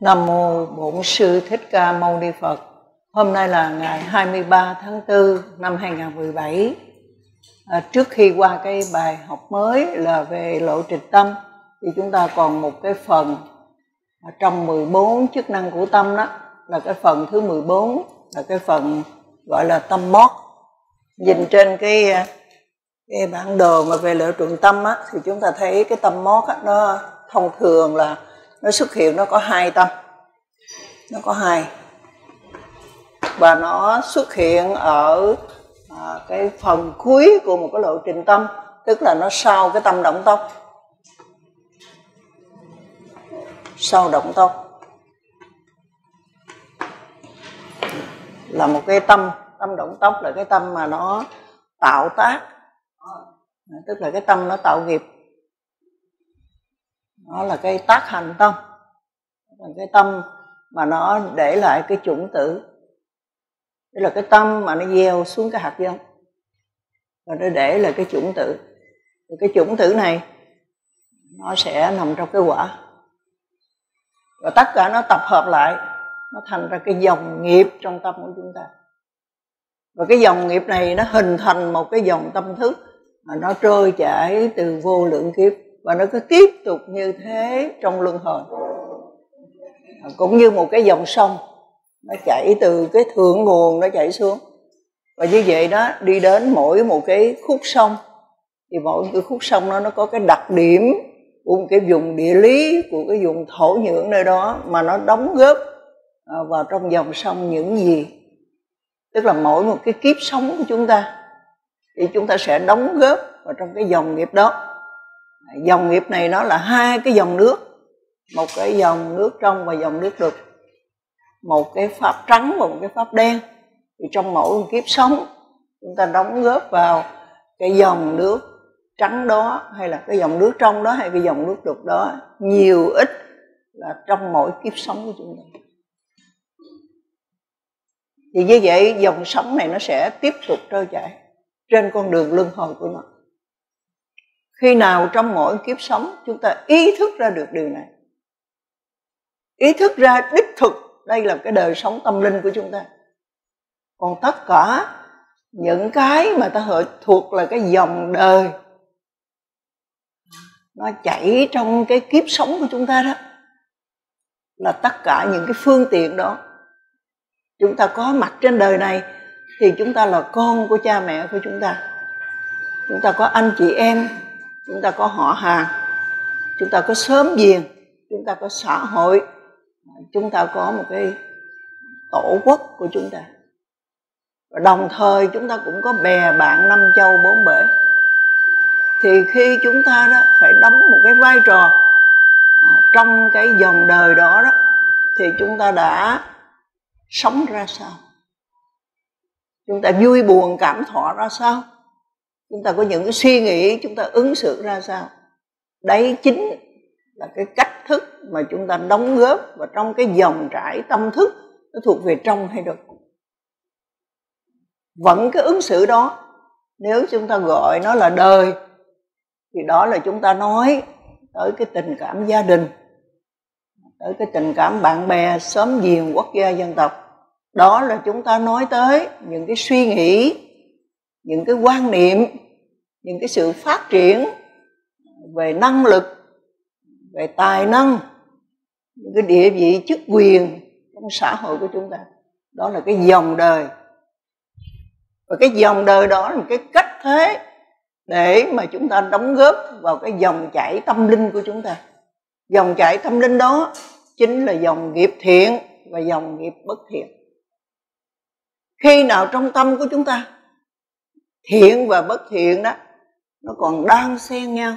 Nam mô Bổn sư Thích Ca Mâu Ni Phật. Hôm nay là ngày 23 tháng 4 năm 2017. À, trước khi qua cái bài học mới là về lộ trình tâm thì chúng ta còn một cái phần à, trong 14 chức năng của tâm đó là cái phần thứ 14 là cái phần gọi là tâm mót. Nhìn trên cái à, cái bản đồ mà về lộ trình tâm á thì chúng ta thấy cái tâm mót á, nó thông thường là nó xuất hiện nó có hai tâm. Nó có hai. Và nó xuất hiện ở à, cái phần cuối của một cái lộ trình tâm tức là nó sau cái tâm động tốc. Sau động tốc. Là một cái tâm tâm động tốc là cái tâm mà nó tạo tác. Tức là cái tâm nó tạo nghiệp nó là cái tác hành tâm. Là cái tâm mà nó để lại cái chủng tử. Đây là cái tâm mà nó gieo xuống cái hạt giống. Và nó để lại cái chủng tử. Thì cái chủng tử này, nó sẽ nằm trong cái quả. Và tất cả nó tập hợp lại, nó thành ra cái dòng nghiệp trong tâm của chúng ta. Và cái dòng nghiệp này nó hình thành một cái dòng tâm thức mà nó trôi chảy từ vô lượng kiếp và nó cứ tiếp tục như thế trong luân hồi. Cũng như một cái dòng sông, nó chảy từ cái thượng nguồn, nó chảy xuống. Và như vậy đó, đi đến mỗi một cái khúc sông, thì mỗi cái khúc sông đó, nó có cái đặc điểm của một cái vùng địa lý, của cái vùng thổ nhưỡng nơi đó, mà nó đóng góp à, vào trong dòng sông những gì. Tức là mỗi một cái kiếp sống của chúng ta, thì chúng ta sẽ đóng góp vào trong cái dòng nghiệp đó dòng nghiệp này nó là hai cái dòng nước, một cái dòng nước trong và dòng nước đục, một cái pháp trắng và một cái pháp đen. Thì trong mỗi kiếp sống, chúng ta đóng góp vào cái dòng nước trắng đó hay là cái dòng nước trong đó hay cái dòng nước đục đó, nhiều ít là trong mỗi kiếp sống của chúng ta. Thì như vậy, dòng sống này nó sẽ tiếp tục trôi chảy trên con đường luân hồi của nó khi nào trong mỗi kiếp sống chúng ta ý thức ra được điều này? Ý thức ra đích thực đây là cái đời sống tâm linh của chúng ta. Còn tất cả những cái mà ta hội thuộc là cái dòng đời, nó chảy trong cái kiếp sống của chúng ta đó, là tất cả những cái phương tiện đó. Chúng ta có mặt trên đời này thì chúng ta là con của cha mẹ của chúng ta. Chúng ta có anh chị em chúng ta có họ hàng. Chúng ta có sớm giềng. Chúng ta có xã hội. Chúng ta có một cái tổ quốc của chúng ta. Và đồng thời chúng ta cũng có bè bạn năm châu bốn bể. Thì khi chúng ta đó phải đóng một cái vai trò à, trong cái dòng đời đó đó thì chúng ta đã sống ra sao? Chúng ta vui buồn cảm thọ ra sao? Chúng ta có những cái suy nghĩ, chúng ta ứng xử ra sao? Đấy chính là cái cách thức mà chúng ta đóng góp và trong cái dòng trải tâm thức nó thuộc về trong hay được. Vẫn cái ứng xử đó, nếu chúng ta gọi nó là đời, thì đó là chúng ta nói tới cái tình cảm gia đình, tới cái tình cảm bạn bè, xóm giềng, quốc gia, dân tộc. Đó là chúng ta nói tới những cái suy nghĩ những cái quan niệm, những cái sự phát triển về năng lực, về tài năng, những cái địa vị chức quyền trong xã hội của chúng ta, đó là cái dòng đời. Và cái dòng đời đó là một cái cách thế để mà chúng ta đóng góp vào cái dòng chảy tâm linh của chúng ta. Dòng chảy tâm linh đó chính là dòng nghiệp thiện và dòng nghiệp bất thiện. Khi nào trong tâm của chúng ta thiện và bất thiện đó, nó còn đang xen nhau.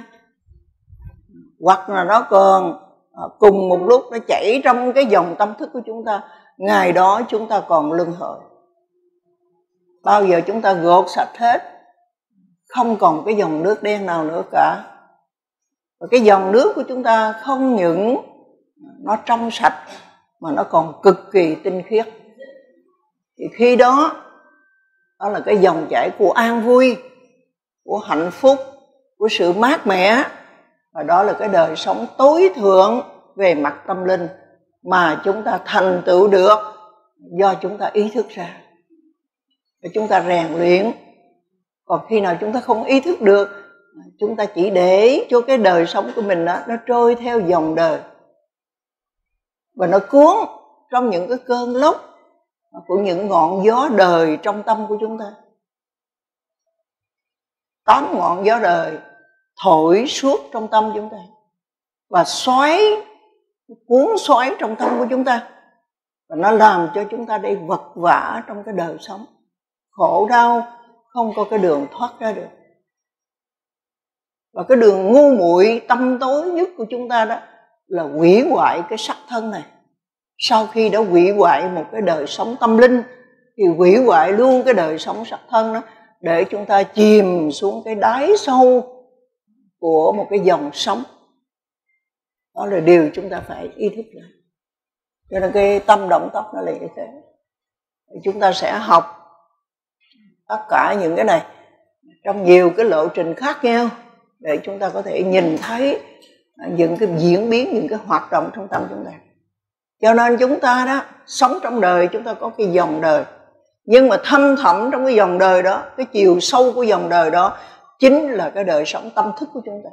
Hoặc là nó còn à, cùng một lúc nó chảy trong cái dòng tâm thức của chúng ta, ngày đó chúng ta còn luân hồi. Bao giờ chúng ta gột sạch hết, không còn cái dòng nước đen nào nữa cả. Và cái dòng nước của chúng ta không những nó trong sạch, mà nó còn cực kỳ tinh khiết. Thì khi đó đó là cái dòng chảy của an vui của hạnh phúc của sự mát mẻ. Và đó là cái đời sống tối thượng về mặt tâm linh mà chúng ta thành tựu được do chúng ta ý thức ra. Để chúng ta rèn luyện. Còn khi nào chúng ta không ý thức được chúng ta chỉ để cho cái đời sống của mình đó, nó trôi theo dòng đời. Và nó cuốn trong những cái cơn lốc của những ngọn gió đời trong tâm của chúng ta. Tám ngọn gió đời thổi suốt trong tâm chúng ta và xoáy, cuốn xoáy trong tâm của chúng ta. Và nó làm cho chúng ta đi vật vã trong cái đời sống. Khổ đau, không có cái đường thoát ra được. Và cái đường ngu muội, tâm tối nhất của chúng ta đó là hủy hoại cái sắc thân này sau khi đã hủy hoại một cái đời sống tâm linh, thì hủy hoại luôn cái đời sống sắc thân đó, để chúng ta chìm xuống cái đáy sâu của một cái dòng sống. Đó là điều chúng ta phải ý thức lại. Cho nên cái tâm động tóc nó là như thế. Chúng ta sẽ học tất cả những cái này trong nhiều cái lộ trình khác nhau, để chúng ta có thể nhìn thấy những cái diễn biến, những cái hoạt động trong tâm chúng ta cho nên chúng ta đó, sống trong đời chúng ta có cái dòng đời. Nhưng mà thâm thẳm trong cái dòng đời đó, cái chiều sâu của dòng đời đó chính là cái đời sống tâm thức của chúng ta.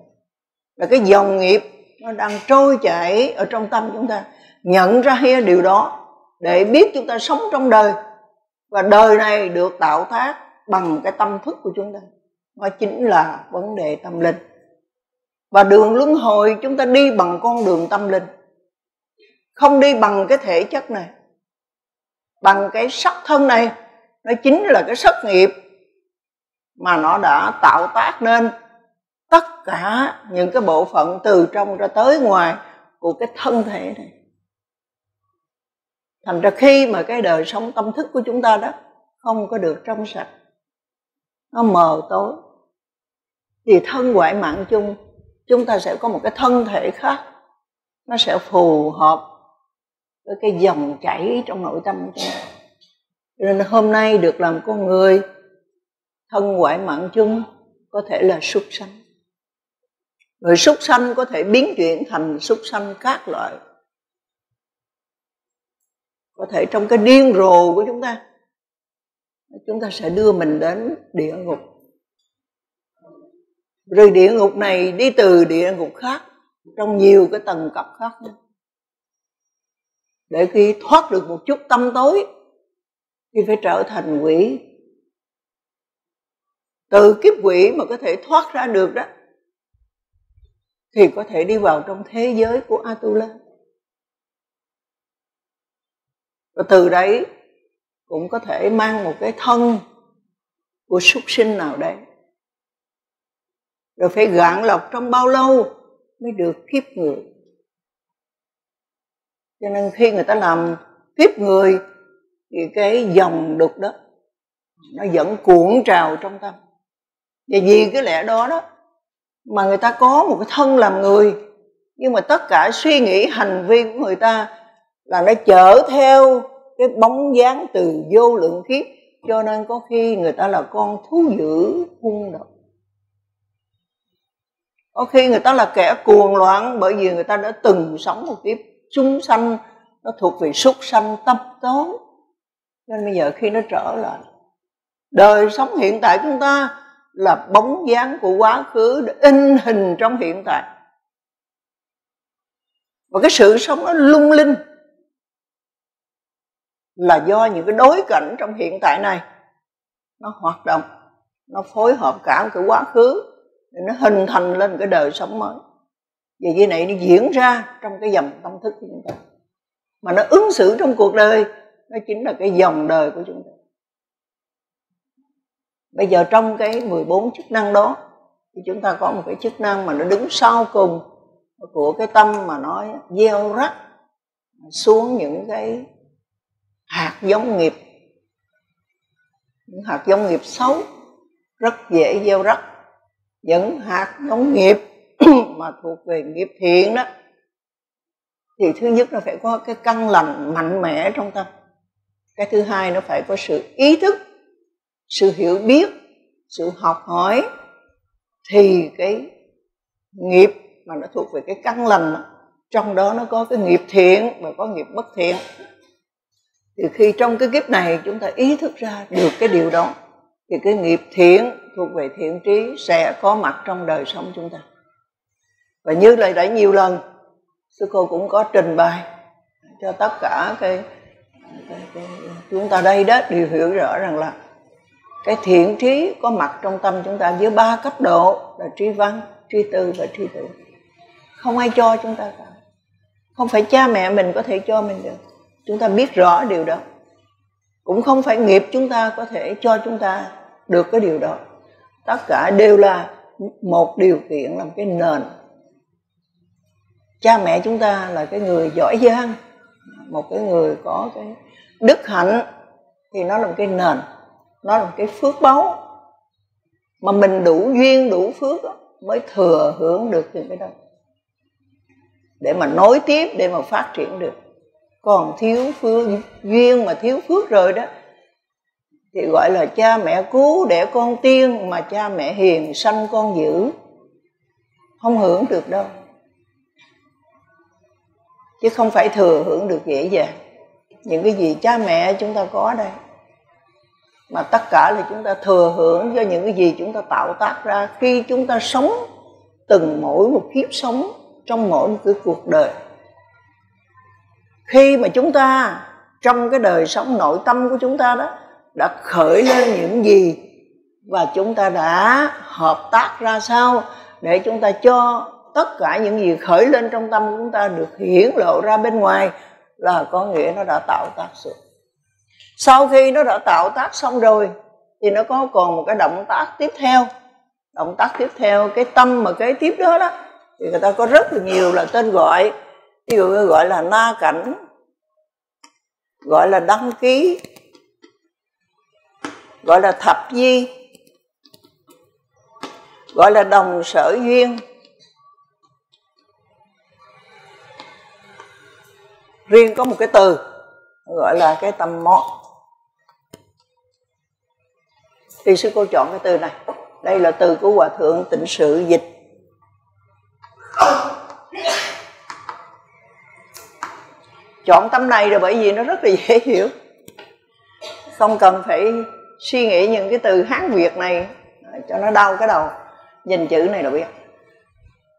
Là cái dòng nghiệp nó đang trôi chảy ở trong tâm chúng ta. Nhận ra điều đó để biết chúng ta sống trong đời. Và đời này được tạo tác bằng cái tâm thức của chúng ta. Nó chính là vấn đề tâm linh. Và đường luân hồi chúng ta đi bằng con đường tâm linh không đi bằng cái thể chất này, bằng cái sắc thân này. Nó chính là cái sắc nghiệp mà nó đã tạo tác nên tất cả những cái bộ phận từ trong ra tới ngoài của cái thân thể này. Thành ra khi mà cái đời sống tâm thức của chúng ta đó không có được trong sạch, nó mờ tối, thì thân ngoại mạng chung, chúng ta sẽ có một cái thân thể khác. Nó sẽ phù hợp với cái dòng chảy trong nội tâm của chúng ta. Nên hôm nay được làm con người, thân ngoại mạng chung, có thể là súc sanh. Rồi súc sanh có thể biến chuyển thành súc sanh các loại. Có thể trong cái điên rồ của chúng ta chúng ta sẽ đưa mình đến địa ngục. Rồi địa ngục này đi từ địa ngục khác, trong nhiều cái tầng cấp khác nữa để khi thoát được một chút tâm tối, thì phải trở thành quỷ. Từ kiếp quỷ mà có thể thoát ra được đó, thì có thể đi vào trong thế giới của Atula. Và từ đấy cũng có thể mang một cái thân của súc sinh nào đấy. Rồi phải gạn lọc trong bao lâu mới được kiếp người? Cho nên khi người ta làm kiếp người, thì cái dòng đục đó, nó vẫn cuộn trào trong tâm. Và vì cái lẽ đó đó, mà người ta có một cái thân làm người, nhưng mà tất cả suy nghĩ, hành vi của người ta là nó chở theo cái bóng dáng từ vô lượng kiếp. Cho nên có khi người ta là con thú dữ, hung độc. Có khi người ta là kẻ cuồng loạn bởi vì người ta đã từng sống một kiếp chúng sanh, nó thuộc về súc sanh tâm tối. Nên bây giờ khi nó trở lại, đời sống hiện tại chúng ta là bóng dáng của quá khứ để in hình trong hiện tại. Và cái sự sống nó lung linh là do những cái đối cảnh trong hiện tại này nó hoạt động, nó phối hợp cả cái quá khứ để nó hình thành lên cái đời sống mới và cái này nó diễn ra trong cái dòng tâm thức của chúng ta. Mà nó ứng xử trong cuộc đời, nó chính là cái dòng đời của chúng ta. Bây giờ trong cái 14 chức năng đó, thì chúng ta có một cái chức năng mà nó đứng sau cùng của cái tâm mà nói gieo rắc xuống những cái hạt giống nghiệp. Những hạt giống nghiệp xấu, rất dễ gieo rắc. Những hạt giống nghiệp mà thuộc về nghiệp thiện đó thì thứ nhất nó phải có cái căn lành mạnh mẽ trong tâm. Cái thứ hai nó phải có sự ý thức sự hiểu biết sự học hỏi. Thì cái nghiệp mà nó thuộc về cái căn lành đó, trong đó nó có cái nghiệp thiện và có nghiệp bất thiện. Thì khi trong cái kiếp này chúng ta ý thức ra được cái điều đó thì cái nghiệp thiện thuộc về thiện trí sẽ có mặt trong đời sống chúng ta và như lại đã nhiều lần sư cô cũng có trình bày cho tất cả cái, cái, cái chúng ta đây đó đều hiểu rõ rằng là cái thiện trí có mặt trong tâm chúng ta với ba cấp độ là tri văn tri tư và tri tưởng không ai cho chúng ta cả. Không phải cha mẹ mình có thể cho mình được. Chúng ta biết rõ điều đó. Cũng không phải nghiệp chúng ta có thể cho chúng ta được cái điều đó. Tất cả đều là một điều kiện làm cái nền cha mẹ chúng ta là cái người giỏi giang, một cái người có cái đức hạnh, thì nó là một cái nền, nó là một cái phước báu mà mình đủ duyên, đủ phước mới thừa hưởng được những cái đó. Để mà nối tiếp, để mà phát triển được. Còn thiếu phước, duyên mà thiếu phước rồi đó, thì gọi là cha mẹ cứu để con tiên mà cha mẹ hiền, sanh con dữ, không hưởng được đâu chứ không phải thừa hưởng được dễ dàng. Những cái gì cha mẹ chúng ta có đây, mà tất cả là chúng ta thừa hưởng do những cái gì chúng ta tạo tác ra khi chúng ta sống từng mỗi một kiếp sống trong mỗi một cái cuộc đời. Khi mà chúng ta trong cái đời sống nội tâm của chúng ta đó đã khởi lên những gì và chúng ta đã hợp tác ra sao để chúng ta cho tất cả những gì khởi lên trong tâm của chúng ta được hiển lộ ra bên ngoài là có nghĩa nó đã tạo tác sự sau khi nó đã tạo tác xong rồi, thì nó có còn một cái động tác tiếp theo. Động tác tiếp theo, cái tâm mà kế tiếp đó đó, thì người ta có rất là nhiều là tên gọi. Ví dụ như gọi là na cảnh, gọi là đăng ký, gọi là thập di, gọi là đồng sở duyên. Riêng có một cái từ, gọi là cái tâm mót. Thì sư cô chọn cái từ này, đây là từ của hòa thượng tịnh sự dịch. Chọn tâm này rồi bởi vì nó rất là dễ hiểu. Không cần phải suy nghĩ những cái từ hán việt này cho nó đau cái đầu. Nhìn chữ này là biết.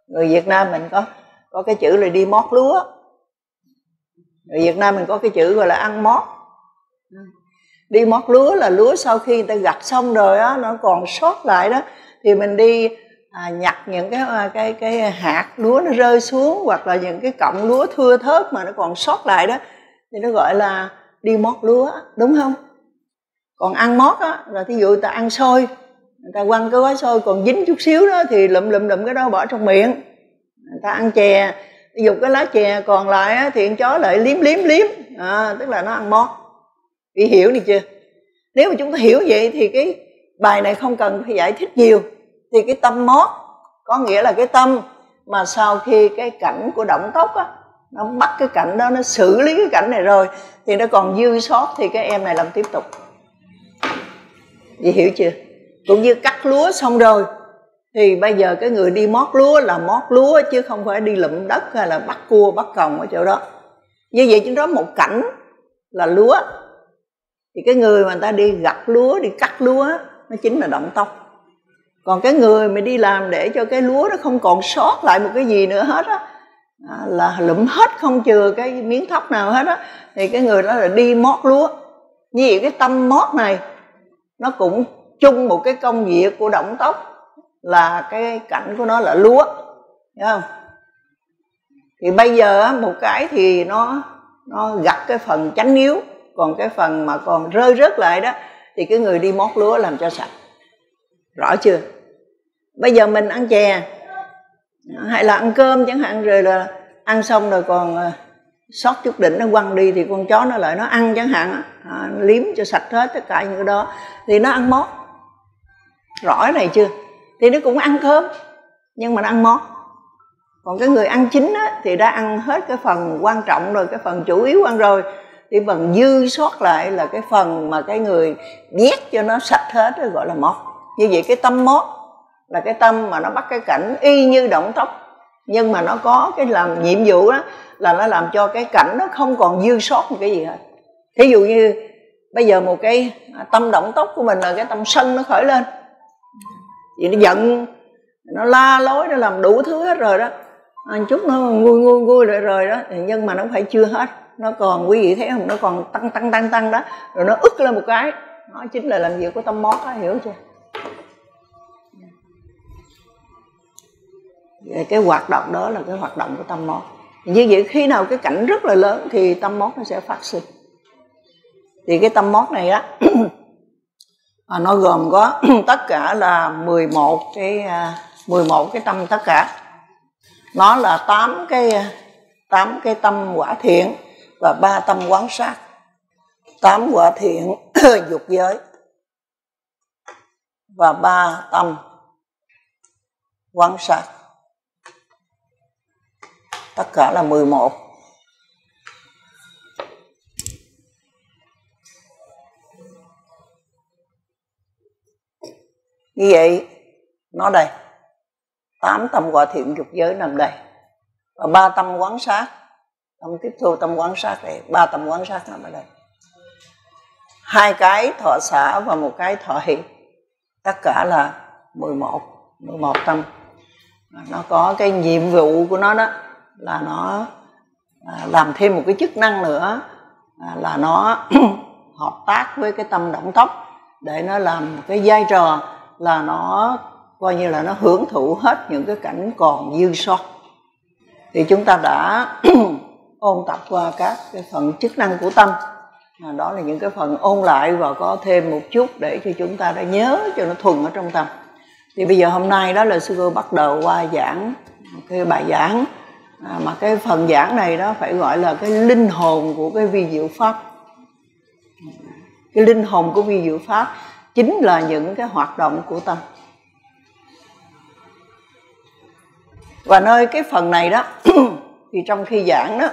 Người việt nam mình có có cái chữ là đi mót lúa ở việt nam mình có cái chữ gọi là ăn mót. Đi mót lúa là lúa sau khi người ta gặt xong rồi á nó còn sót lại đó thì mình đi à, nhặt những cái à, cái cái hạt lúa nó rơi xuống hoặc là những cái cọng lúa thưa thớt mà nó còn sót lại đó thì nó gọi là đi mót lúa đúng không? Còn ăn mót á là thí dụ người ta ăn xôi người ta quăng cái gói xôi còn dính chút xíu đó thì lụm lụm lụm cái đó bỏ trong miệng. Người ta ăn chè dùng cái lá chè còn lại thì con chó lại liếm liếm liếm. À, tức là nó ăn mót bị hiểu đi chưa? Nếu mà chúng ta hiểu vậy thì cái bài này không cần phải giải thích nhiều. Thì cái tâm mót có nghĩa là cái tâm mà sau khi cái cảnh của động tóc á nó bắt cái cảnh đó nó xử lý cái cảnh này rồi thì nó còn dư sót thì cái em này làm tiếp tục. Vậy hiểu chưa? Cũng như cắt lúa xong rồi thì bây giờ cái người đi mót lúa là mót lúa chứ không phải đi lụm đất hay là bắt cua, bắt còng ở chỗ đó. Như vậy chúng đó một cảnh là lúa. Thì cái người mà người ta đi gặt lúa, đi cắt lúa, nó chính là động tóc. Còn cái người mà đi làm để cho cái lúa nó không còn sót lại một cái gì nữa hết á à, là lụm hết không chừa cái miếng thóc nào hết á, thì cái người đó là đi mót lúa. Như vậy cái tâm mót này, nó cũng chung một cái công việc của động tóc là cái cảnh của nó là lúa hiểu không? Thì bây giờ một cái thì nó nó gặt cái phần chánh yếu còn cái phần mà còn rơi rớt lại đó thì cái người đi mót lúa làm cho sạch. Rõ chưa? Bây giờ mình ăn chè hay là ăn cơm chẳng hạn rồi là ăn xong rồi còn ờ, sót chút đỉnh nó quăng đi thì con chó nó lại nó ăn chẳng hạn à, liếm cho sạch hết tất cả những cái đó thì nó ăn mót. Rõ này chưa? Thì nó cũng ăn cơm nhưng mà nó ăn món. Còn cái người ăn chính á, thì đã ăn hết cái phần quan trọng rồi cái phần chủ yếu ăn rồi. Thì phần dư sót lại là cái phần mà cái người nhét cho nó sạch hết đó, gọi là mót. Như vậy cái tâm mót là cái tâm mà nó bắt cái cảnh y như động tóc. Nhưng mà nó có cái làm nhiệm vụ đó là nó làm cho cái cảnh nó không còn dư sót một cái gì hết. Thí dụ như bây giờ một cái tâm động tốc của mình là cái tâm sân nó khởi lên vì nó giận. Nó la lối nó làm đủ thứ hết rồi đó. À, chút nó nguôi nguôi nguôi rồi rồi đó. Nhưng mà nó phải chưa hết. Nó còn quý vị thấy không? Nó còn tăng tăng tăng tăng đó. Rồi nó ức lên một cái. Nó chính là làm việc của tâm mót đó hiểu chưa? Cái hoạt động đó là cái hoạt động của tâm mót. Như vậy khi nào cái cảnh rất là lớn thì tâm mót nó sẽ phát sinh. Thì cái tâm mót này á à, nó gồm có tất cả là 11 cái à, 11 cái tâm tất cả. Nó là 8 cái à, 8 cái tâm quả thiện và ba tâm quán sát. Tám quả thiện dục giới và ba tâm quán sát. Tất cả là 11 một. Như vậy nó đây. Tám tâm quả thiện dục giới nằm đây. Và ba tâm quán sát. Tâm tiếp thu tâm quán sát đây ba tâm quán sát nằm ở đây. Hai cái thọ xã và một cái thọ hỷ. Tất cả là 11 11 tâm. Nó có cái nhiệm vụ của nó đó là nó à, làm thêm một cái chức năng nữa à, là nó hợp tác với cái tâm động tốc để nó làm một cái vai trò là nó coi như là nó hưởng thụ hết những cái cảnh còn dư sót. Thì chúng ta đã ôn tập qua các cái phần chức năng của tâm. À, đó là những cái phần ôn lại và có thêm một chút để cho chúng ta đã nhớ cho nó thuần ở trong tâm. Thì bây giờ hôm nay đó là sư cô bắt đầu qua giảng cái bài giảng. À, mà cái phần giảng này đó phải gọi là cái linh hồn của cái vi diệu pháp. Cái linh hồn của vi diệu pháp chính là những cái hoạt động của tâm và nơi cái phần này đó thì trong khi giảng đó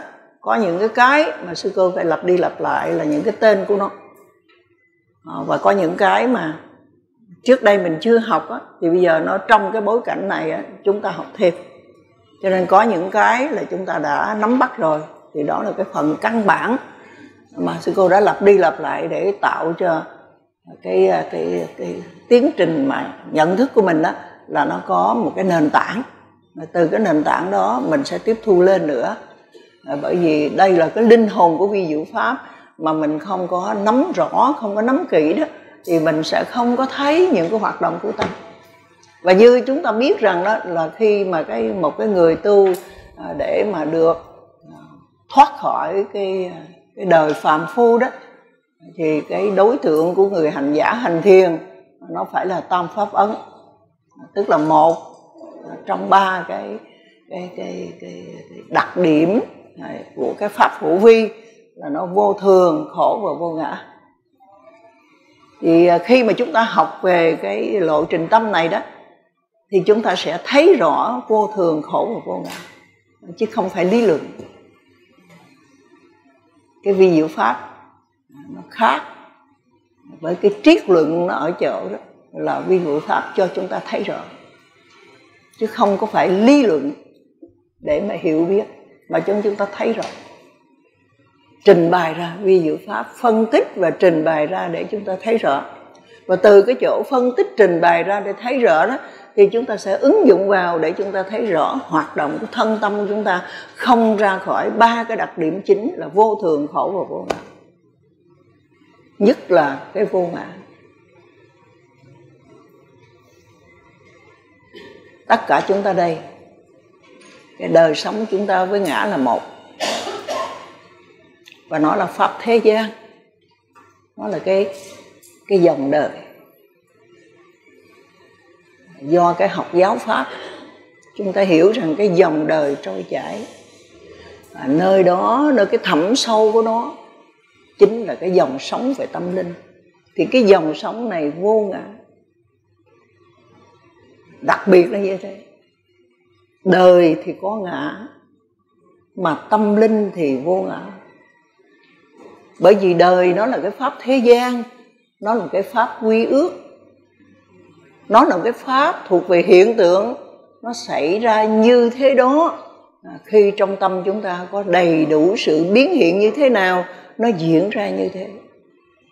có những cái cái mà sư cô phải lặp đi lặp lại là những cái tên của nó. À, và có những cái mà trước đây mình chưa học á, thì bây giờ nó trong cái bối cảnh này á, chúng ta học thêm. Cho nên có những cái là chúng ta đã nắm bắt rồi thì đó là cái phần căn bản mà sư cô đã lặp đi lặp lại để tạo cho cái à, cái cái, tiến trình mà nhận thức của mình đó là nó có một cái nền tảng. Mà từ cái nền tảng đó mình sẽ tiếp thu lên nữa. À, bởi vì đây là cái linh hồn của vi diệu pháp mà mình không có nắm rõ không có nắm kỹ đó thì mình sẽ không có thấy những cái hoạt động của tâm. Và như chúng ta biết rằng đó là khi mà cái một cái người tu à, để mà được à, thoát khỏi cái cái đời phàm phu đó thì cái đối tượng của người hành giả hành thiền nó phải là tam pháp ấn. Tức là một trong ba cái cái cái, cái, cái đặc điểm của cái pháp hữu vi là nó vô thường khổ và vô ngã. Thì à, khi mà chúng ta học về cái lộ trình tâm này đó thì chúng ta sẽ thấy rõ vô thường khổ và vô ngã chứ không phải lý luận. Cái vi diệu pháp nó khác. Với cái triết luận nó ở chỗ đó là vi diệu pháp cho chúng ta thấy rõ. Chứ không có phải lý luận để mà hiểu biết, mà cho chúng ta thấy rõ. Trình bày ra vi diệu pháp, phân tích và trình bày ra để chúng ta thấy rõ. Và từ cái chỗ phân tích trình bày ra để thấy rõ đó, thì chúng ta sẽ ứng dụng vào để chúng ta thấy rõ hoạt động của thân tâm của chúng ta không ra khỏi ba cái đặc điểm chính là vô thường, khổ và vô ngã nhất là cái vô ngã tất cả chúng ta đây, cái đời sống chúng ta với ngã là một. Và nó là pháp thế gian. Nó là cái cái dòng đời. Do cái học giáo pháp, chúng ta hiểu rằng cái dòng đời trôi chảy. Và nơi đó, nơi cái thẳm sâu của nó chính là cái dòng sống về tâm linh. Thì cái dòng sống này vô ngã. Đặc biệt là như thế. Đời thì có ngã, mà tâm linh thì vô ngã. Bởi vì đời nó là cái pháp thế gian, nó là cái pháp quy ước. Nó là cái pháp thuộc về hiện tượng, nó xảy ra như thế đó. À, khi trong tâm chúng ta có đầy đủ sự biến hiện như thế nào nó diễn ra như thế.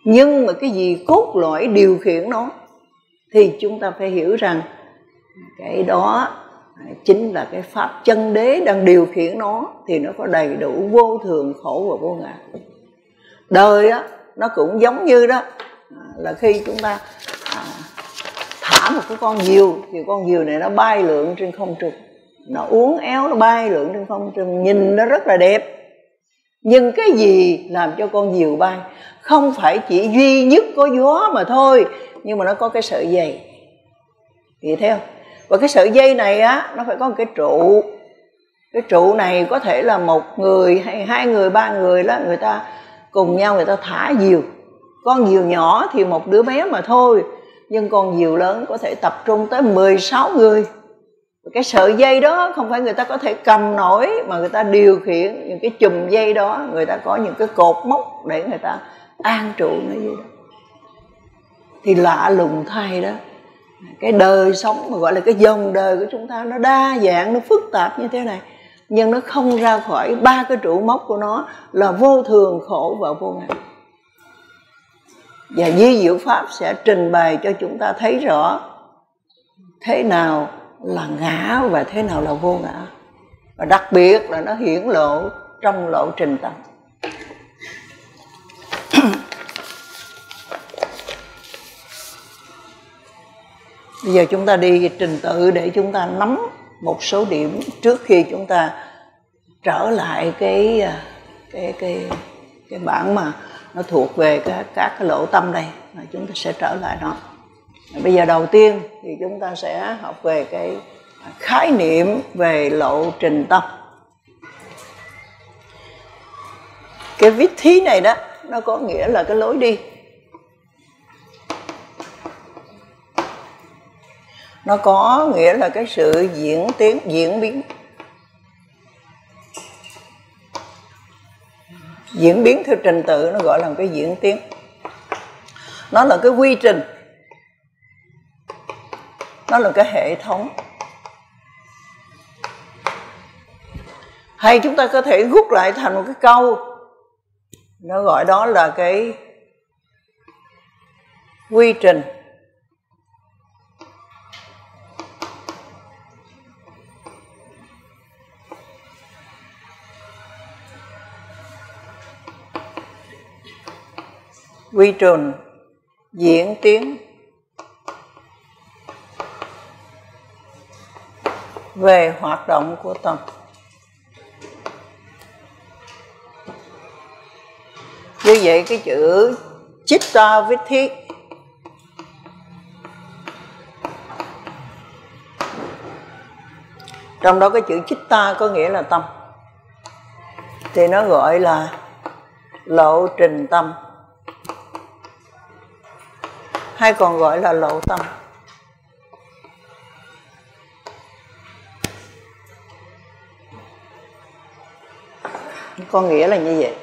Nhưng mà cái gì cốt lõi điều khiển nó thì chúng ta phải hiểu rằng cái đó chính là cái pháp chân đế đang điều khiển nó thì nó có đầy đủ vô thường khổ và vô ngã. Đời á nó cũng giống như đó. À, là khi chúng ta à, thả một cái con diều thì con diều này nó bay lượn trên không trung nó uốn éo, nó bay lượn trên không trung, nhìn nó rất là đẹp. Nhưng cái gì làm cho con diều bay? Không phải chỉ duy nhất có gió mà thôi, nhưng mà nó có cái sợi dây. Thì theo, và cái sợi dây này á, nó phải có một cái trụ. Cái trụ này có thể là một người hay hai người, ba người đó, người ta cùng nhau người ta thả diều. Con diều nhỏ thì một đứa bé mà thôi, nhưng con diều lớn có thể tập trung tới 16 người cái sợi dây đó không phải người ta có thể cầm nổi, mà người ta điều khiển những cái chùm dây đó. Người ta có những cái cột mốc để người ta an trụ nó gì đó thì lạ lùng thay đó, cái đời sống mà gọi là cái dòng đời của chúng ta nó đa dạng, nó phức tạp như thế này, nhưng nó không ra khỏi ba cái trụ mốc của nó là vô thường, khổ và vô ngã. Và di diệu pháp sẽ trình bày cho chúng ta thấy rõ thế nào là ngã và thế nào là vô ngã. Và đặc biệt là nó hiển lộ trong lộ trình tâm. Bây giờ chúng ta đi trình tự để chúng ta nắm một số điểm trước khi chúng ta trở lại cái à, cái cái cái bản mà nó thuộc về các các cái lỗ tâm đây. Mà chúng ta sẽ trở lại nó bây giờ đầu tiên thì chúng ta sẽ học về cái khái niệm về lộ trình tâm. Cái viết thí này đó, nó có nghĩa là cái lối đi. Nó có nghĩa là cái sự diễn tiến, diễn biến. Diễn biến theo trình tự nó gọi là cái diễn tiến. Nó là cái quy trình nó là cái hệ thống. Hay chúng ta có thể rút lại thành một cái câu. Nó gọi đó là cái quy trình. Quy trình diễn tiến về hoạt động của tâm như vậy cái chữ chitta thiết, trong đó cái chữ chitta có nghĩa là tâm. Thì nó gọi là lộ trình tâm. Hay còn gọi là lộ tâm. Có nghĩa là như vậy.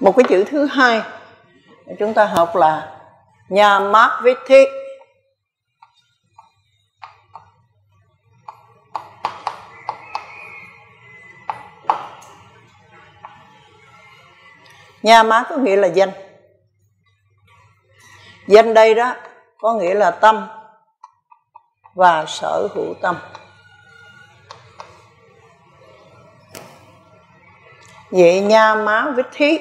Một cái chữ thứ hai chúng ta học là nhà mát viết thiết Nhà má có nghĩa là danh. Danh đây đó có nghĩa là tâm và sở hữu tâm. Vậy nha má vít thí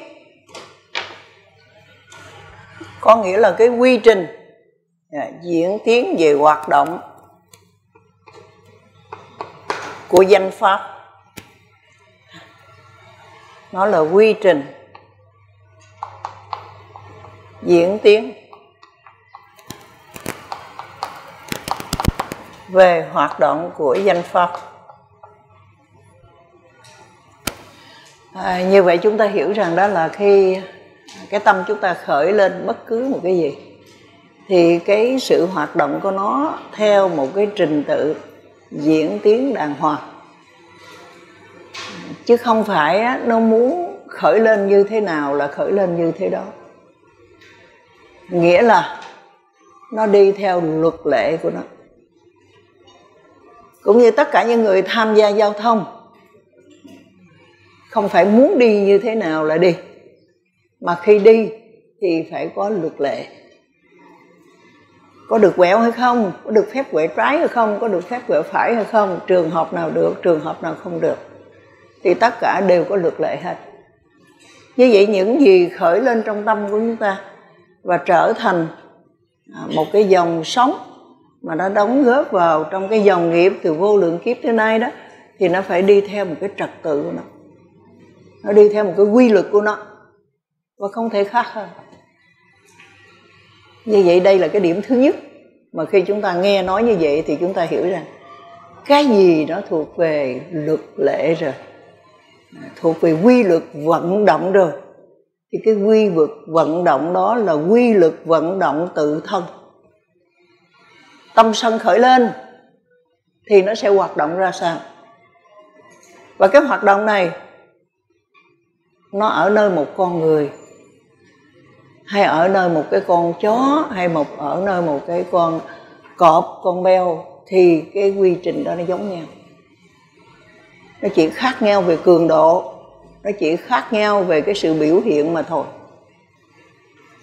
Có nghĩa là cái quy trình à, diễn tiến về hoạt động của danh pháp. Nó là quy trình diễn tiến. Về hoạt động của danh phật. À, như vậy chúng ta hiểu rằng đó là khi cái tâm chúng ta khởi lên bất cứ một cái gì thì cái sự hoạt động của nó theo một cái trình tự diễn tiến đàng hoàng. Chứ không phải nó muốn khởi lên như thế nào là khởi lên như thế đó. Nghĩa là nó đi theo luật lệ của nó cũng như tất cả những người tham gia giao thông. Không phải muốn đi như thế nào là đi. Mà khi đi thì phải có luật lệ. Có được quẹo hay không? Có được phép quẹo trái hay không? Có được phép quẹo phải hay không? Trường hợp nào được, trường hợp nào không được. Thì tất cả đều có luật lệ hết. Như vậy những gì khởi lên trong tâm của chúng ta và trở thành à, một cái dòng sống mà nó đóng góp vào trong cái dòng nghiệp từ vô lượng kiếp tới nay đó, thì nó phải đi theo một cái trật tự của nó. Nó đi theo một cái quy luật của nó, và không thể khác hơn. Như vậy đây là cái điểm thứ nhất. Mà khi chúng ta nghe nói như vậy thì chúng ta hiểu rằng cái gì nó thuộc về luật lệ rồi, thuộc về quy luật vận động rồi, thì cái quy luật vận động đó là quy luật vận động tự thân tâm sân khởi lên, thì nó sẽ hoạt động ra sao? Và cái hoạt động này, nó ở nơi một con người, hay ở nơi một cái con chó, hay một, ở nơi một cái con cọp, con beo, thì cái quy trình đó nó giống nhau. Nó chỉ khác nhau về cường độ, nó chỉ khác nhau về cái sự biểu hiện mà thôi.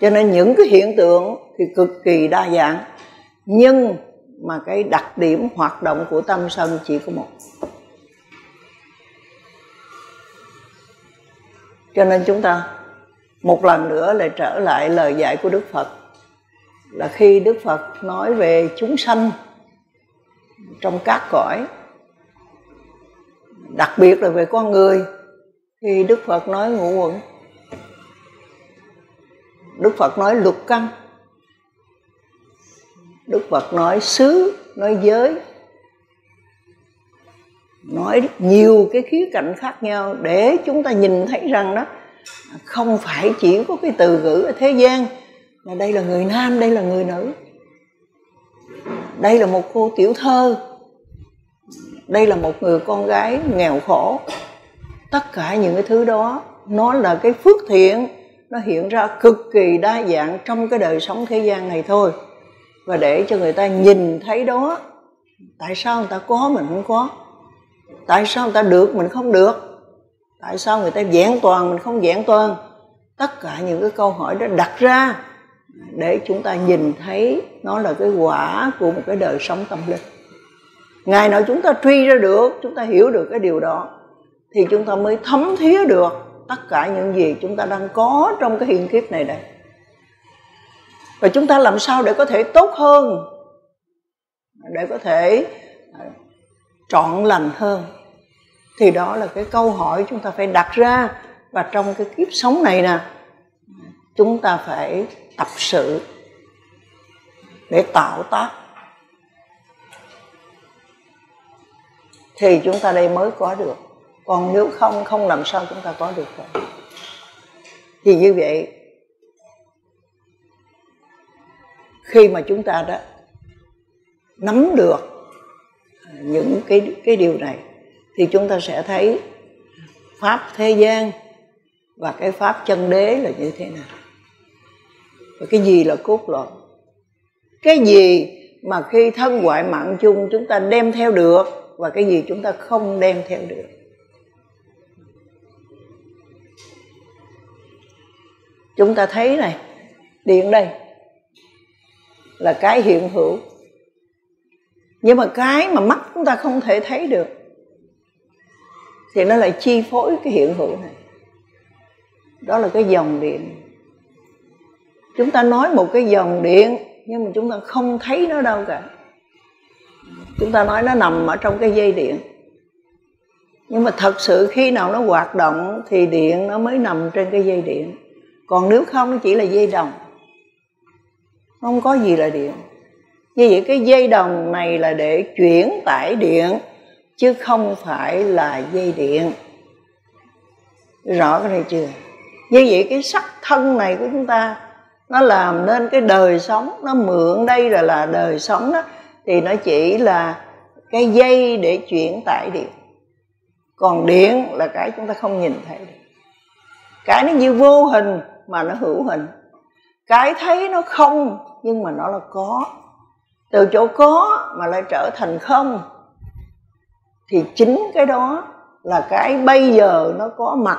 Cho nên những cái hiện tượng thì cực kỳ đa dạng nhưng mà cái đặc điểm hoạt động của tâm sân chỉ có một. Cho nên chúng ta một lần nữa lại trở lại lời dạy của đức phật. Là khi đức phật nói về chúng sanh trong các cõi, đặc biệt là về con người, thì đức phật nói ngũ quẩn đức phật nói lục căn đức phật nói xứ, nói giới. Nói nhiều cái khía cạnh khác nhau để chúng ta nhìn thấy rằng đó, không phải chỉ có cái từ ngữ ở thế gian là đây là người nam, đây là người nữ. Đây là một cô tiểu thơ. Đây là một người con gái nghèo khổ. Tất cả những cái thứ đó, nó là cái phước thiện, nó hiện ra cực kỳ đa dạng trong cái đời sống thế gian này thôi và để cho người ta nhìn thấy đó, tại sao người ta có mình không có? Tại sao người ta được mình không được? Tại sao người ta vẹn toàn mình không vẹn toàn? Tất cả những cái câu hỏi đó đặt ra để chúng ta nhìn thấy nó là cái quả của một cái đời sống tâm linh. Ngày nào chúng ta truy ra được, chúng ta hiểu được cái điều đó, thì chúng ta mới thấm thía được tất cả những gì chúng ta đang có trong cái hiện kiếp này đây và chúng ta làm sao để có thể tốt hơn? Để có thể à, trọn lành hơn? Thì đó là cái câu hỏi chúng ta phải đặt ra. Và trong cái kiếp sống này nè, chúng ta phải tập sự để tạo tác. Thì chúng ta đây mới có được. Còn nếu không không làm sao chúng ta có được rồi thì như vậy khi mà chúng ta đã nắm được à, những cái cái điều này, thì chúng ta sẽ thấy pháp thế gian và cái pháp chân đế là như thế nào. Và cái gì là cốt lõi? Cái gì mà khi thân ngoại mạng chung chúng ta đem theo được và cái gì chúng ta không đem theo được? Chúng ta thấy này, điện đây là cái hiện hữu. Nhưng mà cái mà mắt chúng ta không thể thấy được, thì nó lại chi phối cái hiện hữu này. Đó là cái dòng điện. Chúng ta nói một cái dòng điện, nhưng mà chúng ta không thấy nó đâu cả. Chúng ta nói nó nằm ở trong cái dây điện. Nhưng mà thật sự khi nào nó hoạt động, thì điện nó mới nằm trên cái dây điện. Còn nếu không, nó chỉ là dây đồng không có gì là điện. Như vậy cái dây đồng này là để chuyển tải điện, chứ không phải là dây điện. Rõ cái này chưa? Như vậy cái sắc thân này của chúng ta, nó làm nên cái đời sống, nó mượn đây là là đời sống đó, thì nó chỉ là cái dây để chuyển tải điện. Còn điện là cái chúng ta không nhìn thấy được. Cái nó như vô hình mà nó hữu hình. Cái thấy nó không nhưng mà nó là có. Từ chỗ có mà lại trở thành không, thì chính cái đó là cái bây giờ nó có mặt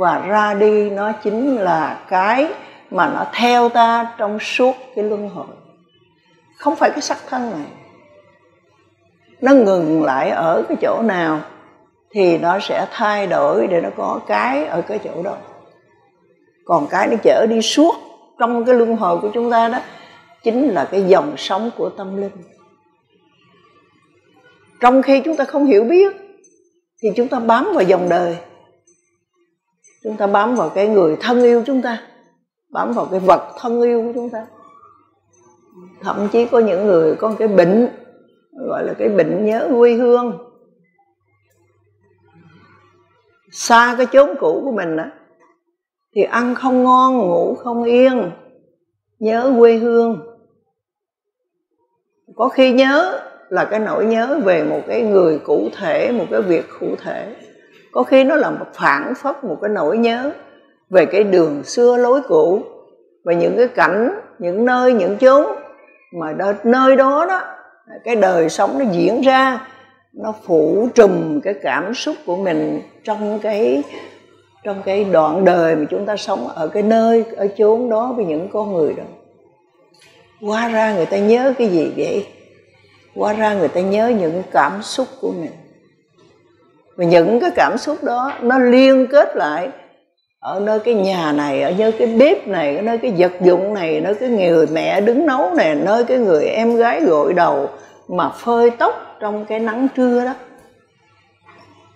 và ra đi nó chính là cái mà nó theo ta trong suốt cái luân hồi. Không phải cái sắc thân này. Nó ngừng lại ở cái chỗ nào thì nó sẽ thay đổi để nó có cái ở cái chỗ đó. Còn cái nó chở đi suốt trong cái luân hồi của chúng ta đó chính là cái dòng sống của tâm linh. Trong khi chúng ta không hiểu biết thì chúng ta bám vào dòng đời. Chúng ta bám vào cái người thân yêu chúng ta bám vào cái vật thân yêu của chúng ta. Thậm chí có những người có cái bệnh gọi là cái bệnh nhớ quê hương. Xa cái chốn cũ của mình đó, thì ăn không ngon, ngủ không yên, nhớ quê hương. Có khi nhớ là cái nỗi nhớ về một cái người cụ thể, một cái việc cụ thể. Có khi nó là một phản phất, một cái nỗi nhớ về cái đường xưa lối cũ và những cái cảnh, những nơi, những chốn mà nơi đó đó, cái đời sống nó diễn ra, nó phủ trùm cái cảm xúc của mình trong cái trong cái đoạn đời mà chúng ta sống ở cái nơi, ở chốn đó với những con người đó qua ra người ta nhớ cái gì vậy? Qua ra người ta nhớ những cảm xúc của mình. Và những cái cảm xúc đó nó liên kết lại ở nơi cái nhà này, ở nơi cái bếp này, ở nơi cái vật dụng này ở nơi cái người mẹ đứng nấu này nơi cái người em gái gội đầu mà phơi tóc trong cái nắng trưa đó.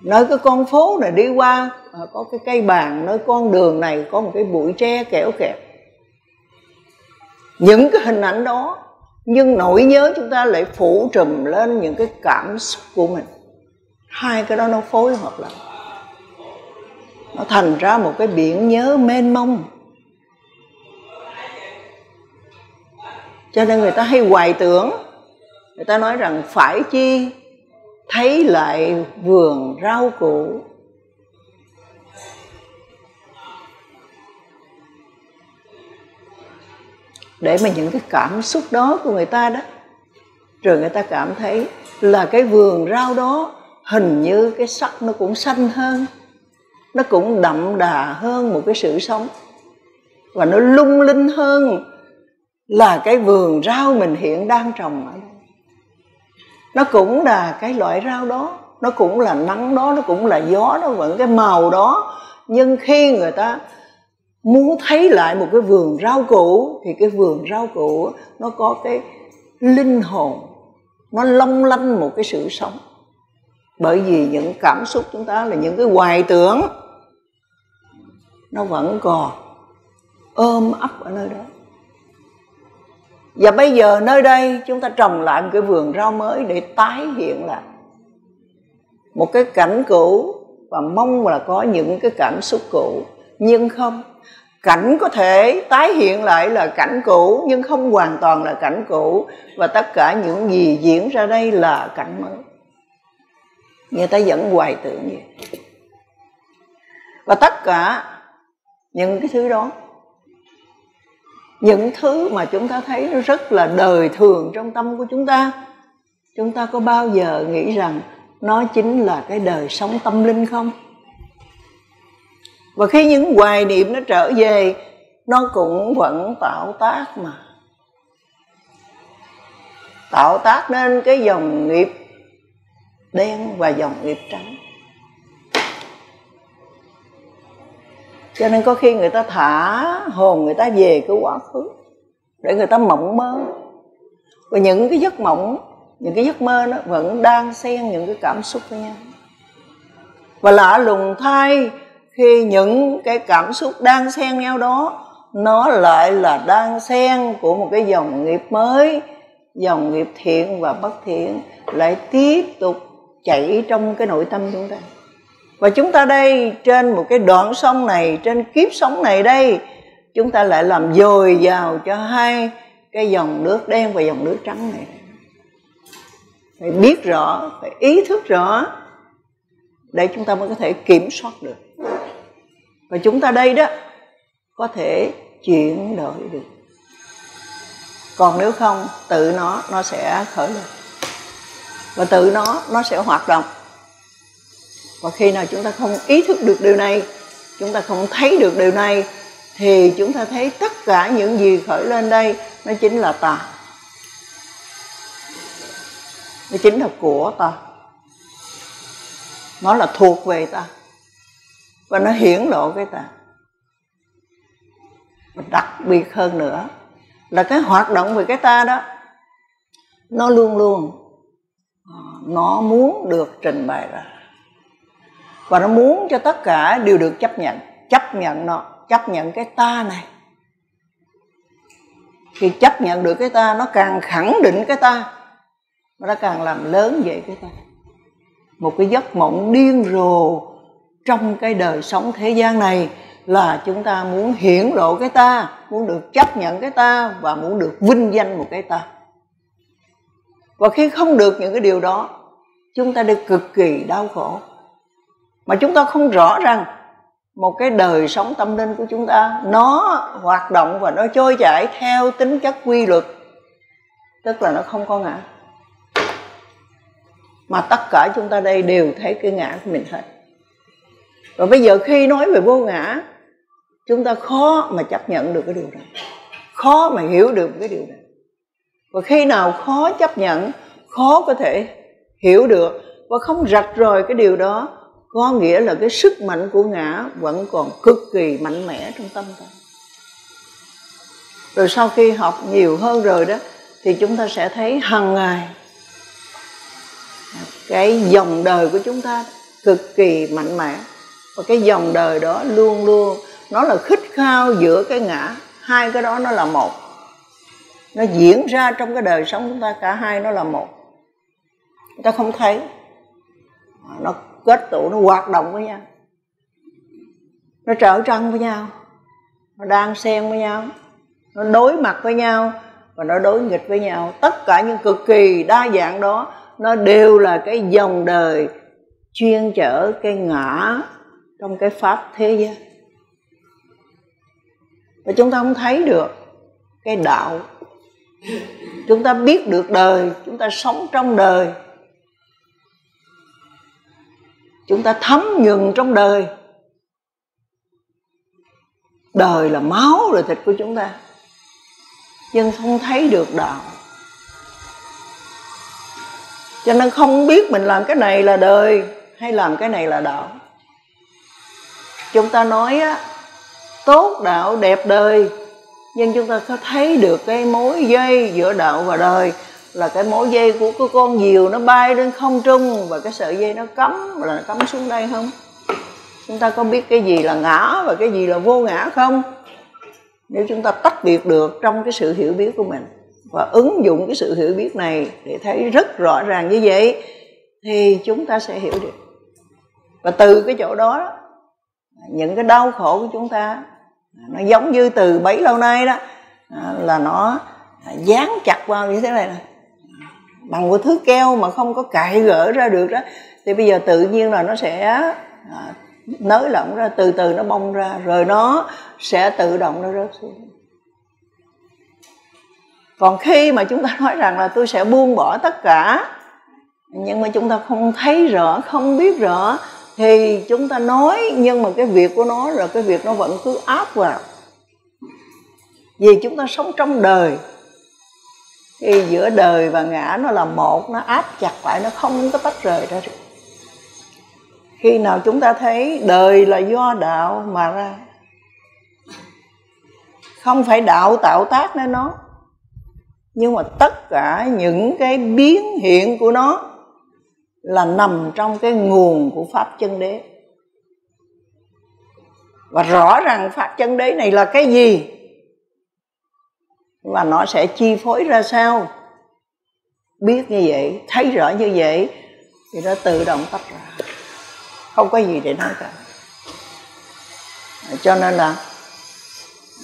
Nơi cái con phố này đi qua À, có cái cây bàn nơi con đường này, có một cái bụi tre kẻo kẹt. Những cái hình ảnh đó, nhưng nỗi nhớ chúng ta lại phủ trùm lên những cái cảm xúc của mình. Hai cái đó nó phối hợp lại. Nó thành ra một cái biển nhớ mênh mông. Cho nên người ta hay hoài tưởng, người ta nói rằng phải chi thấy lại vườn rau củ. Để mà những cái cảm xúc đó của người ta đó. Rồi người ta cảm thấy là cái vườn rau đó hình như cái sắc nó cũng xanh hơn, nó cũng đậm đà hơn một cái sự sống. Và nó lung linh hơn là cái vườn rau mình hiện đang trồng ở đây. Nó cũng là cái loại rau đó, nó cũng là nắng đó, nó cũng là gió nó vẫn cái màu đó. Nhưng khi người ta muốn thấy lại một cái vườn rau củ, thì cái vườn rau củ nó có cái linh hồn, nó long lanh một cái sự sống. Bởi vì những cảm xúc chúng ta là những cái hoài tưởng, nó vẫn còn ôm ấp ở nơi đó. Và bây giờ nơi đây chúng ta trồng lại một cái vườn rau mới để tái hiện lại. Một cái cảnh cũ và mong là có những cái cảm xúc cũ nhưng không, cảnh có thể tái hiện lại là cảnh cũ, nhưng không hoàn toàn là cảnh cũ. Và tất cả những gì diễn ra đây là cảnh mới. Người ta vẫn hoài tưởng vậy. Và tất cả những cái thứ đó, những thứ mà chúng ta thấy nó rất là đời thường trong tâm của chúng ta chúng ta có bao giờ nghĩ rằng nó chính là cái đời sống tâm linh không? Và khi những hoài niệm nó trở về, nó cũng vẫn tạo tác mà. Tạo tác nên cái dòng nghiệp đen và dòng nghiệp trắng. Cho nên có khi người ta thả hồn người ta về cái quá khứ để người ta mộng mơ. Và những cái giấc mộng, những cái giấc mơ nó vẫn đang xen những cái cảm xúc với nhau. Và lạ lùng thay khi những cái cảm xúc đang xen nhau đó, nó lại là đang xen của một cái dòng nghiệp mới, dòng nghiệp thiện và bất thiện lại tiếp tục chảy trong cái nội tâm chúng ta. Và chúng ta đây, trên một cái đoạn sông này, trên kiếp sống này đây, chúng ta lại làm dồi dào cho hai cái dòng nước đen và dòng nước trắng này. Phải biết rõ, phải ý thức rõ, để chúng ta mới có thể kiểm soát được và chúng ta đây đó, có thể chuyển đổi được. Còn nếu không, tự nó nó sẽ khởi lên và tự nó nó sẽ hoạt động. Và khi nào chúng ta không ý thức được điều này, chúng ta không thấy được điều này, thì chúng ta thấy tất cả những gì khởi lên đây, nó chính là ta. Nó chính là của ta. Nó là thuộc về ta và nó hiển lộ cái ta và đặc biệt hơn nữa là cái hoạt động về cái ta đó, nó luôn luôn ờ, nó muốn được trình bày ra. Và nó muốn cho tất cả đều được chấp nhận chấp nhận nó, chấp nhận cái ta này. Khi chấp nhận được cái ta, nó càng khẳng định cái ta, nó càng làm lớn vậy cái ta. Một cái giấc mộng điên rồ trong cái đời sống thế gian này là chúng ta muốn hiển lộ cái ta, muốn được chấp nhận cái ta và muốn được vinh danh một cái ta. Và khi không được những cái điều đó, chúng ta được cực kỳ đau khổ. Mà chúng ta không rõ rằng một cái đời sống tâm linh của chúng ta, nó hoạt động và nó trôi chảy theo tính chất quy luật, tức là nó không có ngã. Mà tất cả chúng ta đây đều thấy cái ngã của mình hết và bây giờ khi nói về vô ngã, chúng ta khó mà chấp nhận được cái điều này. Khó mà hiểu được cái điều này. Và khi nào khó chấp nhận, khó có thể hiểu được và không rạch rời cái điều đó, có nghĩa là cái sức mạnh của ngã vẫn còn cực kỳ mạnh mẽ trong tâm ta. Rồi sau khi học nhiều hơn rồi đó, thì chúng ta sẽ thấy hàng ngày cái dòng đời của chúng ta cực kỳ mạnh mẽ và cái dòng đời đó luôn luôn, nó là khích khao giữa cái ngã. Hai cái đó nó là một. Nó diễn ra trong cái đời sống chúng ta, cả hai nó là một. Chúng ta không thấy. Nó kết tụ, nó hoạt động với nhau. Nó trở trăng với nhau. Nó đang xen với nhau. Nó đối mặt với nhau và nó đối nghịch với nhau. Tất cả những cực kỳ đa dạng đó, nó đều là cái dòng đời chuyên chở cái ngã trong cái pháp thế gian và chúng ta không thấy được cái đạo. Chúng ta biết được đời, chúng ta sống trong đời. Chúng ta thấm nhuần trong đời. Đời là máu là thịt của chúng ta, nhưng không thấy được đạo. Cho nên không biết mình làm cái này là đời hay làm cái này là đạo chúng ta nói á, tốt đạo, đẹp đời. Nhưng chúng ta có thấy được cái mối dây giữa đạo và đời là cái mối dây của cái con diều nó bay lên không trung và cái sợi dây nó cắm, là nó cắm xuống đây không? Chúng ta có biết cái gì là ngã và cái gì là vô ngã không? Nếu chúng ta tách biệt được trong cái sự hiểu biết của mình và ứng dụng cái sự hiểu biết này để thấy rất rõ ràng như vậy, thì chúng ta sẽ hiểu được. Và từ cái chỗ đó những cái đau khổ của chúng ta nó giống như từ bấy lâu nay đó à, là nó à, dán chặt vào như thế này, này bằng một thứ keo mà không có cạy gỡ ra được đó thì bây giờ tự nhiên là nó sẽ à, nới lỏng ra từ từ nó bong ra rồi nó sẽ tự động nó rớt xuống. Còn khi mà chúng ta nói rằng là tôi sẽ buông bỏ tất cả nhưng mà chúng ta không thấy rõ không biết rõ thì chúng ta nói, nhưng mà cái việc của nó là cái việc nó vẫn cứ áp vào. Vì chúng ta sống trong đời. Thì giữa đời và ngã nó là một, nó áp chặt lại, nó không có tách rời ra được. Khi nào chúng ta thấy đời là do đạo mà ra, không phải đạo tạo tác nên nó, nhưng mà tất cả những cái biến hiện của nó là nằm trong cái nguồn của pháp chân đế. Và rõ ràng pháp chân đế này là cái gì? Và nó sẽ chi phối ra sao? Biết như vậy, thấy rõ như vậy, thì nó tự động tách ra. Không có gì để nói cả. Cho nên là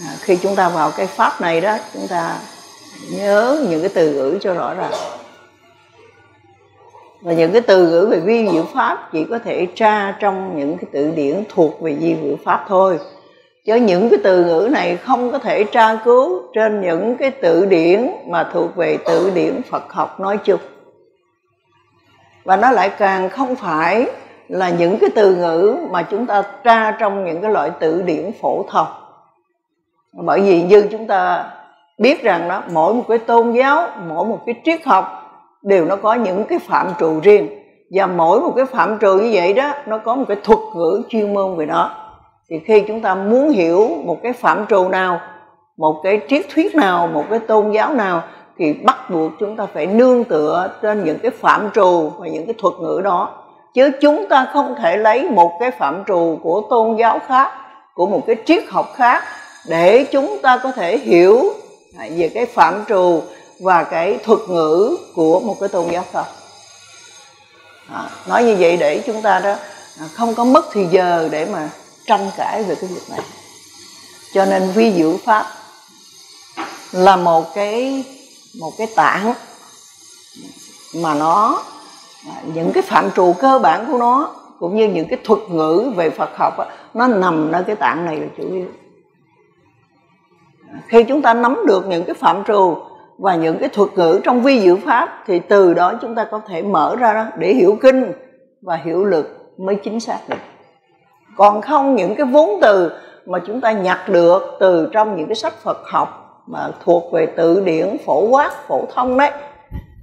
à, khi chúng ta vào cái pháp này đó, chúng ta nhớ những cái từ ngữ cho rõ ràng và những cái từ ngữ về vi diệu pháp chỉ có thể tra trong những cái từ điển thuộc về vi diệu pháp thôi. Chứ những cái từ ngữ này không có thể tra cứu trên những cái tự điển mà thuộc về tự điển Phật học nói chung. Và nó lại càng không phải là những cái từ ngữ mà chúng ta tra trong những cái loại tự điển phổ thông. Bởi vì như chúng ta biết rằng đó, mỗi một cái tôn giáo, mỗi một cái triết học đều nó có những cái phạm trù riêng. Và mỗi một cái phạm trù như vậy đó, nó có một cái thuật ngữ chuyên môn về nó. Thì khi chúng ta muốn hiểu một cái phạm trù nào, một cái triết thuyết nào, một cái tôn giáo nào, thì bắt buộc chúng ta phải nương tựa trên những cái phạm trù và những cái thuật ngữ đó. Chứ chúng ta không thể lấy một cái phạm trù của tôn giáo khác, của một cái triết học khác, để chúng ta có thể hiểu về cái phạm trù và cái thuật ngữ của một cái tôn giáo phật à, nói như vậy để chúng ta đó à, không có mất thì giờ để mà tranh cãi về cái việc này. Cho nên vi diệu pháp là một cái một cái tảng mà nó à, những cái phạm trù cơ bản của nó cũng như những cái thuật ngữ về Phật học nó nằm ở cái tạng này là chủ yếu. Khi chúng ta nắm được những cái phạm trù và những cái thuật ngữ trong vi diệu pháp thì từ đó chúng ta có thể mở ra đó để hiểu kinh và hiểu lực mới chính xác được. Còn không những cái vốn từ mà chúng ta nhặt được từ trong những cái sách Phật học mà thuộc về tự điển phổ quát phổ thông đấy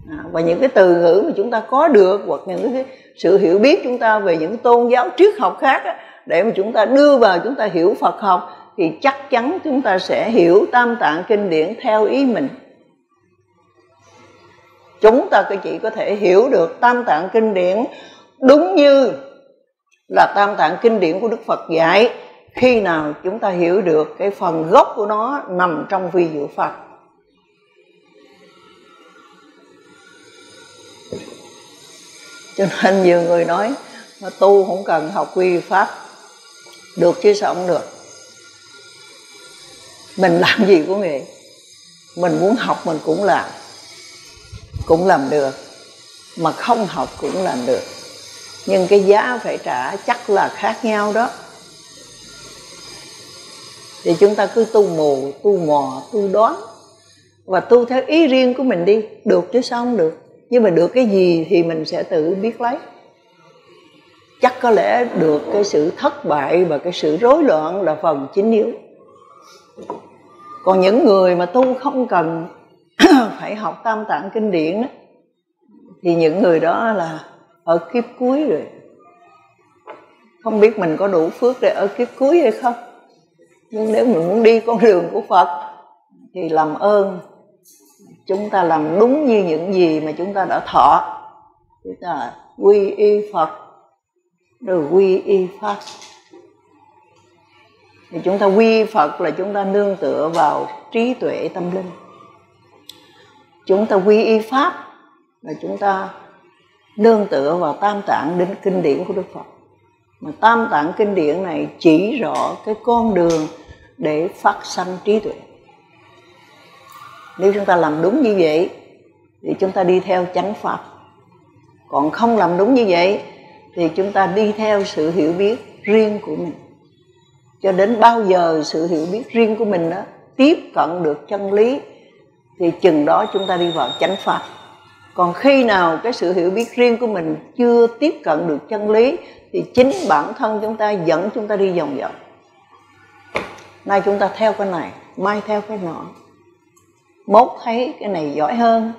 à, và những cái từ ngữ mà chúng ta có được hoặc những cái sự hiểu biết chúng ta về những tôn giáo triết học khác á, để mà chúng ta đưa vào chúng ta hiểu Phật học thì chắc chắn chúng ta sẽ hiểu tam tạng kinh điển theo ý mình chúng ta chỉ có thể hiểu được tam tạng kinh điển đúng như là tam tạng kinh điển của đức phật dạy. Khi nào chúng ta hiểu được cái phần gốc của nó nằm trong vi diệu phật. Cho nên nhiều người nói, mà tu không cần học quy pháp, được chứ sao không được? Mình làm gì cũng vậy. Mình muốn học mình cũng làm cũng làm được, mà không học cũng làm được. Nhưng cái giá phải trả chắc là khác nhau đó. Thì chúng ta cứ tu mù, tu mò, tu đoán, và tu theo ý riêng của mình đi. Được chứ sao không được? Nhưng mà được cái gì thì mình sẽ tự biết lấy. Chắc có lẽ được cái sự thất bại và cái sự rối loạn là phần chính yếu. Còn những người mà tu không cần phải học tam tạng kinh điển đó, thì những người đó là ở kiếp cuối rồi. Không biết mình có đủ phước để ở kiếp cuối hay không. Nhưng nếu mình muốn đi con đường của phật thì làm ơn. Chúng ta làm đúng như những gì mà chúng ta đã thọ. Chúng ta quy y phật rồi quy y pháp. Thì chúng ta quy phật là chúng ta nương tựa vào trí tuệ tâm linh chúng ta quy y pháp là chúng ta nương tựa vào tam tạng đến kinh điển của đức phật. Mà tam tạng kinh điển này chỉ rõ cái con đường để phát sanh trí tuệ. Nếu chúng ta làm đúng như vậy, thì chúng ta đi theo chánh pháp. Còn không làm đúng như vậy, thì chúng ta đi theo sự hiểu biết riêng của mình. Cho đến bao giờ sự hiểu biết riêng của mình đó, tiếp cận được chân lý thì chừng đó chúng ta đi vào chánh pháp. Còn khi nào cái sự hiểu biết riêng của mình chưa tiếp cận được chân lý, thì chính bản thân chúng ta dẫn chúng ta đi vòng vòng. Nay chúng ta theo cái này, mai theo cái nọ. Mốt thấy cái này giỏi hơn,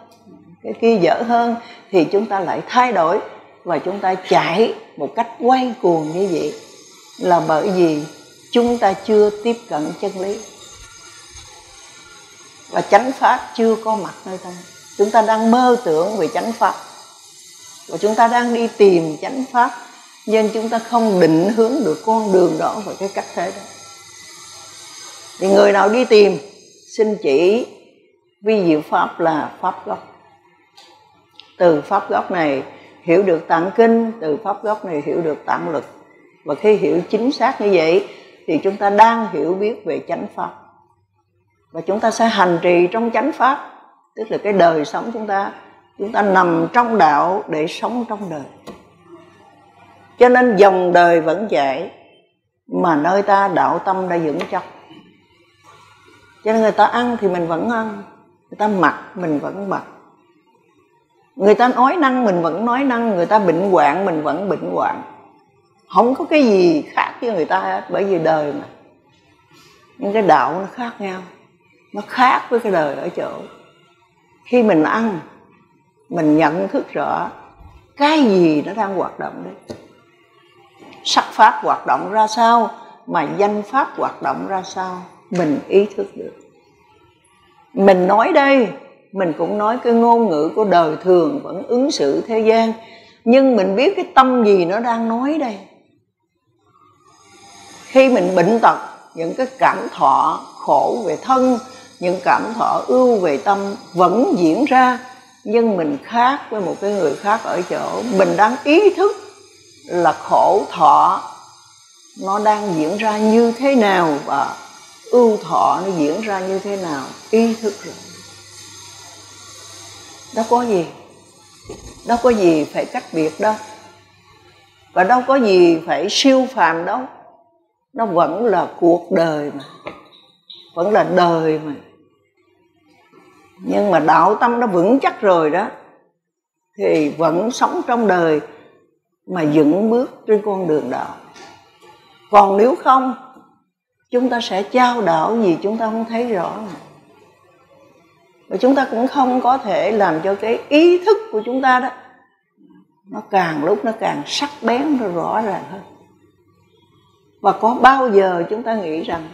cái kia dở hơn, thì chúng ta lại thay đổi và chúng ta chạy một cách quay cuồng như vậy. Là bởi vì chúng ta chưa tiếp cận chân lý và chánh pháp chưa có mặt nơi ta. Chúng ta đang mơ tưởng về chánh pháp. Và chúng ta đang đi tìm chánh pháp, nhưng chúng ta không định hướng được con đường đó và cái cách thế đó. Thì người nào đi tìm, xin chỉ vi diệu pháp là pháp gốc. Từ pháp gốc này hiểu được tạng kinh, từ pháp gốc này hiểu được tạng lực. Và khi hiểu chính xác như vậy, thì chúng ta đang hiểu biết về chánh pháp và chúng ta sẽ hành trì trong chánh pháp, tức là cái đời sống chúng ta. Chúng ta nằm trong đạo để sống trong đời. Cho nên dòng đời vẫn chạy mà nơi ta đạo tâm đã vững chắc. Cho nên người ta ăn thì mình vẫn ăn, người ta mặc mình vẫn mặc. Người ta nói năng mình vẫn nói năng, người ta bệnh hoạn mình vẫn bệnh hoạn. Không có cái gì khác với người ta hết, bởi vì đời mà. Nhưng cái đạo nó khác nhau nó khác với cái đời ở chỗ, khi mình ăn, mình nhận thức rõ cái gì nó đang hoạt động đấy. Sắc pháp hoạt động ra sao mà danh pháp hoạt động ra sao, mình ý thức được. Mình nói đây, mình cũng nói cái ngôn ngữ của đời thường vẫn ứng xử thế gian, nhưng mình biết cái tâm gì nó đang nói đây. Khi mình bệnh tật, những cái cảm thọ khổ về thân những cảm thọ ưu về tâm vẫn diễn ra, nhưng mình khác với một cái người khác ở chỗ mình đang ý thức là khổ thọ nó đang diễn ra như thế nào và ưu thọ nó diễn ra như thế nào, ý thức rồi. Đâu có gì, đâu có gì phải cách biệt đâu. Và đâu có gì phải siêu phàm đâu. Nó vẫn là cuộc đời mà, vẫn là đời mà nhưng mà đạo tâm nó vững chắc rồi đó, thì vẫn sống trong đời mà dựng bước trên con đường đạo. Còn nếu không, chúng ta sẽ trao đảo gì chúng ta không thấy rõ. Và chúng ta cũng không có thể làm cho cái ý thức của chúng ta đó, nó càng lúc nó càng sắc bén, nó rõ ràng hơn. Và có bao giờ chúng ta nghĩ rằng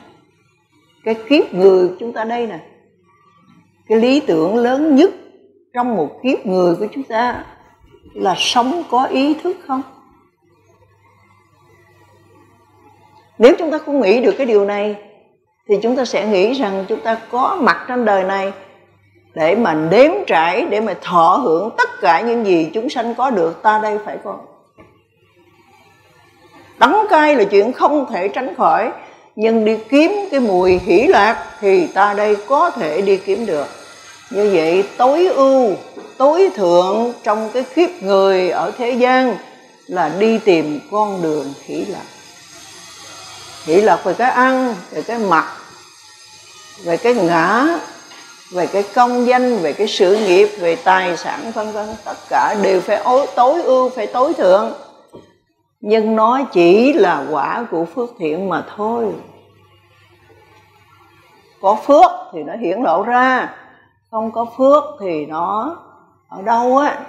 cái kiếp người chúng ta đây nè cái lý tưởng lớn nhất trong một kiếp người của chúng ta là sống có ý thức không? Nếu chúng ta không nghĩ được cái điều này, thì chúng ta sẽ nghĩ rằng chúng ta có mặt trên đời này để mà đếm trải, để mà thọ hưởng tất cả những gì chúng sanh có được. Ta đây phải không? đắng cay là chuyện không thể tránh khỏi, nhưng đi kiếm cái mùi hỷ lạc thì ta đây có thể đi kiếm được như vậy, tối ưu, tối thượng trong cái kiếp người ở thế gian là đi tìm con đường hỷ lạc. Hỷ lạc về cái ăn, về cái mặc, về cái ngã, về cái công danh, về cái sự nghiệp, về tài sản, vân vân, tất cả đều phải tối ưu, phải tối thượng. Nhưng nó chỉ là quả của phước thiện mà thôi. Có phước thì nó hiển lộ ra không có phước thì nó ở đâu á,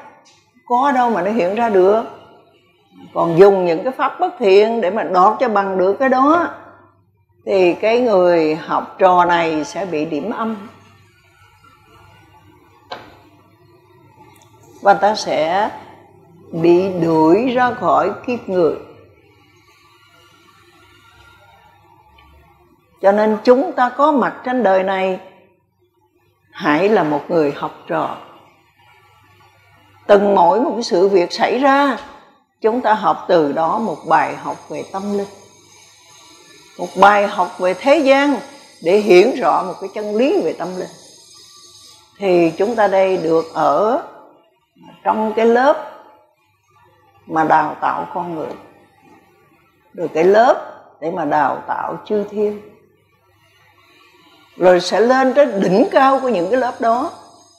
có đâu mà nó hiện ra được. Còn dùng những cái pháp bất thiện để mà đọt cho bằng được cái đó, thì cái người học trò này sẽ bị điểm âm. Và ta sẽ bị đuổi ra khỏi kiếp người. Cho nên chúng ta có mặt trên đời này hãy là một người học trò. Từng mỗi một cái sự việc xảy ra, chúng ta học từ đó một bài học về tâm linh, một bài học về thế gian để hiểu rõ một cái chân lý về tâm linh. Thì chúng ta đây được ở trong cái lớp mà đào tạo con người, được cái lớp để mà đào tạo chư thiên rồi sẽ lên tới đỉnh cao của những cái lớp đó.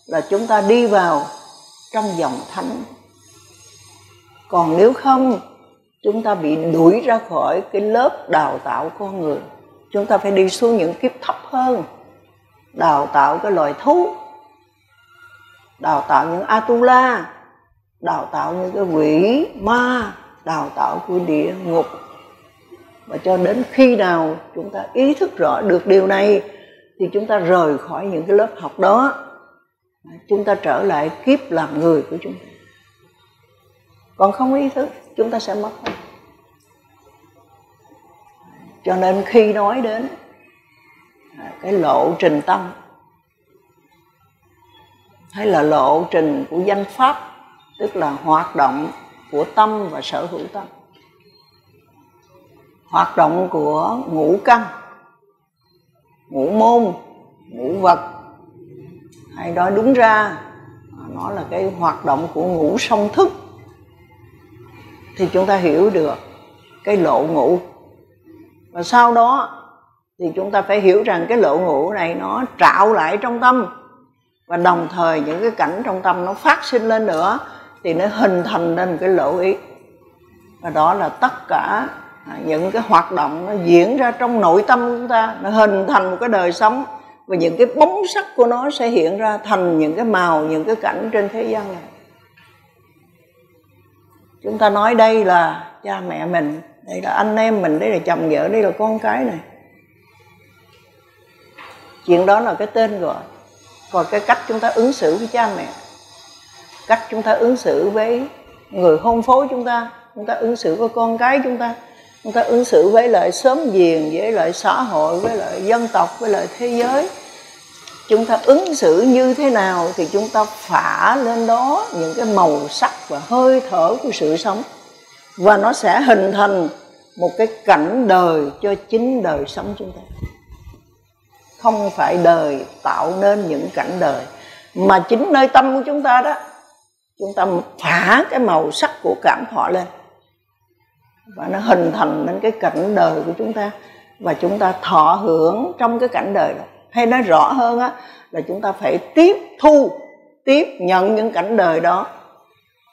Là chúng ta đi vào trong dòng thánh. Còn nếu không, chúng ta bị đuổi ra khỏi cái lớp đào tạo con người. Chúng ta phải đi xuống những kiếp thấp hơn. Đào tạo cái loài thú. Đào tạo những atula. Đào tạo những cái quỷ ma. Đào tạo của địa ngục. Và cho đến khi nào chúng ta ý thức rõ được điều này thì chúng ta rời khỏi những cái lớp học đó. Chúng ta trở lại kiếp làm người của chúng ta. Còn không ý thức, chúng ta sẽ mất. Cho nên khi nói đến cái lộ trình tâm, hay là lộ trình của danh pháp, tức là hoạt động của tâm và sở hữu tâm, hoạt động của ngũ căn ngũ môn ngũ vật. Hay nói đúng ra, nó là cái hoạt động của ngũ song thức. Thì chúng ta hiểu được cái lộ ngũ và sau đó thì chúng ta phải hiểu rằng cái lộ ngũ này nó trạo lại trong tâm. Và đồng thời những cái cảnh trong tâm nó phát sinh lên nữa thì nó hình thành nên một cái lộ ý. Và đó là tất cả những cái hoạt động nó diễn ra trong nội tâm của chúng ta, nó hình thành một cái đời sống. Và những cái bóng sắc của nó sẽ hiện ra thành những cái màu, những cái cảnh trên thế gian này. Chúng ta nói đây là cha mẹ mình, đây là anh em mình, đây là chồng vợ, đây là con cái này. Chuyện đó là cái tên gọi. Còn cái cách chúng ta ứng xử với cha mẹ. Cách chúng ta ứng xử với người hôn phối chúng ta. Chúng ta ứng xử với con cái chúng ta chúng ta ứng xử với lại sớm giềng với lại xã hội, với lại dân tộc, với lại thế giới. Chúng ta ứng xử như thế nào thì chúng ta phả lên đó những cái màu sắc và hơi thở của sự sống. Và nó sẽ hình thành một cái cảnh đời cho chính đời sống chúng ta. Không phải đời tạo nên những cảnh đời. Mà chính nơi tâm của chúng ta đó, chúng ta phả cái màu sắc của cảm thọ lên và nó hình thành nên cái cảnh đời của chúng ta. Và chúng ta thọ hưởng trong cái cảnh đời đó. Hay nói rõ hơn á, là chúng ta phải tiếp thu, tiếp nhận những cảnh đời đó.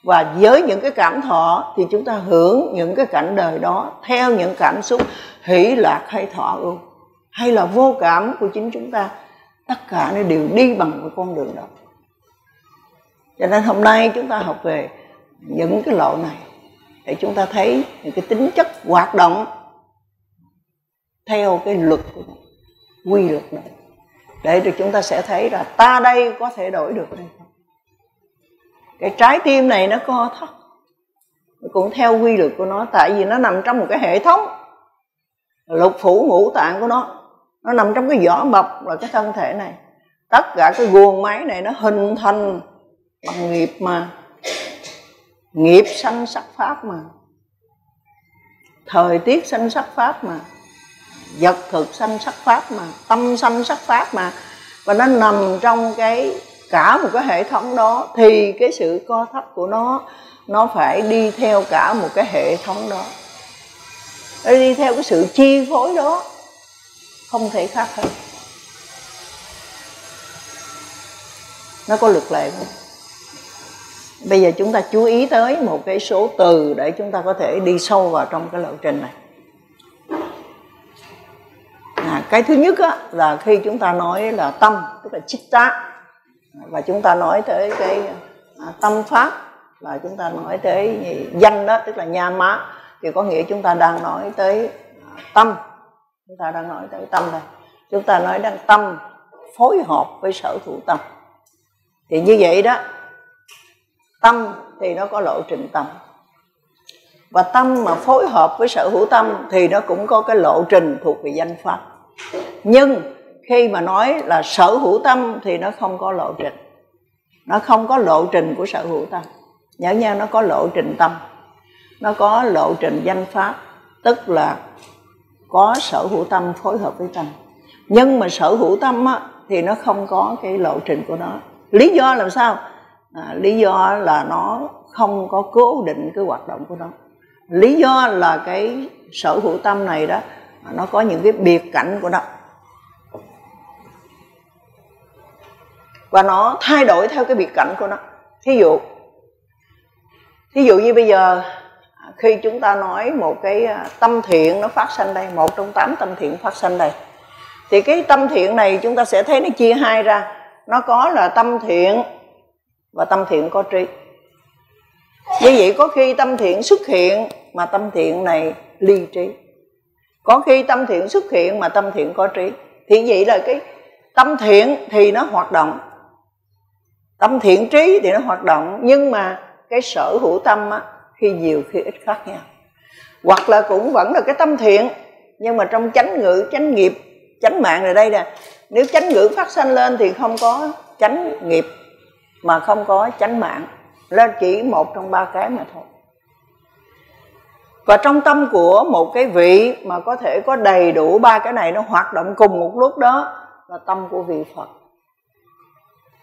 Và với những cái cảm thọ thì chúng ta hưởng những cái cảnh đời đó theo những cảm xúc hỷ lạc hay thọ ưu hay là vô cảm của chính chúng ta. Tất cả nó đều đi bằng cái con đường đó. Cho nên hôm nay chúng ta học về những cái lộ này để chúng ta thấy những cái tính chất hoạt động theo cái luật của nó, quy luật này. để được chúng ta sẽ thấy là ta đây có thể đổi được hay không. Cái trái tim này nó co thắt cũng theo quy luật của nó tại vì nó nằm trong một cái hệ thống. Lục phủ ngũ tạng của nó nó nằm trong cái vỏ bọc là cái thân thể này. Tất cả cái guồng máy này nó hình thành bằng nghiệp mà nghiệp sanh sắc pháp mà. Thời tiết sanh sắc pháp mà. Vật thực sanh sắc pháp mà. Tâm sanh sắc pháp mà. Và nó nằm trong cái, cả một cái hệ thống đó, thì cái sự co thấp của nó nó phải đi theo cả một cái hệ thống đó. Nó đi theo cái sự chi phối đó. Không thể khác hơn nó có luật lệ không? Bây giờ chúng ta chú ý tới một cái số từ để chúng ta có thể đi sâu vào trong cái lộ trình này. À, cái thứ nhất á, là khi chúng ta nói là tâm tức là chitta và chúng ta nói tới cái à, tâm pháp và chúng ta nói tới danh đó tức là nha má thì có nghĩa chúng ta đang nói tới à, tâm. Chúng ta đang nói tới tâm đây. Chúng ta nói đang tâm phối hợp với sở thủ tâm. Thì như vậy đó tâm thì nó có lộ trình tâm. Và tâm mà phối hợp với sở hữu tâm thì nó cũng có cái lộ trình thuộc về danh pháp nhưng khi mà nói là sở hữu tâm thì nó không có lộ trình. Nó không có lộ trình của sở hữu tâm. Nhớ nha nó có lộ trình tâm. Nó có lộ trình danh pháp tức là có sở hữu tâm phối hợp với tâm. Nhưng mà sở hữu tâm á, thì nó không có cái lộ trình của nó. Lý do làm sao? À, lý do là nó không có cố định cái hoạt động của nó. Lý do là cái sở hữu tâm này đó nó có những cái biệt cảnh của nó. Và nó thay đổi theo cái biệt cảnh của nó. Thí dụ thí dụ như bây giờ à, khi chúng ta nói một cái à, tâm thiện nó phát sinh đây một trong tám tâm thiện phát sinh đây thì cái tâm thiện này chúng ta sẽ thấy nó chia hai ra. Nó có là tâm thiện và tâm thiện có trí như vậy có khi tâm thiện xuất hiện mà tâm thiện này ly trí có khi tâm thiện xuất hiện mà tâm thiện có trí thì vậy là cái tâm thiện thì nó hoạt động. Tâm thiện trí thì nó hoạt động nhưng mà cái sở hữu tâm á, khi nhiều khi ít khác nhau. Hoặc là cũng vẫn là cái tâm thiện nhưng mà trong chánh ngữ chánh nghiệp chánh mạng rồi đây nè nếu chánh ngữ phát sanh lên thì không có chánh nghiệp mà không có chánh mạng. Lên chỉ một trong ba cái mà thôi. Và trong tâm của một cái vị mà có thể có đầy đủ ba cái này nó hoạt động cùng một lúc đó là tâm của vị phật.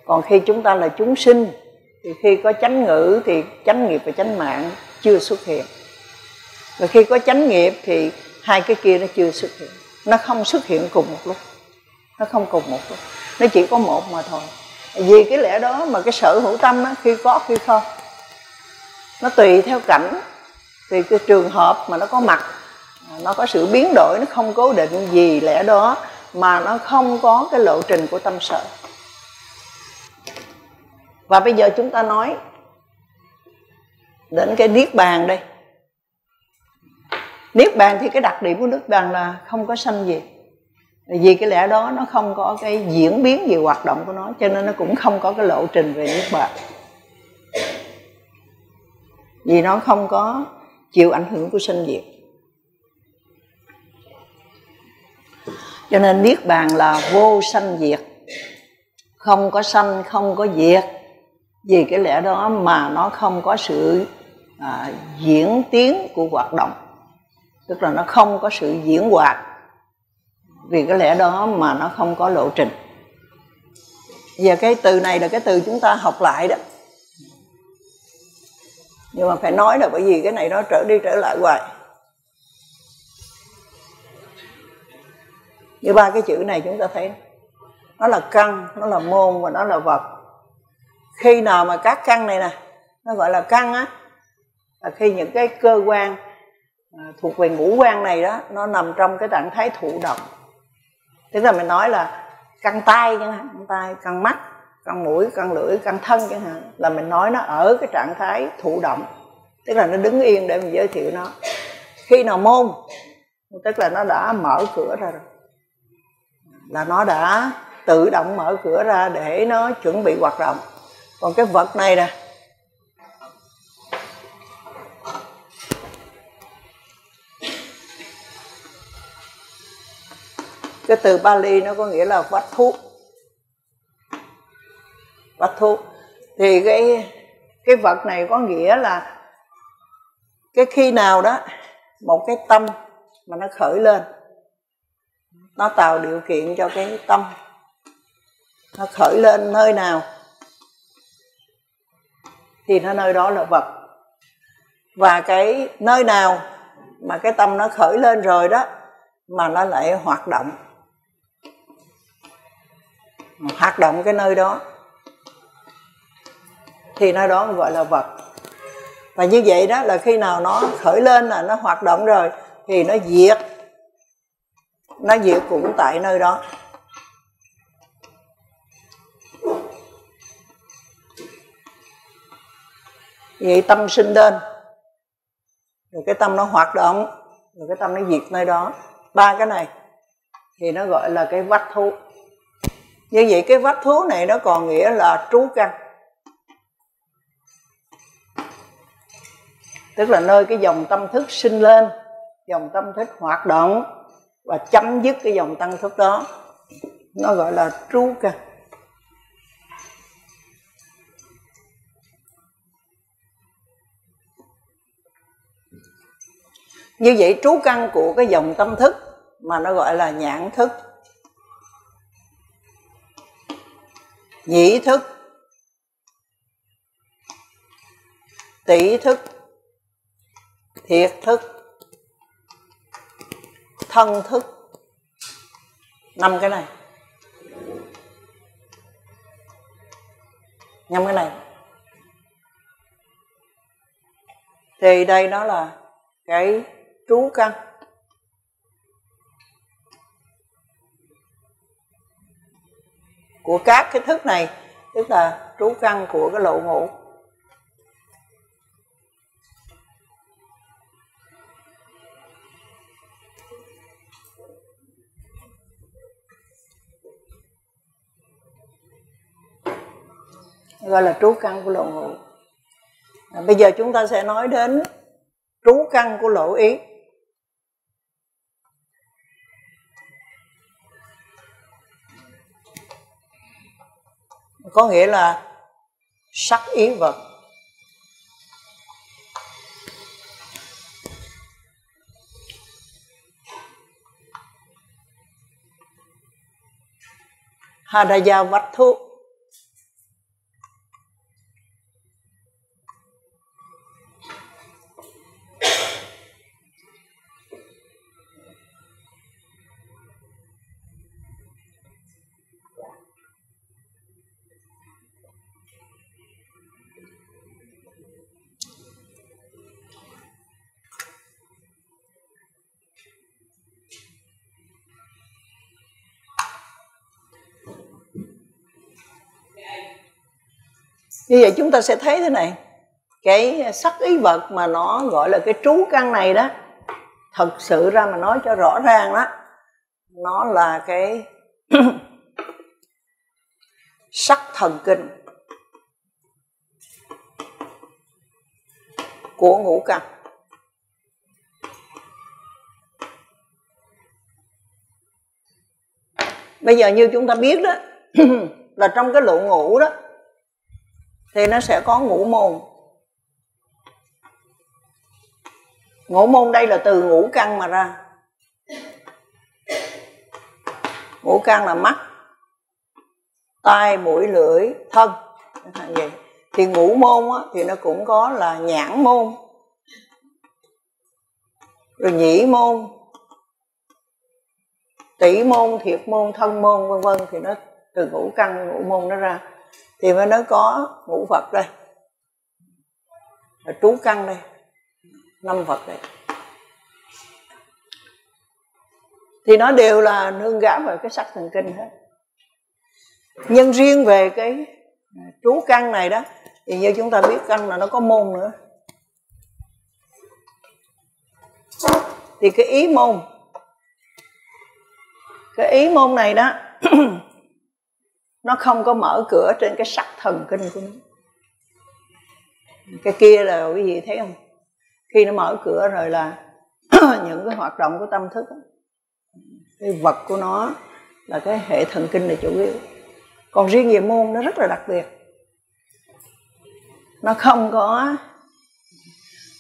Còn khi chúng ta là chúng sinh, thì khi có chánh ngữ, thì chánh nghiệp và chánh mạng chưa xuất hiện. Và khi có chánh nghiệp, thì hai cái kia nó chưa xuất hiện. Nó không xuất hiện cùng một lúc. Nó không cùng một lúc. Nó chỉ có một mà thôi vì cái lẽ đó mà cái sở hữu tâm á, khi có khi không. Nó tùy theo cảnh tùy cái trường hợp mà nó có mặt. À, nó có sự biến đổi nó không cố định gì lẽ đó mà nó không có cái lộ trình của tâm sở. Và bây giờ chúng ta nói đến cái niết bàn đây. Niết bàn thì cái đặc điểm của niết bàn là không có sanh diệt vì cái lẽ đó nó không có cái diễn biến về hoạt động của nó cho nên nó cũng không có cái lộ trình về niết bàn vì nó không có chịu ảnh hưởng của sanh diệt. Cho nên niết bàn là vô sanh diệt. Không có sanh không có diệt. Vì cái lẽ đó mà nó không có sự à, diễn tiến của hoạt động. Tức là nó không có sự diễn hoạt vì cái lẽ đó mà nó không có lộ trình. Giờ cái từ này là cái từ chúng ta học lại đó. Nhưng mà phải nói là bởi vì cái này nó trở đi trở lại hoài. Như ba cái chữ này chúng ta thấy nó là căn, nó là môn và nó là vật. Khi nào mà các căn này nè, nó gọi là căn á, là khi những cái cơ quan à, thuộc về ngũ quan này đó, nó nằm trong cái trạng thái thụ động tức là mình nói là căng tay chẳng hạn, căng tay, căng mắt, căng mũi, căng lưỡi, căng thân chẳng hạn, là mình nói nó ở cái trạng thái thụ động. Tức là nó đứng yên để mình giới thiệu nó. Khi nào môn, tức là nó đã mở cửa ra rồi. Là nó đã tự động mở cửa ra để nó chuẩn bị hoạt động. Còn cái vật này nè cái từ Bali nó có nghĩa là vắt thuốc. Vắt thuốc. Thì cái cái vật này có nghĩa là cái khi nào đó một cái tâm mà nó khởi lên, nó tạo điều kiện cho cái tâm nó khởi lên nơi nào, thì nó nơi đó là vật. Và cái nơi nào mà cái tâm nó khởi lên rồi đó, mà nó lại hoạt động hoạt động cái nơi đó. Thì nơi đó gọi là vật và như vậy đó là khi nào nó khởi lên là nó hoạt động rồi, thì nó diệt. Nó diệt cũng tại nơi đó. Vậy tâm sinh lên. Rồi cái tâm nó hoạt động, rồi cái tâm nó diệt nơi đó. Ba cái này thì nó gọi là cái vách thú như vậy cái vách thú này nó còn nghĩa là trú căn. Tức là nơi cái dòng tâm thức sinh lên, dòng tâm thức hoạt động và chấm dứt cái dòng tâm thức đó. Nó gọi là trú căn. Như vậy trú căn của cái dòng tâm thức mà nó gọi là nhãn thức nhĩ thức. Tỷ thức. Thiệt thức. Thân thức. Năm cái này. Năm cái này. Thì đây nó là cái trú căn. Của các cái thức này tức là trú căn của cái lộ ngũ. Gọi là trú căn của lộ ngũ. À, bây giờ chúng ta sẽ nói đến trú căn của lộ ý. Có nghĩa là sắc ý vật. Hadaya vách thuốc như vậy chúng ta sẽ thấy thế này. Cái sắc ý vật mà nó gọi là cái trú căn này đó, thật sự ra mà nói cho rõ ràng đó, nó là cái sắc thần kinh của ngũ căn. Bây giờ như chúng ta biết đó, là trong cái lộ ngủ đó thì nó sẽ có ngũ môn. Ngũ môn đây là từ ngũ căn mà ra. Ngũ căn là mắt tai mũi lưỡi thân. Vậy. Thì ngũ môn á, thì nó cũng có là nhãn môn rồi nhĩ môn tỷ môn thiệt môn thân môn vân vân. Thì nó từ ngũ căn ngũ môn nó ra thì mới nói có ngũ phật đây. Trú căn đây, năm phật đây. Thì nó đều là nương gã vào cái sắc thần kinh hết. Nhưng riêng về cái à, trú căn này đó, thì như chúng ta biết căn là nó có môn nữa. Thì cái ý môn, cái ý môn này đó nó không có mở cửa trên cái sắc thần kinh của nó. Cái kia là quý vị thấy không? Khi nó mở cửa rồi là những cái hoạt động của tâm thức cái vật của nó là cái hệ thần kinh là chủ yếu. Còn riêng về môn nó rất là đặc biệt. Nó không có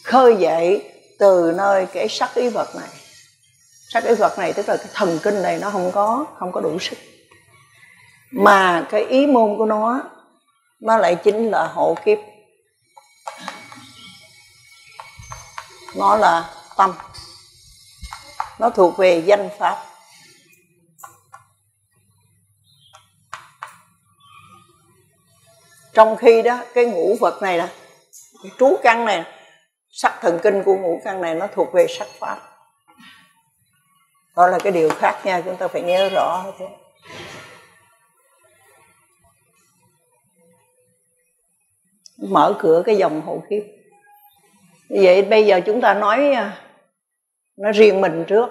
khơi dậy từ nơi cái sắc ý vật này. Sắc ý vật này tức là cái thần kinh này nó không có không có đủ sức mà cái ý môn của nó nó lại chính là hộ kiếp. Nó là tâm. Nó thuộc về danh pháp. Trong khi đó, cái ngũ vật này là cái trú căn này, sắc thần kinh của ngũ căn này nó thuộc về sắc pháp. Đó là cái điều khác nha, chúng ta phải nhớ rõ thế mở cửa cái dòng hậu kiếp. Vậy bây giờ chúng ta nói nó nói riêng mình trước.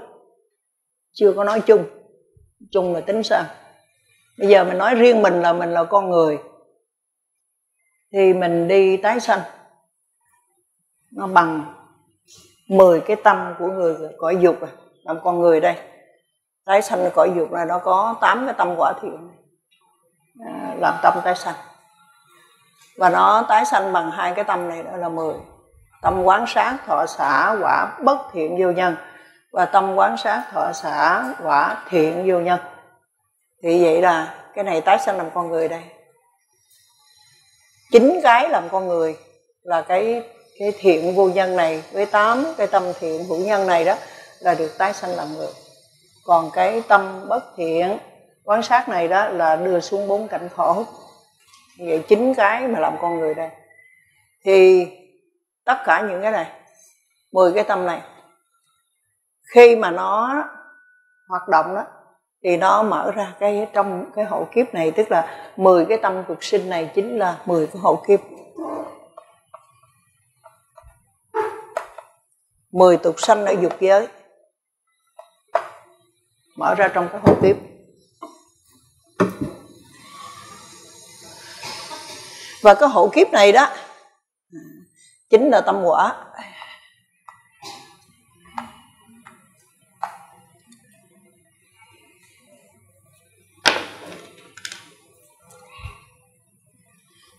Chưa có nói chung. Chung là tính sao? Bây giờ mình nói riêng mình là mình là con người. Thì mình đi tái sanh. Nó bằng 10 cái tâm của người cõi dục à, làm con người đây. Tái sanh cõi dục này nó có 8 cái tâm quả thiện. À, làm tâm tái sanh và nó tái sanh bằng hai cái tâm này đó là 10 tâm quán sát, thọ xả, quả bất thiện vô nhân. Và tâm quán sát, thọ xả, quả thiện vô nhân. Thì vậy là cái này tái sanh làm con người đây. Chính cái làm con người là cái cái thiện vô nhân này, với tám cái tâm thiện hữu nhân này đó là được tái sanh làm người. Còn cái tâm bất thiện quan sát này đó là đưa xuống bốn cảnh khổ vậy chính cái mà làm con người đây. Thì tất cả những cái này 10 cái tâm này, khi mà nó hoạt động đó, thì nó mở ra cái trong cái hậu kiếp này, tức là 10 cái tâm cực sinh này chính là 10 cái hậu kiếp. 10 tục sanh ở dục giới mở ra trong cái hậu kiếp. Và cái hậu kiếp này đó, chính là tâm quả.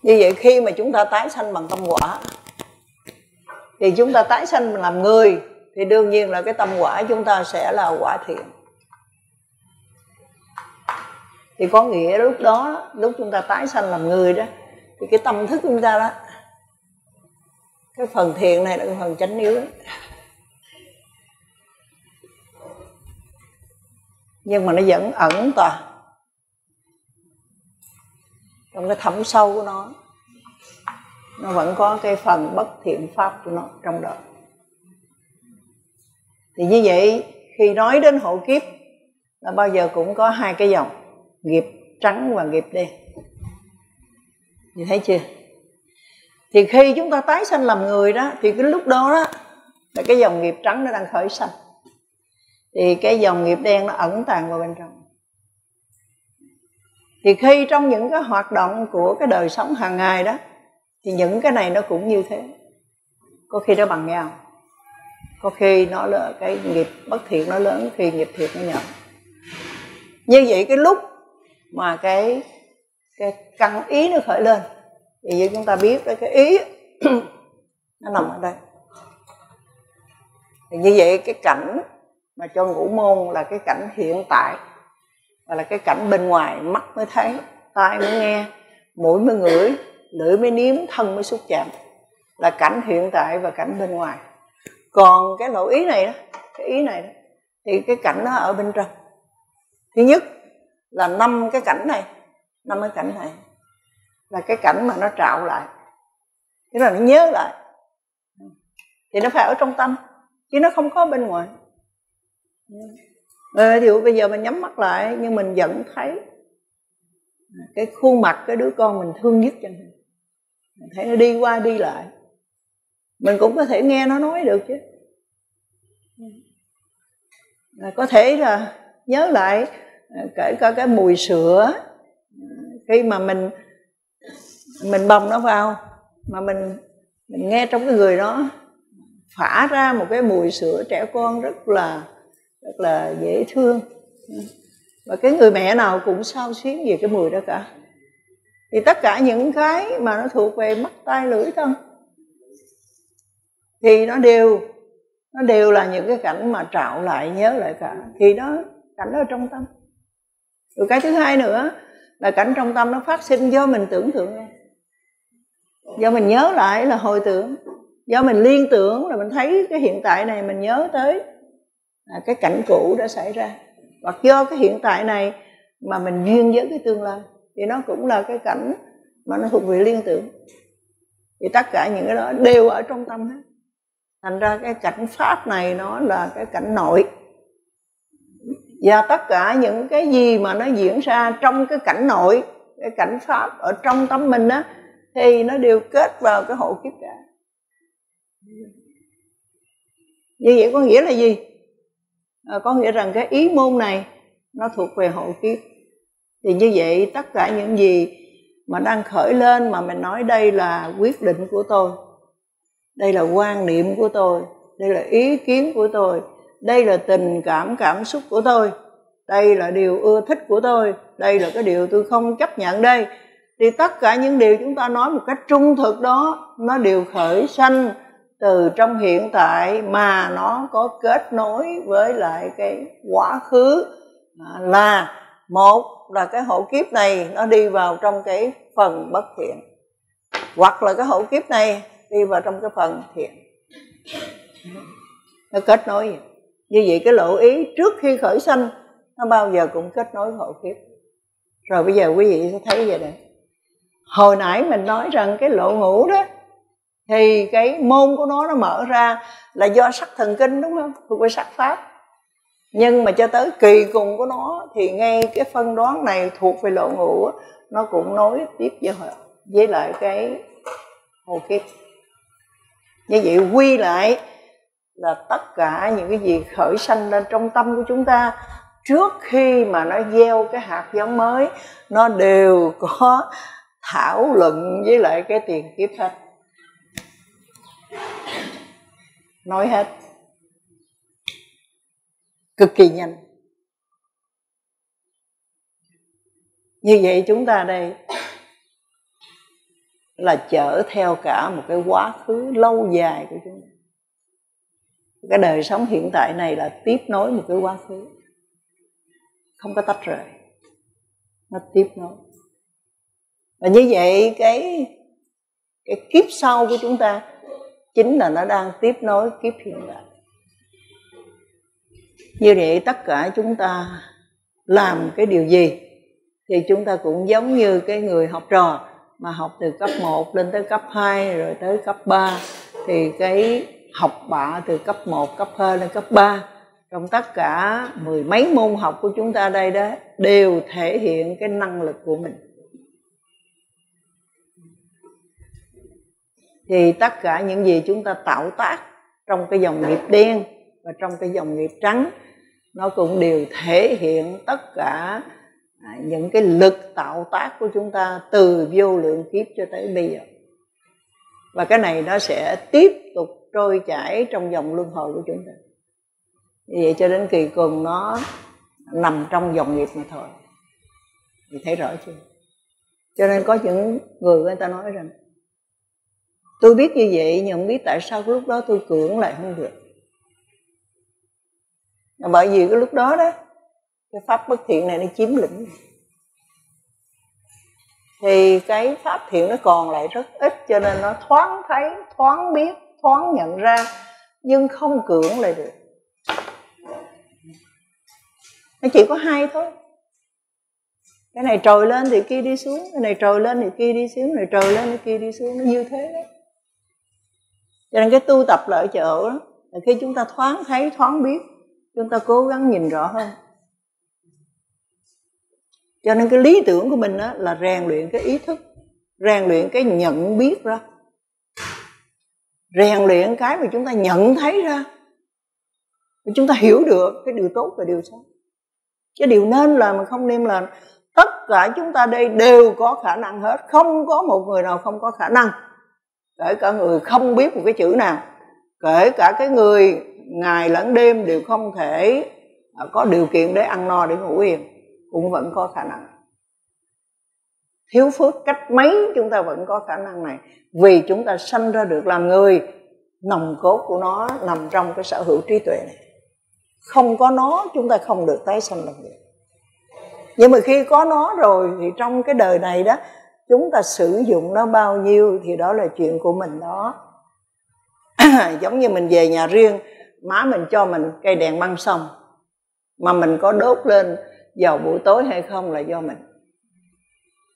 Như vậy khi mà chúng ta tái sanh bằng tâm quả, thì chúng ta tái sanh làm người, thì đương nhiên là cái tâm quả chúng ta sẽ là quả thiện. Thì có nghĩa lúc đó, lúc chúng ta tái sanh làm người đó thì cái tâm thức chúng ta đó, cái phần thiện này là cái phần chánh yếu. Nhưng mà nó vẫn ẩn tòa trong cái thẩm sâu của nó. Nó vẫn có cái phần bất thiện pháp của nó trong đó. Thì như vậy, khi nói đến hộ kiếp, là bao giờ cũng có hai cái dòng, nghiệp trắng và nghiệp đen nhìn thấy chưa? Thì khi chúng ta tái sanh làm người đó, thì cái lúc đó đó, là cái dòng nghiệp trắng nó đang khởi sanh. Thì cái dòng nghiệp đen nó ẩn tàng vào bên trong. Thì khi trong những cái hoạt động của cái đời sống hàng ngày đó, thì những cái này nó cũng như thế. Có khi nó bằng nhau. Có khi nó là cái nghiệp bất thiện nó lớn khi nghiệp thiện nó nhỏ. Như vậy cái lúc mà cái cái căn ý nó khởi lên. Thì như chúng ta biết đó, cái ý nó nằm ở đây. Thì như vậy cái cảnh mà cho ngũ môn là cái cảnh hiện tại và là cái cảnh bên ngoài mắt mới thấy tai mới nghe mũi mới ngửi lưỡi mới nếm thân mới xúc chạm là cảnh hiện tại và cảnh bên ngoài. Còn cái nội ý này đó cái ý này đó thì cái cảnh nó ở bên trong. Thứ nhất là năm cái cảnh này năm cái cảnh này là cái cảnh mà nó trạo lại. Tức là nó nhớ lại. Thì nó phải ở trong tâm chứ nó không có bên ngoài. Ờ, thì bây giờ mình nhắm mắt lại nhưng mình vẫn thấy cái khuôn mặt cái đứa con mình thương nhất chẳng hạn mình thấy nó đi qua đi lại. Mình cũng có thể nghe nó nói được chứ. Có thể là nhớ lại kể cả cái mùi sữa khi mà mình mình bồng nó vào, mà mình mình nghe trong cái người đó, phả ra một cái mùi sữa trẻ con rất là rất là dễ thương. Và cái người mẹ nào cũng sao xuyến về cái mùi đó cả. Thì tất cả những cái mà nó thuộc về mắt, tai, lưỡi, thân, thì nó đều nó đều là những cái cảnh mà trạo lại, nhớ lại cả. Thì đó, cảnh ở trong tâm. Rồi cái thứ hai nữa là cảnh trong tâm nó phát sinh do mình tưởng tượng ra do mình nhớ lại là hồi tưởng. Do mình liên tưởng là mình thấy cái hiện tại này mình nhớ tới à, cái cảnh cũ đã xảy ra. Hoặc do cái hiện tại này mà mình duyên với cái tương lai. Thì nó cũng là cái cảnh mà nó thuộc về liên tưởng. Thì tất cả những cái đó đều ở trong tâm hết. Thành ra cái cảnh pháp này nó là cái cảnh nội. Và tất cả những cái gì mà nó diễn ra trong cái cảnh nội cái cảnh pháp ở trong tâm mình á thì nó đều kết vào cái hộ kiếp cả. Như vậy có nghĩa là gì? À, có nghĩa rằng cái ý môn này nó thuộc về hộ kiếp. Thì như vậy tất cả những gì mà đang khởi lên mà mình nói đây là quyết định của tôi đây là quan niệm của tôi đây là ý kiến của tôi đây là tình cảm cảm xúc của tôi đây là điều ưa thích của tôi đây là cái điều tôi không chấp nhận đây thì tất cả những điều chúng ta nói một cách trung thực đó, nó đều khởi sanh từ trong hiện tại mà nó có kết nối với lại cái quá khứ. À, là một là cái hộ kiếp này nó đi vào trong cái phần bất thiện, hoặc là cái hộ kiếp này đi vào trong cái phần thiện. Nó kết nối. Vậy. như vậy cái lộ ý trước khi khởi sanh, nó bao giờ cũng kết nối hộ kiếp. Rồi bây giờ quý vị sẽ thấy vậy này hồi nãy mình nói rằng cái lộ ngủ đó, thì cái môn của nó nó mở ra là do sắc thần kinh, đúng không? Thuộc về sắc pháp. Nhưng mà cho tới kỳ cùng của nó, thì ngay cái phân đoán này thuộc về lộ ngũ nó cũng nối tiếp với với lại cái hồ kiếp. Như vậy quy lại là tất cả những cái gì khởi sanh lên trong tâm của chúng ta, trước khi mà nó gieo cái hạt giống mới, nó đều có thảo luận với lại cái tiền kiếp hết nói hết. Cực kỳ nhanh. Như vậy chúng ta đây là chở theo cả một cái quá khứ lâu dài của chúng ta. Cái đời sống hiện tại này là tiếp nối một cái quá khứ. Không có tách rời. Nó tiếp nối và như vậy cái cái kiếp sau của chúng ta chính là nó đang tiếp nối kiếp hiện tại. Như vậy tất cả chúng ta làm cái điều gì thì chúng ta cũng giống như cái người học trò mà học từ cấp 1 lên tới cấp 2 rồi tới cấp 3 thì cái học bạ từ cấp 1, cấp 2 lên cấp 3 trong tất cả mười mấy môn học của chúng ta đây đó đều thể hiện cái năng lực của mình. Thì tất cả những gì chúng ta tạo tác trong cái dòng nghiệp đen và trong cái dòng nghiệp trắng, nó cũng đều thể hiện tất cả à, những cái lực tạo tác của chúng ta từ vô lượng kiếp cho tới bây giờ. Và cái này nó sẽ tiếp tục trôi chảy trong dòng luân hồi của chúng ta. Như vậy cho đến kỳ cùng nó nằm trong dòng nghiệp mà thôi. Thì thấy rõ chưa? Cho nên có những người người ta nói rằng tôi biết như vậy, nhưng không biết tại sao lúc đó tôi cưỡng lại không được. Bởi vì cái lúc đó đó, cái pháp bất thiện này nó chiếm lĩnh. Thì cái pháp thiện nó còn lại rất ít, cho nên nó thoáng thấy, thoáng biết, thoáng nhận ra, nhưng không cưỡng lại được. Nó chỉ có hai thôi. Cái này trồi lên thì kia đi xuống, cái này trồi lên thì kia đi xuống này trồi lên thì kia đi xuống, nó như thế đó cho nên cái tu tập là ở chỗ đó, là khi chúng ta thoáng thấy, thoáng biết, chúng ta cố gắng nhìn rõ hơn. Cho nên cái lý tưởng của mình đó là rèn luyện cái ý thức, rèn luyện cái nhận biết ra. Rèn luyện cái mà chúng ta nhận thấy ra. Chúng ta hiểu được cái điều tốt và điều xấu. Cái điều nên là mà không nên là tất cả chúng ta đây đều có khả năng hết. Không có một người nào không có khả năng kể cả người không biết một cái chữ nào. Kể cả cái người ngày lẫn đêm đều không thể à, có điều kiện để ăn no để ngủ yên, cũng vẫn có khả năng. Thiếu phước cách mấy chúng ta vẫn có khả năng này. Vì chúng ta sanh ra được làm người nòng cốt của nó, nằm trong cái sở hữu trí tuệ này. Không có nó, chúng ta không được tái sanh làm người nhưng mà khi có nó rồi thì trong cái đời này đó chúng ta sử dụng nó bao nhiêu thì đó là chuyện của mình đó. Giống như mình về nhà riêng, má mình cho mình cây đèn băng xong mà mình có đốt lên vào buổi tối hay không là do mình.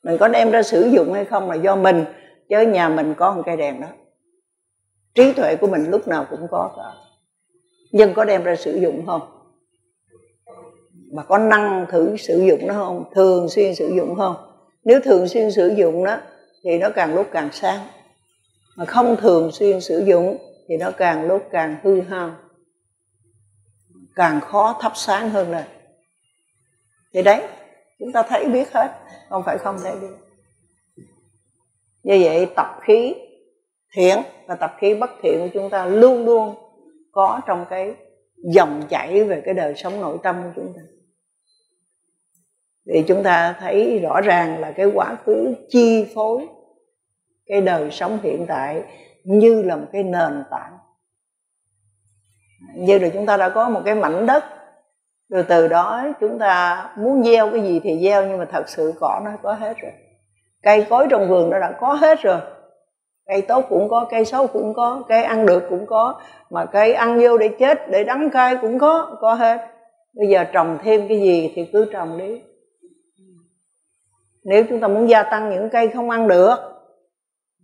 Mình có đem ra sử dụng hay không là do mình, chứ nhà mình có một cây đèn đó. Trí tuệ của mình lúc nào cũng có cả. Nhưng có đem ra sử dụng không? Mà có năng thử sử dụng nó không? Thường xuyên sử dụng không? Nếu thường xuyên sử dụng đó, thì nó càng lúc càng sáng. Mà không thường xuyên sử dụng, thì nó càng lúc càng hư hao, càng khó thắp sáng hơn lên thì đấy, chúng ta thấy biết hết, không phải không thấy biết. Như vậy tập khí thiện và tập khí bất thiện của chúng ta luôn luôn có trong cái dòng chảy về cái đời sống nội tâm của chúng ta thì chúng ta thấy rõ ràng là cái quá khứ chi phối cái đời sống hiện tại như là một cái nền tảng. Như là chúng ta đã có một cái mảnh đất, rồi từ đó chúng ta muốn gieo cái gì thì gieo, nhưng mà thật sự cỏ nó có hết rồi. Cây cối trong vườn nó đã có hết rồi. Cây tốt cũng có, cây xấu cũng có, cây ăn được cũng có, mà cây ăn vô để chết, để đắng cay cũng có có hết. Bây giờ trồng thêm cái gì thì cứ trồng đi nếu chúng ta muốn gia tăng những cây không ăn được,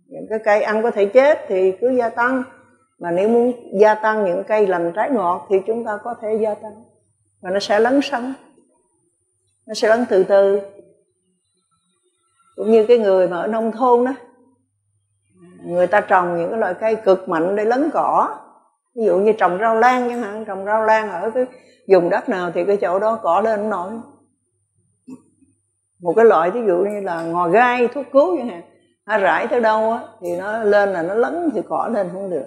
những cái cây ăn có thể chết thì cứ gia tăng. Mà nếu muốn gia tăng những cây lành trái ngọt thì chúng ta có thể gia tăng. Và nó sẽ lấn sân nó sẽ lấn từ từ. Cũng như cái người mà ở nông thôn đó, người ta trồng những cái loại cây cực mạnh để lấn cỏ. Ví dụ như trồng rau lan chẳng hạn, trồng rau lan ở cái vùng đất nào thì cái chỗ đó cỏ lên không nổi một cái loại ví dụ như là ngò gai thuốc cứu chẳng hạn nó rải tới đâu á, thì nó lên là nó lấn thì cỏ lên không được.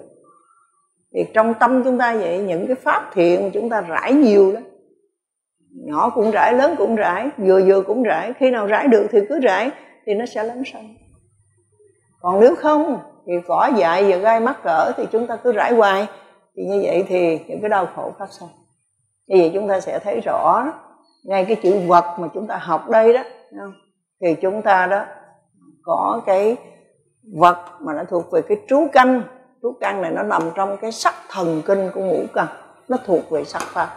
Thì trong tâm chúng ta vậy những cái pháp thiện chúng ta rải nhiều lắm. Nhỏ cũng rải lớn cũng rải vừa vừa cũng rải khi nào rải được thì cứ rải thì nó sẽ lấn sân. Còn nếu không thì cỏ dại và gai mắc cỡ thì chúng ta cứ rải hoài. Thì như vậy thì những cái đau khổ phát sinh. Như vậy chúng ta sẽ thấy rõ ngay cái chữ vật mà chúng ta học đây đó thì chúng ta đó có cái vật mà nó thuộc về cái trú căn. Trú căn này nó nằm trong cái sắc thần kinh của ngũ căn. Nó thuộc về sắc pháp.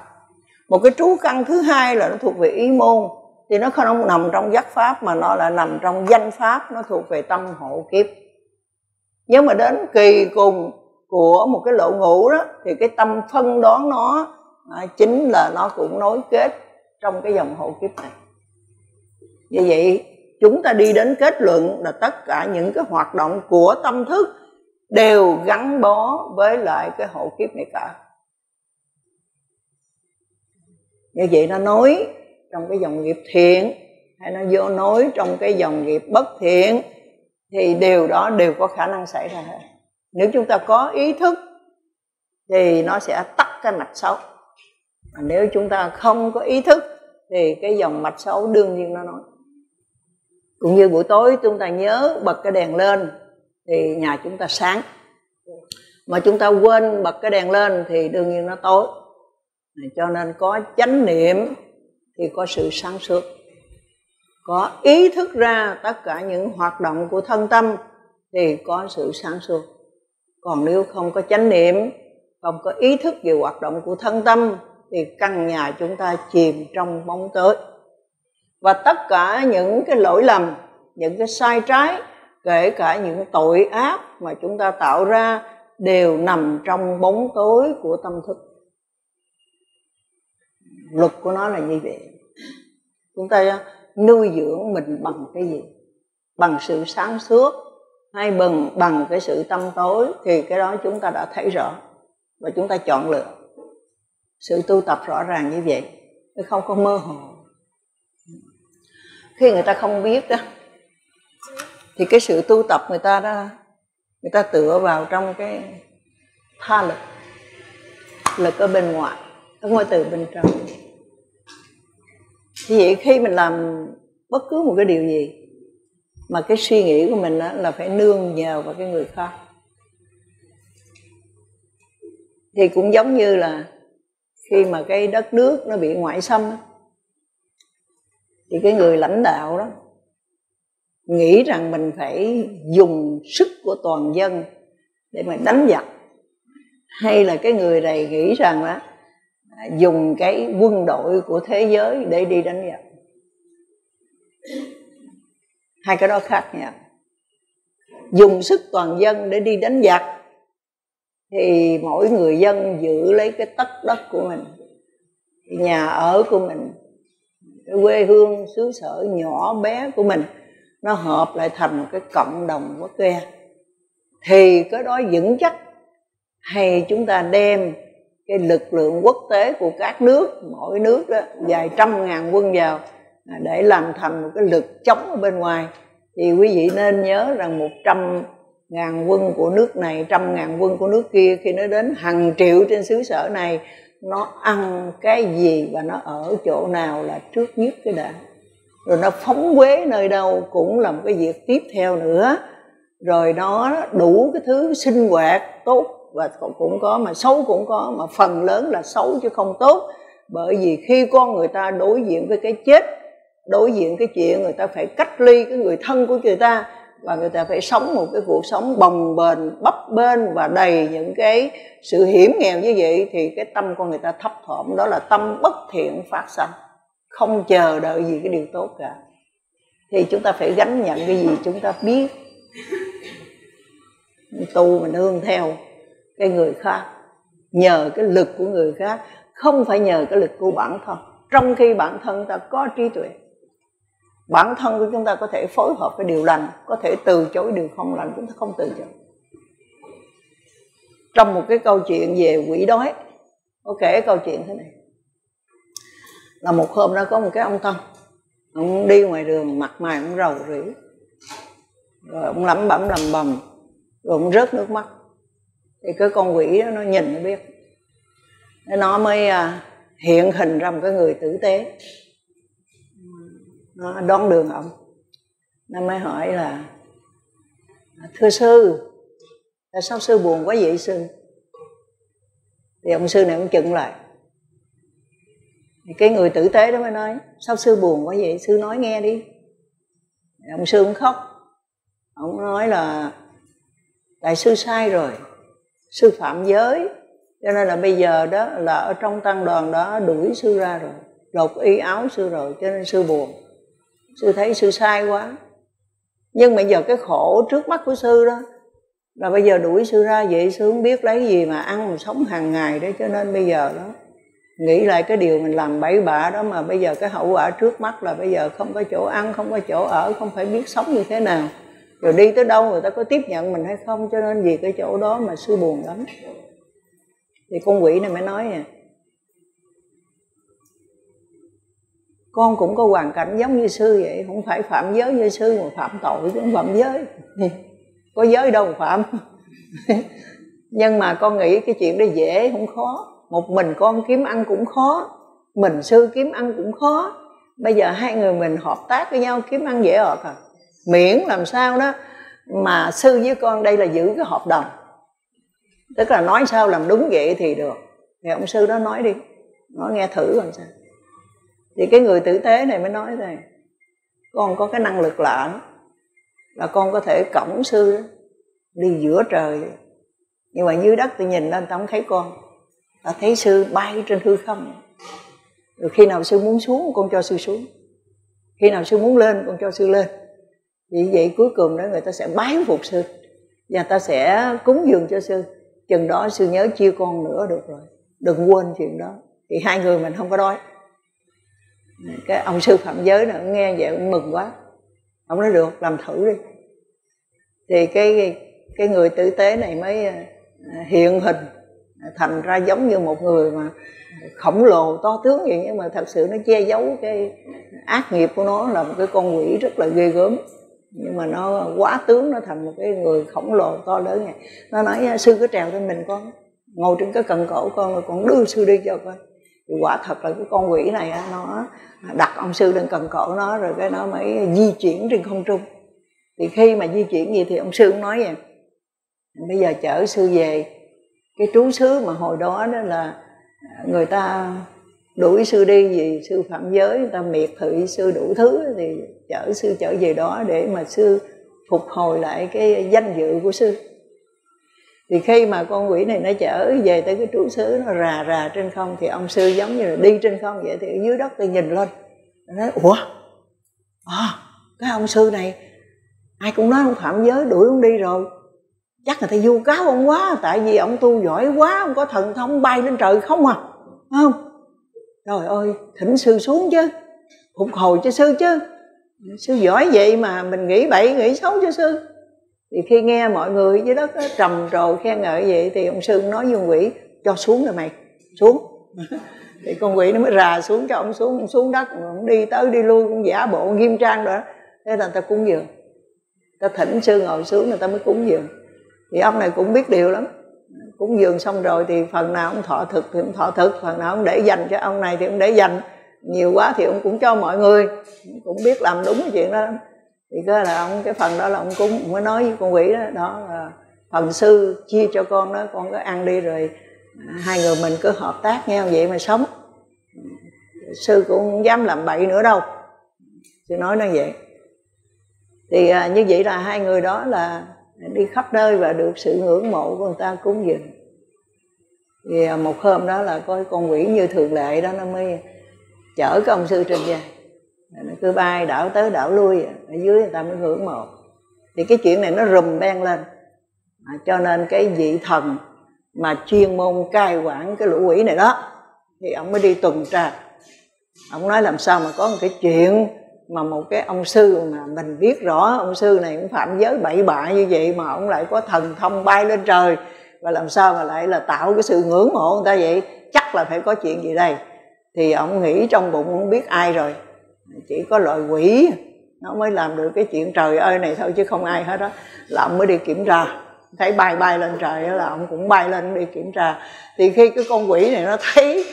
Một cái trú căn thứ hai là nó thuộc về ý môn. Thì nó không nằm trong giác pháp mà nó là nằm trong danh pháp. Nó thuộc về tâm hộ kiếp. Nếu mà đến kỳ cùng của một cái lộ ngũ đó thì cái tâm phân đoán nó à, chính là nó cũng nối kết trong cái dòng hộ kiếp này như vậy, chúng ta đi đến kết luận là tất cả những cái hoạt động của tâm thức đều gắn bó với lại cái hộ kiếp này cả. Như vậy nó nối trong cái dòng nghiệp thiện, hay nó vô nối trong cái dòng nghiệp bất thiện, thì điều đó đều có khả năng xảy ra. Hết nếu chúng ta có ý thức, thì nó sẽ tắt cái mạch xấu. Mà nếu chúng ta không có ý thức, thì cái dòng mạch xấu đương nhiên nó nói cũng như buổi tối chúng ta nhớ bật cái đèn lên thì nhà chúng ta sáng. Mà chúng ta quên bật cái đèn lên thì đương nhiên nó tối. Cho nên có chánh niệm thì có sự sáng suốt. Có ý thức ra tất cả những hoạt động của thân tâm thì có sự sáng suốt. Còn nếu không có chánh niệm, không có ý thức về hoạt động của thân tâm thì căn nhà chúng ta chìm trong bóng tối và tất cả những cái lỗi lầm, những cái sai trái, kể cả những tội ác mà chúng ta tạo ra đều nằm trong bóng tối của tâm thức. Luật của nó là như vậy. Chúng ta nuôi dưỡng mình bằng cái gì? Bằng sự sáng suốt hay bằng bằng cái sự tâm tối thì cái đó chúng ta đã thấy rõ và chúng ta chọn lựa. Sự tu tập rõ ràng như vậy, chứ không có mơ hồ khi người ta không biết đó thì cái sự tu tập người ta đó, người ta tựa vào trong cái tha lực lực ở bên ngoài không phải từ bên trong. Như vậy khi mình làm bất cứ một cái điều gì, mà cái suy nghĩ của mình đó là phải nương nhờ vào cái người khác. Thì cũng giống như là khi mà cái đất nước nó bị ngoại xâm thì cái người lãnh đạo đó nghĩ rằng mình phải dùng sức của toàn dân để mà đánh giặc. Hay là cái người này nghĩ rằng là dùng cái quân đội của thế giới để đi đánh giặc. Hai cái đó khác nhau. Dùng sức toàn dân để đi đánh giặc thì mỗi người dân giữ lấy cái tất đất của mình. Nhà ở của mình cái quê hương xứ sở nhỏ bé của mình, nó hợp lại thành một cái cộng đồng quốc gia. Thì cái đó vững chắc hay chúng ta đem cái lực lượng quốc tế của các nước, mỗi nước đó, vài trăm ngàn quân vào để làm thành một cái lực chống ở bên ngoài. Thì quý vị nên nhớ rằng một trăm ngàn quân của nước này, trăm ngàn quân của nước kia khi nó đến hàng triệu trên xứ sở này nó ăn cái gì và nó ở chỗ nào là trước nhất cái đã. Rồi nó phóng quế nơi đâu cũng là một cái việc tiếp theo nữa. Rồi nó đủ cái thứ sinh hoạt tốt và cũng có mà xấu cũng có, mà phần lớn là xấu chứ không tốt. Bởi vì khi con người ta đối diện với cái chết, đối diện cái chuyện người ta phải cách ly cái người thân của người ta và người ta phải sống một cái cuộc sống bồng bềnh, bấp bênh và đầy những cái sự hiểm nghèo như vậy thì cái tâm của người ta thấp thỏm. Đó là tâm bất thiện phát sanh, không chờ đợi gì cái điều tốt cả. Thì chúng ta phải gánh nhận cái gì chúng ta biết. Tu mình nương theo cái người khác, nhờ cái lực của người khác, không phải nhờ cái lực của bản thân. Trong khi bản thân ta có trí tuệ bản thân của chúng ta có thể phối hợp với điều lành, có thể từ chối điều không lành chúng ta không từ chối. Trong một cái câu chuyện về quỷ đói, có kể câu chuyện thế này. Là một hôm đó có một cái ông thân, ông đi ngoài đường, mặt mày ông rầu rĩ. Rồi ông lẩm bẩm lầm bầm rồi ông rớt nước mắt. Thì cái con quỷ đó nó nhìn nó biết. Nó mới à, hiện hình ra một cái người tử tế nó đón đường ông. Nó mới hỏi là, thưa sư, tại sao sư buồn quá vậy sư? Thì ông sư này cũng chừng lại. Thì cái người tử tế đó mới nói, sao sư buồn quá vậy? Sư nói nghe đi. Thì ông sư cũng khóc. Ông nói là, tại sư sai rồi. Sư phạm giới. Cho nên là bây giờ đó là ở trong tăng đoàn đó đuổi sư ra rồi, lột y áo sư rồi, cho nên sư buồn sư thấy sư sai quá. Nhưng mà giờ cái khổ trước mắt của sư đó là bây giờ đuổi sư ra vậy sư không biết lấy gì mà ăn mà sống hàng ngày đó, cho nên bây giờ đó, nghĩ lại cái điều mình làm bậy bạ đó mà bây giờ cái hậu quả trước mắt là bây giờ không có chỗ ăn, không có chỗ ở, không phải biết sống như thế nào. Rồi đi tới đâu người ta có tiếp nhận mình hay không, cho nên vì cái chỗ đó mà sư buồn lắm. Thì con quỷ này mới nói nè con cũng có hoàn cảnh giống như sư vậy, không phải phạm giới như sư mà phạm tội chứ không phạm giới. Có giới đâu phạm. Nhưng mà con nghĩ cái chuyện đó dễ, không khó. Một mình con kiếm ăn cũng khó, mình sư kiếm ăn cũng khó. Bây giờ hai người mình hợp tác với nhau, kiếm ăn dễ ọt à. Miễn làm sao đó mà sư với con đây là giữ cái hợp đồng. Tức là nói sao làm đúng vậy thì được. Thì ông sư đó nói đi, nói nghe thử làm sao thì cái người tử tế này mới nói này con có cái năng lực lạ đó là con có thể cổng sư đi giữa trời. Nhưng mà dưới đất tôi nhìn lên tao không thấy con. Ta thấy sư bay trên hư không. Rồi khi nào sư muốn xuống, con cho sư xuống. Khi nào sư muốn lên, con cho sư lên. Vì vậy cuối cùng đó người ta sẽ bái phục sư và ta sẽ cúng dường cho sư. Chừng đó sư nhớ chia con nữa được rồi. Đừng quên chuyện đó. Thì hai người mình không có đói cái ông sư phạm giới nữa nghe vậy cũng mừng quá. Ông nói, được, làm thử đi. Thì cái cái người tử tế này mới à, à, hiện hình à, thành ra giống như một người mà khổng lồ to tướng vậy. Nhưng mà thật sự nó che giấu cái ác nghiệp của nó là một cái con quỷ rất là ghê gớm. Nhưng mà nó quá tướng, nó thành một cái người khổng lồ to lớn này nó nói, sư, cứ trèo lên mình con, ngồi trên cái cần cổ con, rồi con đưa sư đi cho con thì quả thật là cái con quỷ này nó đặt ông sư lên cần cổ nó, rồi cái nó mới di chuyển trên không trung. Thì khi mà di chuyển gì thì ông sư cũng nói vậy. Bây giờ chở sư về. Cái trú xứ mà hồi đó đó là à, người ta đuổi sư đi vì sư phạm giới, người ta miệt thị sư đủ thứ, thì chở sư trở về đó để mà sư phục hồi lại cái danh dự của sư thì khi mà con quỷ này nó chở về tới cái trú xứ nó rà rà trên không thì ông sư giống như là đi trên không vậy thì ở dưới đất tôi nhìn lên. Nó nói ủa? À, cái ông sư này ai cũng nói ông phạm giới đuổi ông đi rồi. Chắc là thầy vu cáo ông quá tại vì ông tu giỏi quá ông có thần thông bay lên trời không à? Không? Trời ơi thỉnh sư xuống chứ. Phục hồi cho sư chứ. Sư giỏi vậy mà mình nghĩ bậy nghĩ xấu cho sư thì khi nghe mọi người dưới đất trầm trồ khen ngợi vậy thì ông sư nói với ông quỷ, cho xuống rồi mày, xuống. Thì con quỷ nó mới rà xuống, cho ông xuống ông xuống đất, ông đi tới đi lui cũng giả bộ nghiêm trang rồi thế là ta cúng dường. Ta thỉnh sư ngồi xuống, người ta mới cúng dường. Thì ông này cũng biết điều lắm. Cúng dường xong rồi thì phần nào ông thọ thực thì ông thọ thực, phần nào ông để dành cho ông này thì ông để dành. Nhiều quá thì ông cũng cho mọi người. Cũng biết làm đúng cái chuyện đó thì cái là ông cái phần đó là ông cúng ông mới nói với con quỷ đó đó là phần sư chia cho con đó con cứ ăn đi rồi à, hai người mình cứ hợp tác nhau vậy mà sống. Sư cũng không dám làm bậy nữa đâu. Sư nói nó vậy. Thì à, như vậy là hai người đó là đi khắp nơi và được sự ngưỡng mộ của người ta cúng dường. Thì à, một hôm đó là coi con quỷ như thường lệ đó nó mới chở cái ông sư trên về nó cứ bay đảo tới đảo lui ở dưới người ta mới ngưỡng mộ thì cái chuyện này nó rùm beng lên. À, cho nên cái vị thần mà chuyên môn cai quản cái lũ quỷ này đó thì ông mới đi tuần tra. Ông nói làm sao mà có một cái chuyện mà một cái ông sư mà mình biết rõ ông sư này cũng phạm giới bậy bạ như vậy mà ông lại có thần thông bay lên trời và làm sao mà lại là tạo cái sự ngưỡng mộ người ta vậy? Chắc là phải có chuyện gì đây? Thì ông nghĩ trong bụng không biết ai rồi chỉ có loại quỷ. Nó mới làm được cái chuyện trời ơi này thôi chứ không ai hết đó là ông mới đi kiểm tra. Thấy bay bay lên trời là ông cũng bay lên đi kiểm tra. Thì khi cái con quỷ này nó thấy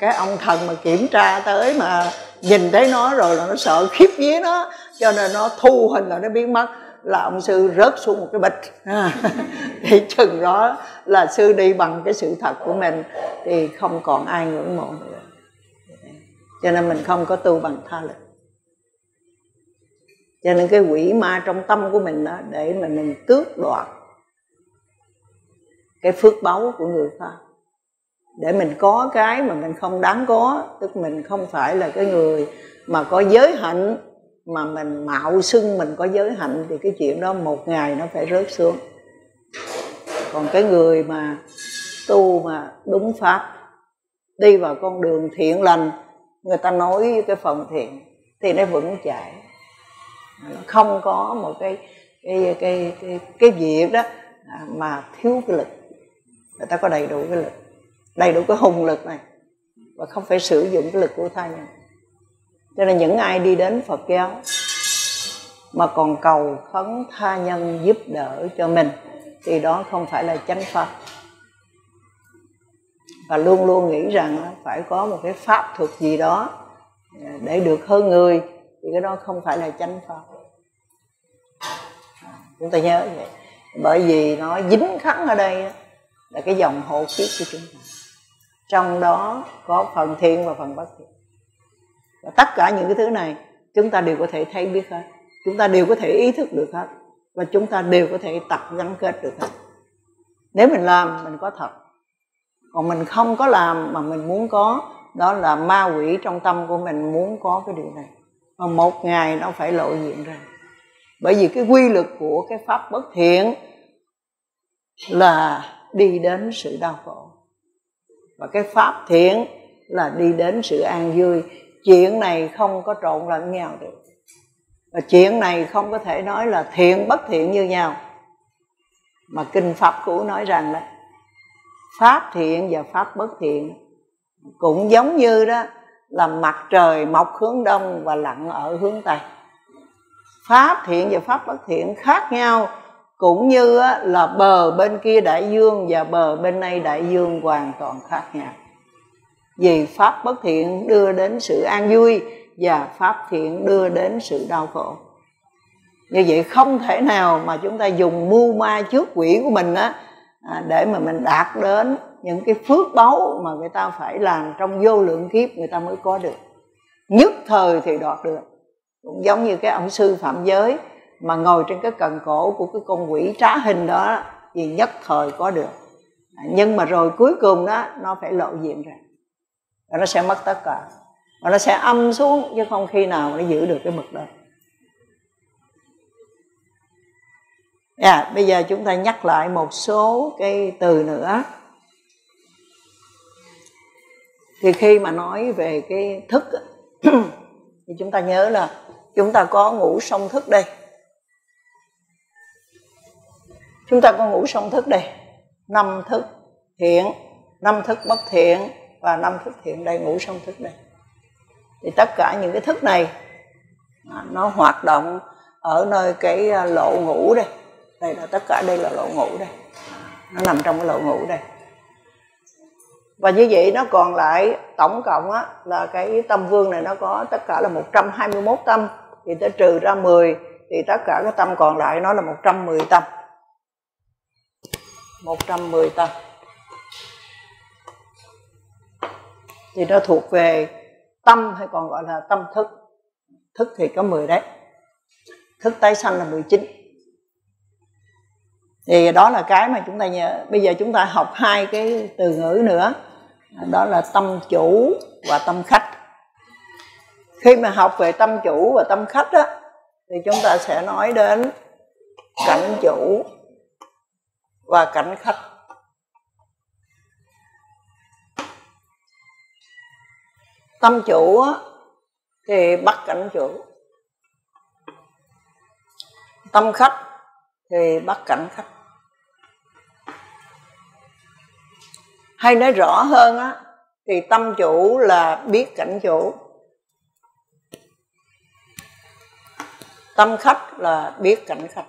cái ông thần mà kiểm tra tới mà nhìn thấy nó rồi là nó sợ khiếp vía nó. Cho nên nó thu hình là nó biến mất. Là ông sư rớt xuống một cái bịch. À, thì chừng đó là sư đi bằng cái sự thật của mình. Thì không còn ai ngưỡng mộ nữa. Cho nên mình không có tu bằng tha lực cho nên cái quỷ ma trong tâm của mình đó, để mà mình tước đoạt cái phước báu của người khác. Để mình có cái mà mình không đáng có, tức mình không phải là cái người mà có giới hạnh, mà mình mạo xưng mình có giới hạnh, thì cái chuyện đó một ngày nó phải rớt xuống. Còn cái người mà tu mà đúng pháp, đi vào con đường thiện lành, người ta nói cái phần thiện, thì nó vững chãi không có một cái cái cái cái cái việc đó à, mà thiếu cái lực. Người ta có đầy đủ cái lực, đầy đủ cái hùng lực này, và không phải sử dụng cái lực của tha nhân. Cho nên những ai đi đến Phật giáo mà còn cầu khấn tha nhân giúp đỡ cho mình, thì đó không phải là chánh pháp. Và luôn luôn nghĩ rằng phải có một cái pháp thuật gì đó à, để được hơn người, thì cái đó không phải là chánh pháp chúng ta nhớ vậy. Bởi vì nó dính khắn ở đây là cái dòng hộ kiếp của chúng ta. Trong đó có phần thiện và phần bất thiện. Và tất cả những cái thứ này, chúng ta đều có thể thấy biết hết. Chúng ta đều có thể ý thức được hết. Và chúng ta đều có thể tập gắn kết được hết. Nếu mình làm, mình có thật. Còn mình không có làm mà mình muốn có, đó là ma quỷ trong tâm của mình muốn có cái điều này. Mà một ngày nó phải lộ diện ra bởi vì cái quy luật của cái pháp bất thiện là đi đến sự đau khổ. Và cái pháp thiện là đi đến sự an vui. Chuyện này không có trộn lẫn nhau được. Và chuyện này không có thể nói là thiện bất thiện như nhau. Mà kinh pháp cũ nói rằng đó, pháp thiện và pháp bất thiện cũng giống như đó là mặt trời mọc hướng đông và lặn ở hướng tây pháp thiện và pháp bất thiện khác nhau. Cũng như là bờ bên kia đại dương và bờ bên này đại dương hoàn toàn khác nhau. Vì pháp bất thiện đưa đến sự an vui và pháp thiện đưa đến sự đau khổ. Như vậy không thể nào mà chúng ta dùng mưu ma trước quỷ của mình á à, để mà mình đạt đến những cái phước báu mà người ta phải làm trong vô lượng kiếp người ta mới có được. Nhất thời thì đoạt được cũng giống như cái ông sư phạm giới mà ngồi trên cái cần cổ của cái con quỷ trá hình đó thì nhất thời có được. À, nhưng mà rồi cuối cùng đó nó phải lộ diện ra. Và nó sẽ mất tất cả. Và nó sẽ âm xuống chứ không khi nào nó giữ được cái mực đó. Yeah, bây giờ chúng ta nhắc lại một số cái từ nữa. Thì khi mà nói về cái thức thì chúng ta nhớ là chúng ta có ngủ song thức đây. Chúng ta có ngủ song thức đây. Năm thức thiện năm thức bất thiện và năm thức thiện đây ngủ song thức đây. Thì tất cả những cái thức này à, nó hoạt động ở nơi cái à, lộ ngủ đây. Đây là tất cả đây là lộ ngủ đây. Nó nằm trong cái lộ ngủ đây. Và như vậy nó còn lại tổng cộng á, là cái tâm vương này nó có tất cả là 121 tâm thì ta trừ ra 10 thì tất cả cái tâm còn lại nó là 110 tâm. 110 tâm. Thì nó thuộc về tâm hay còn gọi là tâm thức. Thức thì có 10 đấy. Thức tái sanh là 19 thì đó là cái mà chúng ta nhớ bây giờ chúng ta học hai cái từ ngữ nữa. Đó là tâm chủ và tâm khách khi mà học về tâm chủ và tâm khách á thì chúng ta sẽ nói đến cảnh chủ và cảnh khách. Tâm chủ á, thì bắt cảnh chủ. Tâm khách thì bắt cảnh khách. Hay nói rõ hơn á thì tâm chủ là biết cảnh chủ. Tâm khách là biết cảnh khách.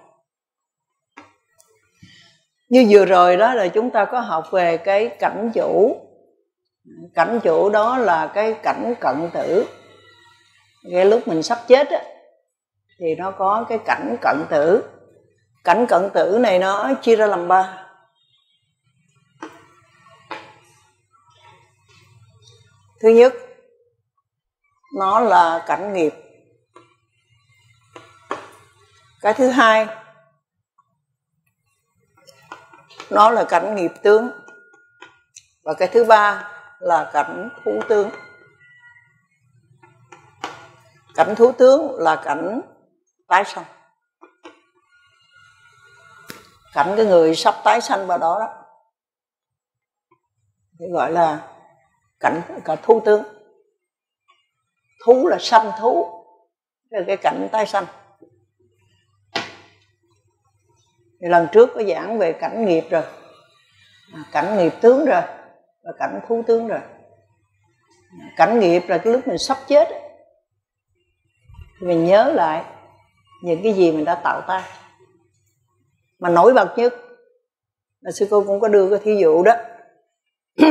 Như vừa rồi đó là chúng ta có học về cái cảnh chủ. Cảnh chủ đó là cái cảnh cận tử. Cái lúc mình sắp chết á, thì nó có cái cảnh cận tử. Cảnh cận tử này nó chia ra làm ba. Thứ nhất, nó là cảnh nghiệp cái thứ hai, nó là cảnh nghiệp tướng. Và cái thứ ba là cảnh thú tướng. Cảnh thú tướng là cảnh tái sanh. Cảnh cái người sắp tái sanh vào đó đó. Thì gọi là cảnh cả thú tướng. Thú là sanh thú. Cái cảnh tái sanh. Thì lần trước có giảng về cảnh nghiệp rồi. À, cảnh nghiệp tướng rồi và cảnh phú tướng rồi. Cảnh nghiệp là cái lúc mình sắp chết ấy. thì mình nhớ lại những cái gì mình đã tạo ta mà nổi bật nhất là sư cô cũng có đưa cái thí dụ đó.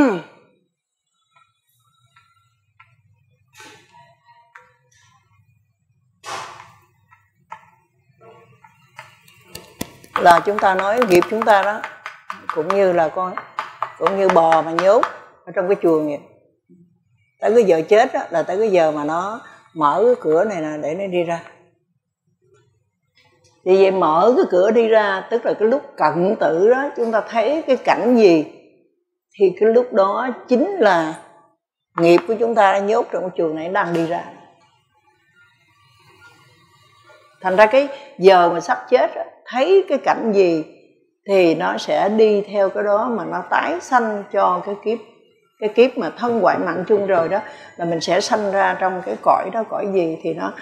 là chúng ta nói nghiệp chúng ta đó cũng như là con cũng như bò mà nhốt ở trong cái chuồng vậy. Tới cái giờ chết đó, là tới cái giờ mà nó mở cái cửa này nè để nó đi ra. Thì vậy mở cái cửa đi ra tức là cái lúc cận tử đó chúng ta thấy cái cảnh gì? Thì cái lúc đó chính là nghiệp của chúng ta đã nhốt trong cái chuồng này đang đi ra. Thành ra cái giờ mà sắp chết đó thấy cái cảnh gì thì nó sẽ đi theo cái đó mà nó tái sanh cho cái kiếp cái kiếp mà thân ngoại mạng chung rồi đó. Là mình sẽ sanh ra trong cái cõi đó, cõi gì thì nó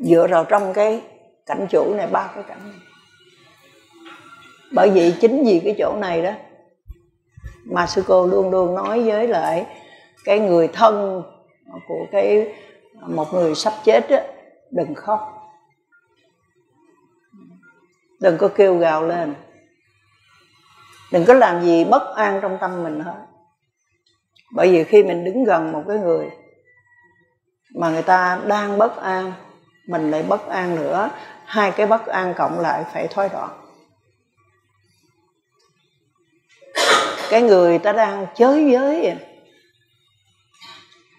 dựa vào trong cái cảnh chủ này, ba cái cảnh này. Bởi vì chính vì cái chỗ này đó, mà sư cô luôn luôn nói với lại cái người thân của cái, một người sắp chết á, đừng khóc đừng có kêu gào lên. Đừng có làm gì bất an trong tâm mình hết. Bởi vì khi mình đứng gần một cái người mà người ta đang bất an mình lại bất an nữa hai cái bất an cộng lại phải thoái đoạn. Cái người ta đang chới giới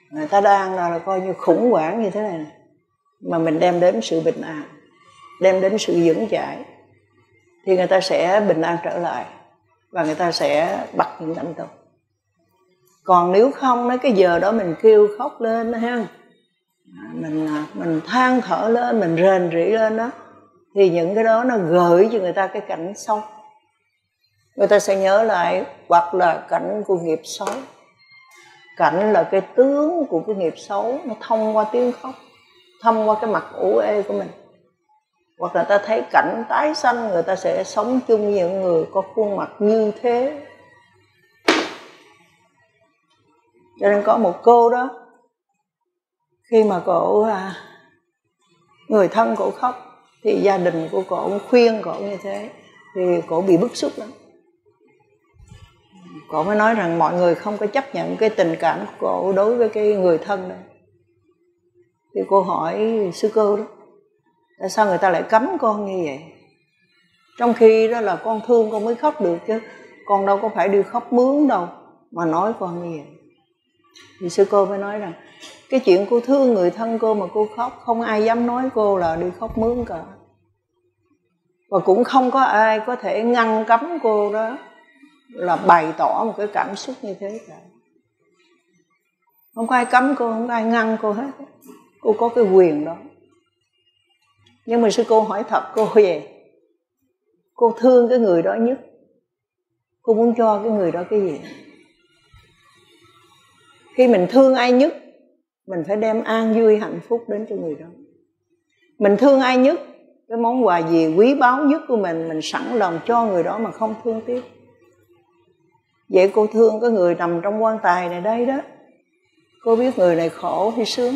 người ta đang là, là coi như khủng hoảng như thế này mà mình đem đến sự bình an đem đến sự vững chãi thì người ta sẽ bình an trở lại và người ta sẽ bật những cảnh tục. Còn nếu không, mấy cái giờ đó mình kêu khóc lên đó ha. Mình à, mình than thở lên, mình rền rỉ lên đó, thì những cái đó nó gợi cho người ta cái cảnh xấu người ta sẽ nhớ lại hoặc là cảnh của nghiệp xấu. Cảnh là cái tướng của cái nghiệp xấu, nó thông qua tiếng khóc, thông qua cái mặt ủ ê của mình hoặc là ta thấy cảnh tái sanh, người ta sẽ sống chung với những người có khuôn mặt như thế. Cho nên có một cô đó, khi mà cổ à, người thân cổ khóc, thì gia đình của cổ cũng khuyên cổ như thế, thì cổ bị bức xúc lắm. Cổ mới nói rằng mọi người không có chấp nhận cái tình cảm của cổ đối với cái người thân đó. Thì cô hỏi sư cô đó tại sao người ta lại cấm con như vậy? Trong khi đó là con thương con mới khóc được chứ. Con đâu có phải đi khóc mướn đâu mà nói con như vậy. Thì sư cô mới nói rằng, cái chuyện cô thương người thân cô mà cô khóc, không ai dám nói cô là đi khóc mướn cả. Và cũng không có ai có thể ngăn cấm cô đó là bày tỏ một cái cảm xúc như thế cả. Không có ai cấm cô, không có ai ngăn cô hết. Cô có cái quyền đó nhưng mà sư cô hỏi thật, cô về cô thương cái người đó nhất. Cô muốn cho cái người đó cái gì? Khi mình thương ai nhất, mình phải đem an vui, hạnh phúc đến cho người đó. Mình thương ai nhất, cái món quà gì quý báu nhất của mình mình sẵn lòng cho người đó mà không thương tiếc. Vậy cô thương cái người nằm trong quan tài này đây đó. Cô biết người này khổ hay sướng?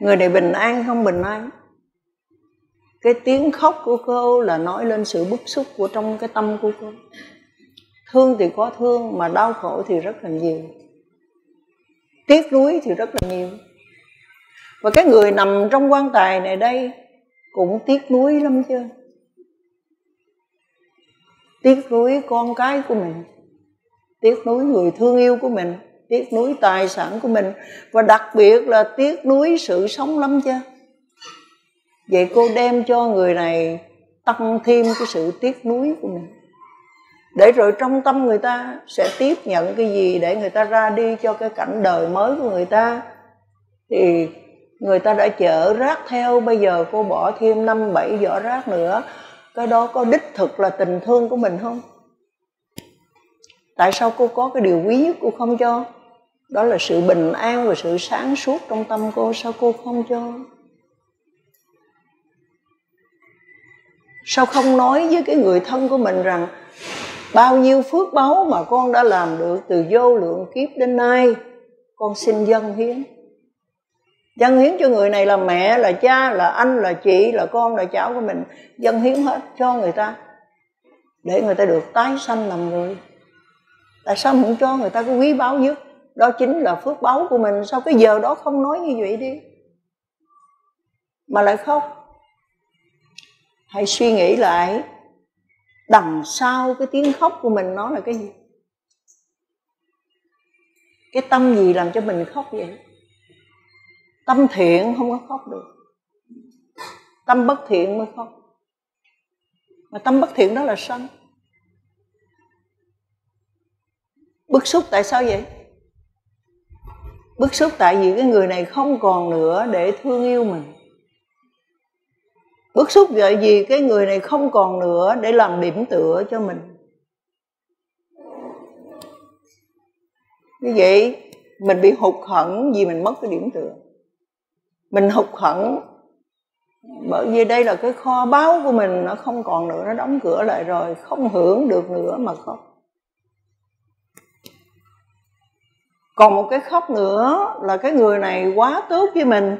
Người này bình an không bình an? Cái tiếng khóc của cô là nói lên sự bức xúc của trong cái tâm của cô. Thương thì có thương, mà đau khổ thì rất là nhiều. Tiếc nuối thì rất là nhiều. Và cái người nằm trong quan tài này đây cũng tiếc nuối lắm chứ. Tiếc nuối con cái của mình. Tiếc nuối người thương yêu của mình tiếc nuối tài sản của mình. Và đặc biệt là tiếc nuối sự sống lắm chứ. Vậy cô đem cho người này tăng thêm cái sự tiếc nuối của mình. Để rồi trong tâm người ta sẽ tiếp nhận cái gì để người ta ra đi cho cái cảnh đời mới của người ta. Thì người ta đã chở rác theo, bây giờ cô bỏ thêm năm, bảy giỏ rác nữa. Cái đó có đích thực là tình thương của mình không? Tại sao cô có cái điều quý nhất cô không cho? Đó là sự bình an và sự sáng suốt trong tâm cô, sao cô không cho? Sao không nói với cái người thân của mình rằng, bao nhiêu phước báu mà con đã làm được từ vô lượng kiếp đến nay, con xin dân hiến. Dân hiến cho người này là mẹ, là cha, là anh, là chị, là con, là cháu của mình. Dân hiến hết cho người ta, để người ta được tái sanh làm người. Tại sao không cho người ta cái quý báu nhất? Đó chính là phước báu của mình. Sao cái giờ đó không nói như vậy đi? Mà lại khóc. Hãy suy nghĩ lại. Đằng sau cái tiếng khóc của mình nó là cái gì? Cái tâm gì làm cho mình khóc vậy? Tâm thiện không có khóc được. Tâm bất thiện mới khóc. Mà tâm bất thiện đó là sân. Bức xúc tại sao vậy? Bức xúc tại vì cái người này không còn nữa để thương yêu mình. Bức xúc vậy vì cái người này không còn nữa để làm điểm tựa cho mình. Như vậy, mình bị hụt hẫng vì mình mất cái điểm tựa. Mình hụt hẫng bởi vì đây là cái kho báu của mình, nó không còn nữa, nó đóng cửa lại rồi, không hưởng được nữa mà không còn một cái khóc nữa là cái người này quá tốt với mình.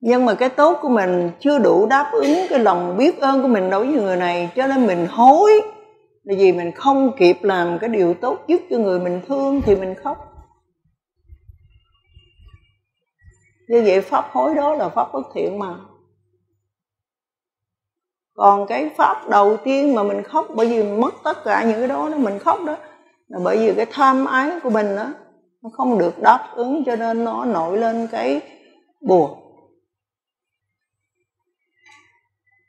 Nhưng mà cái tốt của mình chưa đủ đáp ứng cái lòng biết ơn của mình đối với người này, cho nên mình hối. Là vì mình không kịp làm cái điều tốt nhất cho người mình thương thì mình khóc. Như vậy pháp hối đó là pháp bất thiện mà. Còn cái pháp đầu tiên mà mình khóc, bởi vì mình mất tất cả những cái đó đó, mình khóc đó, là bởi vì cái tham ái của mình đó nó không được đáp ứng cho nên nó nổi lên cái buồn.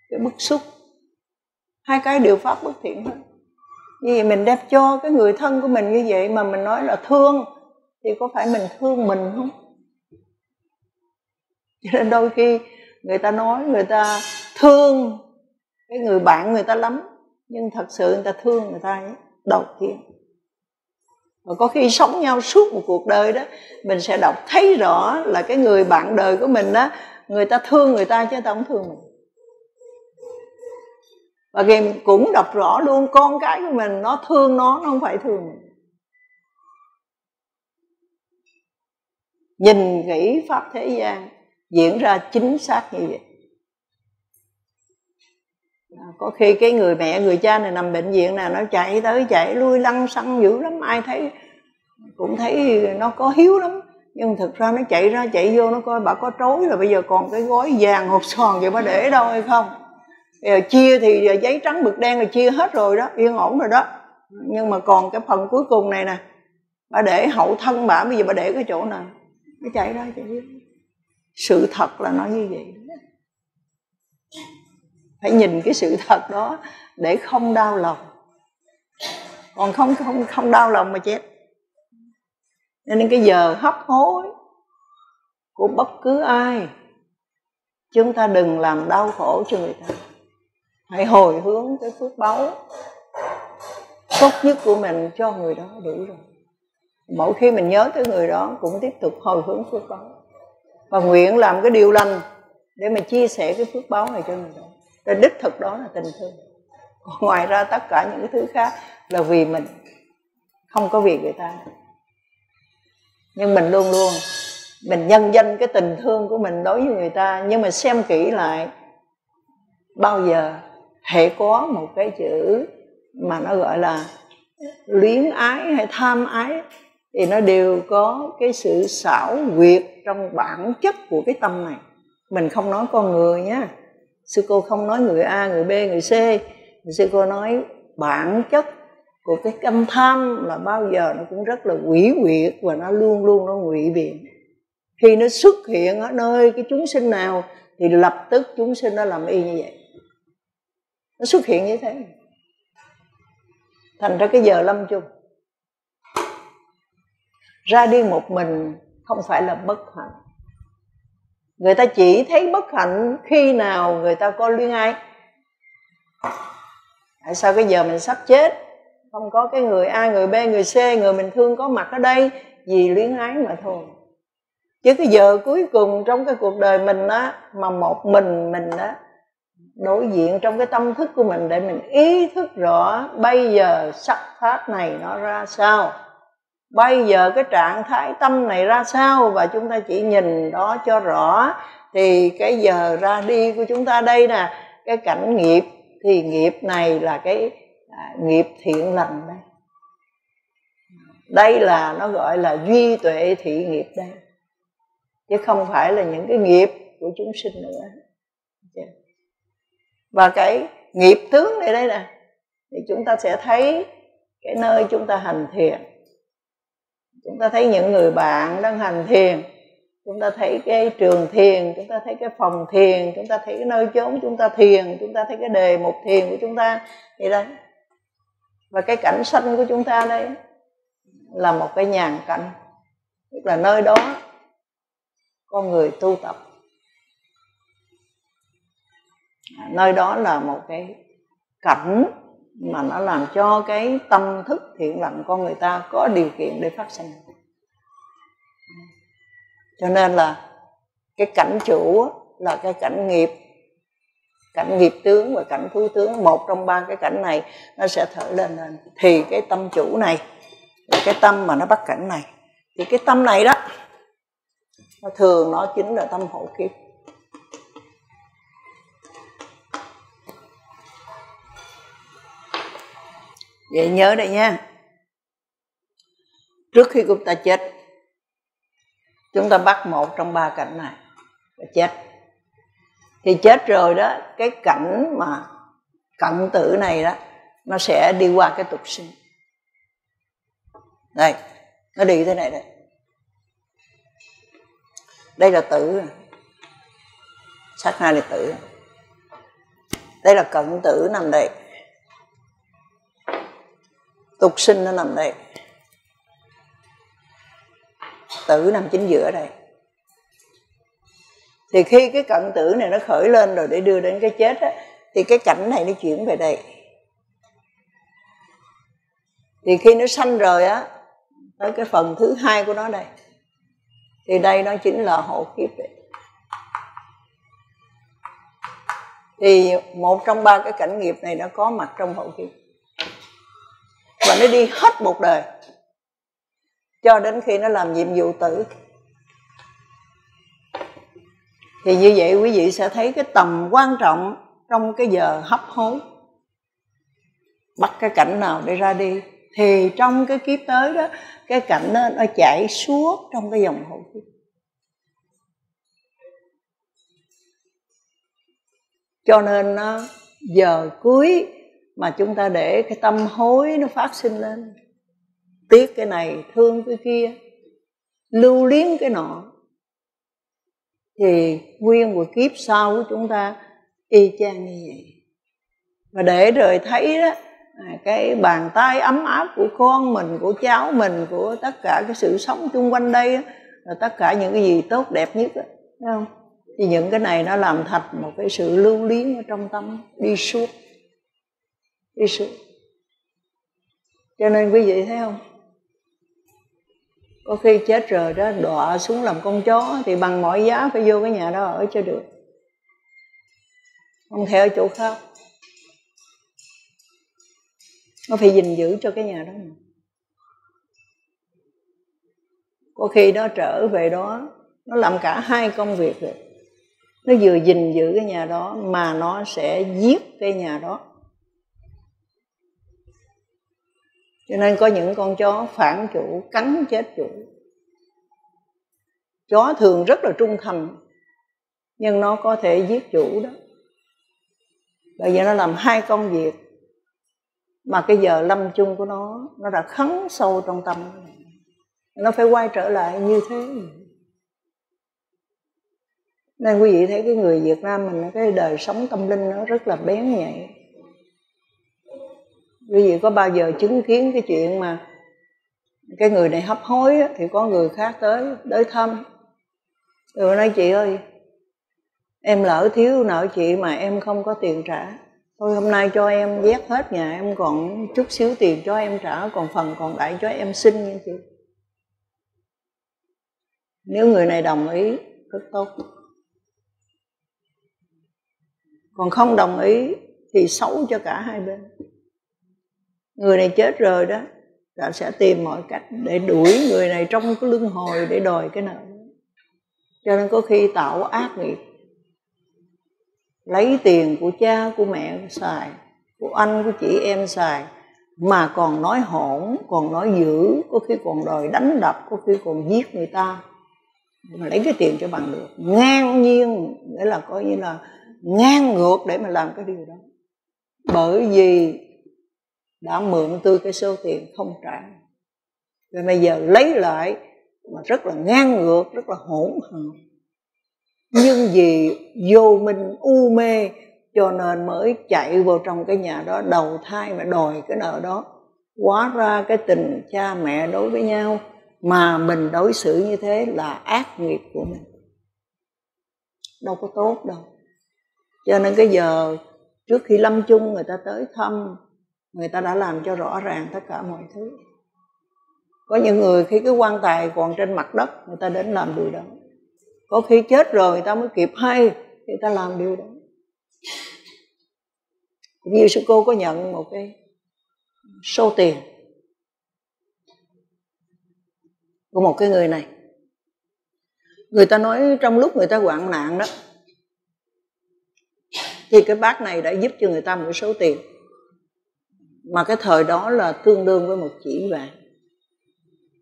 Cái bức xúc. Hai cái đều pháp bất thiện hết. Như vậy mình đem cho cái người thân của mình như vậy mà mình nói là thương thì có phải mình thương mình không? Cho nên đôi khi người ta nói người ta thương cái người bạn người ta lắm nhưng thật sự người ta thương người ta ấy, đầu tiên và có khi sống nhau suốt một cuộc đời đó, mình sẽ đọc thấy rõ là cái người bạn đời của mình đó người ta thương người ta chứ người ta không thương mình. Và game cũng đọc rõ luôn, con cái của mình nó thương nó nó không phải thương mình. Nhìn kỹ pháp thế gian, diễn ra chính xác như vậy có khi cái người mẹ, người cha này nằm bệnh viện nè, nó chạy tới chạy lui lăn xăng dữ lắm, ai thấy cũng thấy nó có hiếu lắm. Nhưng thực ra nó chạy ra, chạy vô, nó coi bà có trối là bây giờ còn cái gói vàng hột xoàn vậy bà để đâu hay không? Bây giờ chia thì giờ giấy trắng, bực đen là chia hết rồi đó, yên ổn rồi đó. Nhưng mà còn cái phần cuối cùng này nè, bà để hậu thân bà, bây giờ bà để cái chỗ nào nó chạy ra, chạy vô. Sự thật là nó như vậy đó phải nhìn cái sự thật đó để không đau lòng. Còn không không không đau lòng mà chết. Nên cái giờ hấp hối của bất cứ ai, chúng ta đừng làm đau khổ cho người ta. Hãy hồi hướng cái phước báu tốt nhất của mình cho người đó đủ rồi. Mỗi khi mình nhớ tới người đó cũng tiếp tục hồi hướng phước báu và nguyện làm cái điều lành để mà chia sẻ cái phước báo này cho người đó. Rồi đích thực đó là tình thương. Còn ngoài ra tất cả những cái thứ khác là vì mình. Không có vì người ta. Nhưng mình luôn luôn, mình nhân danh cái tình thương của mình đối với người ta. Nhưng mà xem kỹ lại, bao giờ hệ có một cái chữ mà nó gọi là luyến ái hay tham ái, thì nó đều có cái sự xảo quyệt trong bản chất của cái tâm này. Mình không nói con người nhé sư cô không nói người a, người b, người c. Sư cô nói bản chất của cái căm tham là bao giờ nó cũng rất là quỷ quyệt và nó luôn luôn nó ngụy biện. Khi nó xuất hiện ở nơi cái chúng sinh nào thì lập tức chúng sinh nó làm y như vậy. Nó xuất hiện như thế. Thành ra cái giờ lâm chung. Ra đi một mình không phải là bất hạnh người ta chỉ thấy bất hạnh khi nào người ta có luyến ái. Tại sao cái giờ mình sắp chết? Không có cái người a, người b, người c, người mình thương có mặt ở đây vì luyến ái mà thôi. Chứ cái giờ cuối cùng trong cái cuộc đời mình á, mà một mình mình á, đối diện trong cái tâm thức của mình để mình ý thức rõ bây giờ sắc pháp này nó ra sao bây giờ cái trạng thái tâm này ra sao và chúng ta chỉ nhìn đó cho rõ thì cái giờ ra đi của chúng ta đây nè cái cảnh nghiệp thì nghiệp này là cái à, nghiệp thiện lành đây. Đây là nó gọi là duy tuệ thị nghiệp đây chứ không phải là những cái nghiệp của chúng sinh nữa. Dạ. Và cái nghiệp tướng này đây nè thì chúng ta sẽ thấy cái nơi chúng ta hành thiền chúng ta thấy những người bạn đang hành thiền, chúng ta thấy cái trường thiền, chúng ta thấy cái phòng thiền, chúng ta thấy cái nơi chốn chúng ta thiền, chúng ta thấy cái đề mục thiền của chúng ta, thì đây và cái cảnh sanh của chúng ta đây là một cái nhàn cảnh, tức là nơi đó con người tu tập. Nơi đó là một cái cảnh mà nó làm cho cái tâm thức thiện lành con người ta có điều kiện để phát sinh cho nên là cái cảnh chủ là cái cảnh nghiệp cảnh nghiệp tướng và cảnh thú tướng một trong ba cái cảnh này nó sẽ thở lên lên. Thì cái tâm chủ này là cái tâm mà nó bắt cảnh này. Thì cái tâm này đó nó thường nó chính là tâm hộ kiếp vậy nhớ đây nha. Trước khi chúng ta chết, chúng ta bắt một trong ba cảnh này và chết. Thì chết rồi đó, cái cảnh mà cận tử này đó, nó sẽ đi qua cái tục sinh. Đây, nó đi thế này đây. Đây là tử. Sát na là tử. Đây là cận tử nằm đây tục sinh nó nằm đây. Tử nằm chính giữa đây. Thì khi cái cận tử này nó khởi lên rồi để đưa đến cái chết á, thì cái cảnh này nó chuyển về đây. Thì khi nó sanh rồi á tới cái phần thứ hai của nó đây thì đây nó chính là hộ kiếp đấy thì một trong ba cái cảnh nghiệp này nó có mặt trong hộ kiếp và nó đi hết một đời. Cho đến khi nó làm nhiệm vụ tử. Thì như vậy quý vị sẽ thấy cái tầm quan trọng trong cái giờ hấp hối. Bắt cái cảnh nào để ra đi. Thì trong cái kiếp tới đó, cái cảnh đó nó chảy suốt trong cái dòng hộ kiếp. Cho nên nó giờ cuối mà chúng ta để cái tâm hối nó phát sinh lên. Tiếc cái này thương cái kia lưu luyến cái nọ. Thì nguyên một kiếp sau của chúng ta y chang như vậy. Và để rồi thấy đó à, cái bàn tay ấm áp của con mình của cháu mình của tất cả cái sự sống chung quanh đây là tất cả những cái gì tốt đẹp nhất đó, thấy không? Thì những cái này nó làm thành một cái sự lưu luyến ở trong tâm đi suốt đi cho nên quý vị thấy không? Có khi chết rồi đó, đọa xuống làm con chó thì bằng mọi giá phải vô cái nhà đó ở cho được. Không thể ở chỗ khác. Nó phải gìn giữ cho cái nhà đó mà. có khi nó trở về đó, nó làm cả hai công việc rồi. Nó vừa gìn giữ cái nhà đó mà nó sẽ giết cái nhà đó. Cho nên có những con chó phản chủ, cắn chết chủ. Chó thường rất là trung thành, nhưng nó có thể giết chủ đó. Bởi vì nó làm hai công việc, mà cái giờ lâm chung của nó nó đã khấn sâu trong tâm. Nó phải quay trở lại như thế. Nên quý vị thấy cái người Việt Nam mình, cái đời sống tâm linh nó rất là bén nhạy quý vị có bao giờ chứng kiến cái chuyện mà cái người này hấp hối thì có người khác tới tới thăm. Rồi nói, chị ơi, em lỡ thiếu nợ chị mà em không có tiền trả. Thôi hôm nay cho em vét hết nhà em, còn chút xíu tiền cho em trả, còn phần còn lại cho em xin nha chị. Nếu người này đồng ý, rất tốt. Còn không đồng ý thì xấu cho cả hai bên người này chết rồi đó, ta sẽ tìm mọi cách để đuổi người này trong cái luân hồi để đòi cái nợ. Cho nên có khi tạo ác nghiệp. Lấy tiền của cha, của mẹ xài, của anh, của chị em xài, mà còn nói hỗn còn nói dữ, có khi còn đòi đánh đập, có khi còn giết người ta. Mà lấy cái tiền cho bằng được. Ngang nhiên, nghĩa là coi như là ngang ngược để mà làm cái điều đó. Bởi vì đã mượn tôi cái số tiền không trả. Rồi bây giờ lấy lại mà rất là ngang ngược, rất là hỗn hợp. Nhưng vì vô minh, u mê, cho nên mới chạy vào trong cái nhà đó, đầu thai mà đòi cái nợ đó. Quá ra cái tình cha mẹ đối với nhau mà mình đối xử như thế là ác nghiệp của mình. Đâu có tốt đâu. Cho nên cái giờ trước khi lâm chung, người ta tới thăm người ta đã làm cho rõ ràng tất cả mọi thứ. Có những người khi cái quan tài còn trên mặt đất, người ta đến làm điều đó. Có khi chết rồi, người ta mới kịp hay, người ta làm điều đó. Cũng như sư cô có nhận một cái số tiền của một cái người này. Người ta nói trong lúc người ta hoạn nạn đó, thì cái bác này đã giúp cho người ta một số tiền mà cái thời đó là tương đương với một chỉ vàng.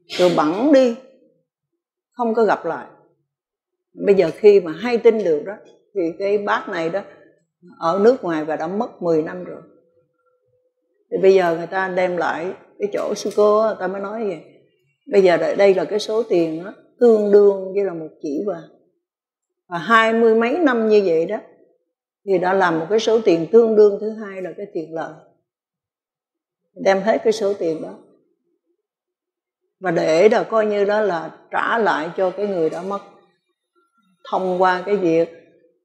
Rồi bẵng đi không có gặp lại. Bây giờ khi mà hay tin được đó thì cái bác này đó ở nước ngoài và đã mất 10 năm rồi. Thì bây giờ người ta đem lại cái chỗ sư cô người ta mới nói vậy. Bây giờ đây là cái số tiền đó, tương đương với là một chỉ vàng. Và hai mươi mấy năm như vậy đó thì đã làm một cái số tiền tương đương thứ hai là cái tiền lợi đem hết cái số tiền đó. Và để là coi như đó là trả lại cho cái người đã mất. Thông qua cái việc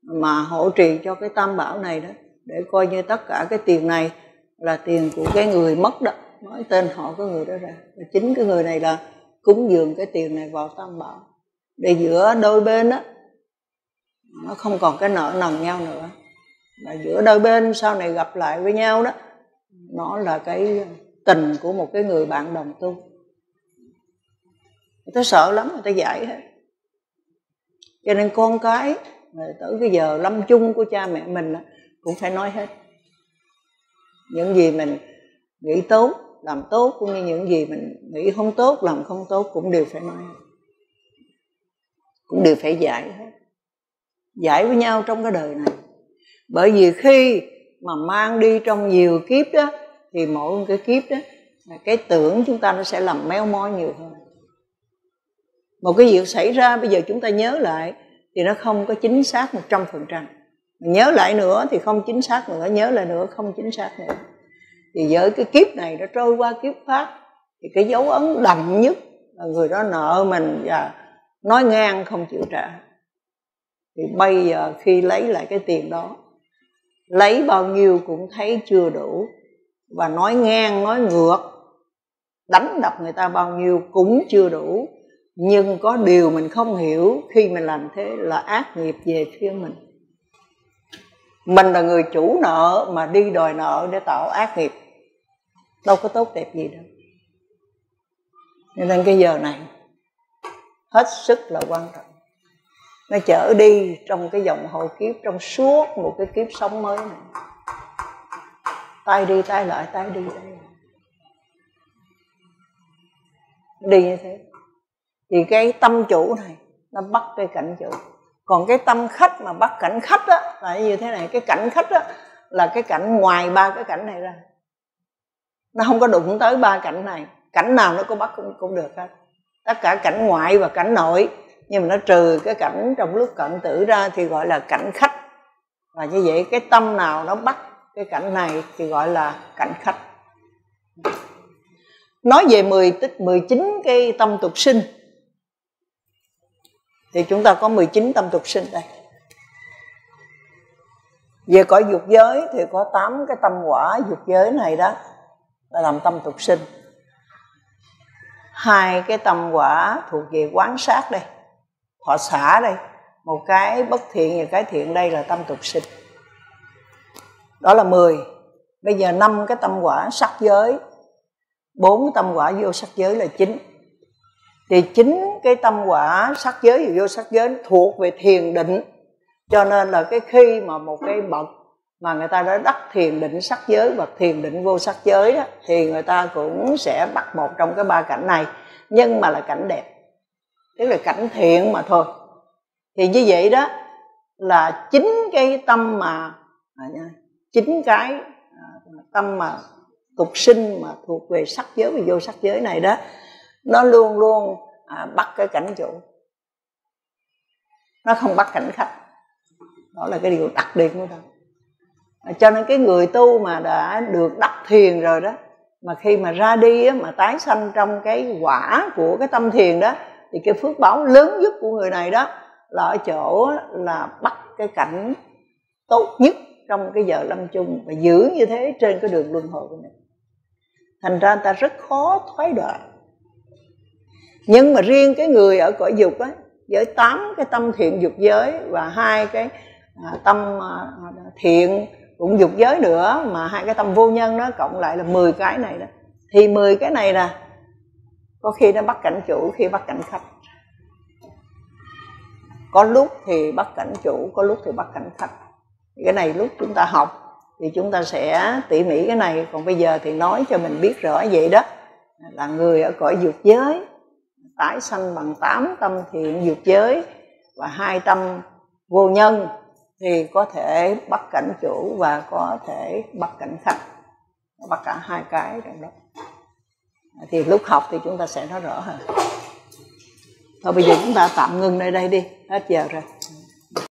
mà hỗ trì cho cái tam bảo này đó, để coi như tất cả cái tiền này là tiền của cái người mất đó, nói tên họ cái người đó ra. Và chính cái người này là cúng dường cái tiền này vào tam bảo. Để giữa đôi bên đó nó không còn cái nợ nần nhau nữa. Mà giữa đôi bên sau này gặp lại với nhau đó nó là cái tình của một cái người bạn đồng tu. Người ta sợ lắm, người ta dạy hết. Cho nên con cái tới cái giờ lâm chung của cha mẹ mình cũng phải nói hết. Những gì mình nghĩ tốt làm tốt, cũng như những gì mình nghĩ không tốt làm không tốt cũng đều phải nói cũng đều phải giải hết. Giải với nhau trong cái đời này. Bởi vì khi mà mang đi trong nhiều kiếp đó thì mỗi cái kiếp đó, là cái tưởng chúng ta nó sẽ làm méo mó nhiều hơn. Một cái việc xảy ra, bây giờ chúng ta nhớ lại, thì nó không có chính xác một trăm phần trăm. Nhớ lại nữa thì không chính xác nữa, nhớ lại nữa không chính xác nữa. Thì với cái kiếp này nó trôi qua kiếp khác, thì cái dấu ấn đậm nhất là người đó nợ mình và nói ngang không chịu trả. Thì bây giờ khi lấy lại cái tiền đó, lấy bao nhiêu cũng thấy chưa đủ và nói ngang, nói ngược. Đánh đập người ta bao nhiêu cũng chưa đủ. Nhưng có điều mình không hiểu khi mình làm thế là ác nghiệp về phía mình. Mình là người chủ nợ mà đi đòi nợ để tạo ác nghiệp. Đâu có tốt đẹp gì đâu. Nên cái giờ này, hết sức là quan trọng. Nó chở đi trong cái dòng hồi kiếp, trong suốt một cái kiếp sống mới này tay đi tay lại tay đi. Tay lại đi như thế. Thì cái tâm chủ này nó bắt cái cảnh chủ. Còn cái tâm khách mà bắt cảnh khách á là như thế này. Cái cảnh khách á là cái cảnh ngoài ba cái cảnh này ra. Nó không có đụng tới ba cảnh này. Cảnh nào nó có bắt cũng, cũng được hết. Tất cả cảnh ngoại và cảnh nội. Nhưng mà nó trừ cái cảnh trong lúc cận tử ra thì gọi là cảnh khách. Và như vậy cái tâm nào nó bắt cái cảnh này thì gọi là cảnh khách. Nói về 10 tích 19 cái tâm tục sinh. Thì chúng ta có 19 tâm tục sinh đây. Về cõi dục giới thì có 8 cái tâm quả dục giới này đó, là làm tâm tục sinh. Hai cái tâm quả thuộc về quán sát đây. Thọ xả đây. Một cái bất thiện và cái thiện, đây là tâm tục sinh đó là 10 bây giờ năm cái tâm quả sắc giới, bốn tâm quả vô sắc giới là chín thì chính cái tâm quả sắc giới và vô sắc giới thuộc về thiền định. Cho nên là cái khi mà một cái bậc mà người ta đã đắc thiền định sắc giới và thiền định vô sắc giới đó, thì người ta cũng sẽ bắt một trong cái ba cảnh này. Nhưng mà là cảnh đẹp. Tức là cảnh thiện mà thôi. Thì như vậy đó là chính cái tâm mà à, chính cái à, tâm mà tục sinh mà thuộc về sắc giới và vô sắc giới này đó nó luôn luôn à, bắt cái cảnh chủ. Nó không bắt cảnh khách. Đó là cái điều đặc biệt của nó à, cho nên cái người tu mà đã được đắc thiền rồi đó mà khi mà ra đi á, mà tái sanh trong cái quả của cái tâm thiền đó thì cái phước báo lớn nhất của người này đó là ở chỗ là bắt cái cảnh tốt nhất trong cái giờ lâm chung và giữ như thế trên cái đường luân hồi của mình. Thành ra ta rất khó thoái đoạn. Nhưng mà riêng cái người ở cõi dục á với tám cái tâm thiện dục giới và hai cái à, tâm à, thiện cũng dục giới nữa mà hai cái tâm vô nhân đó cộng lại là 10 cái này đó thì 10 cái này là, có khi nó bắt cảnh chủ khi bắt cảnh khách. Có lúc thì bắt cảnh chủ có lúc thì bắt cảnh khách cái này lúc chúng ta học thì chúng ta sẽ tỉ mỉ cái này. Còn bây giờ thì nói cho mình biết rõ vậy đó. Là người ở cõi dục giới, tái sanh bằng tám tâm thiện dục giới và hai tâm vô nhân thì có thể bắt cảnh chủ và có thể bắt cảnh khách. Bắt cả hai cái trong đó. Thì lúc học thì chúng ta sẽ nói rõ hơn. Thôi bây giờ chúng ta tạm ngưng nơi đây đi. Hết giờ rồi.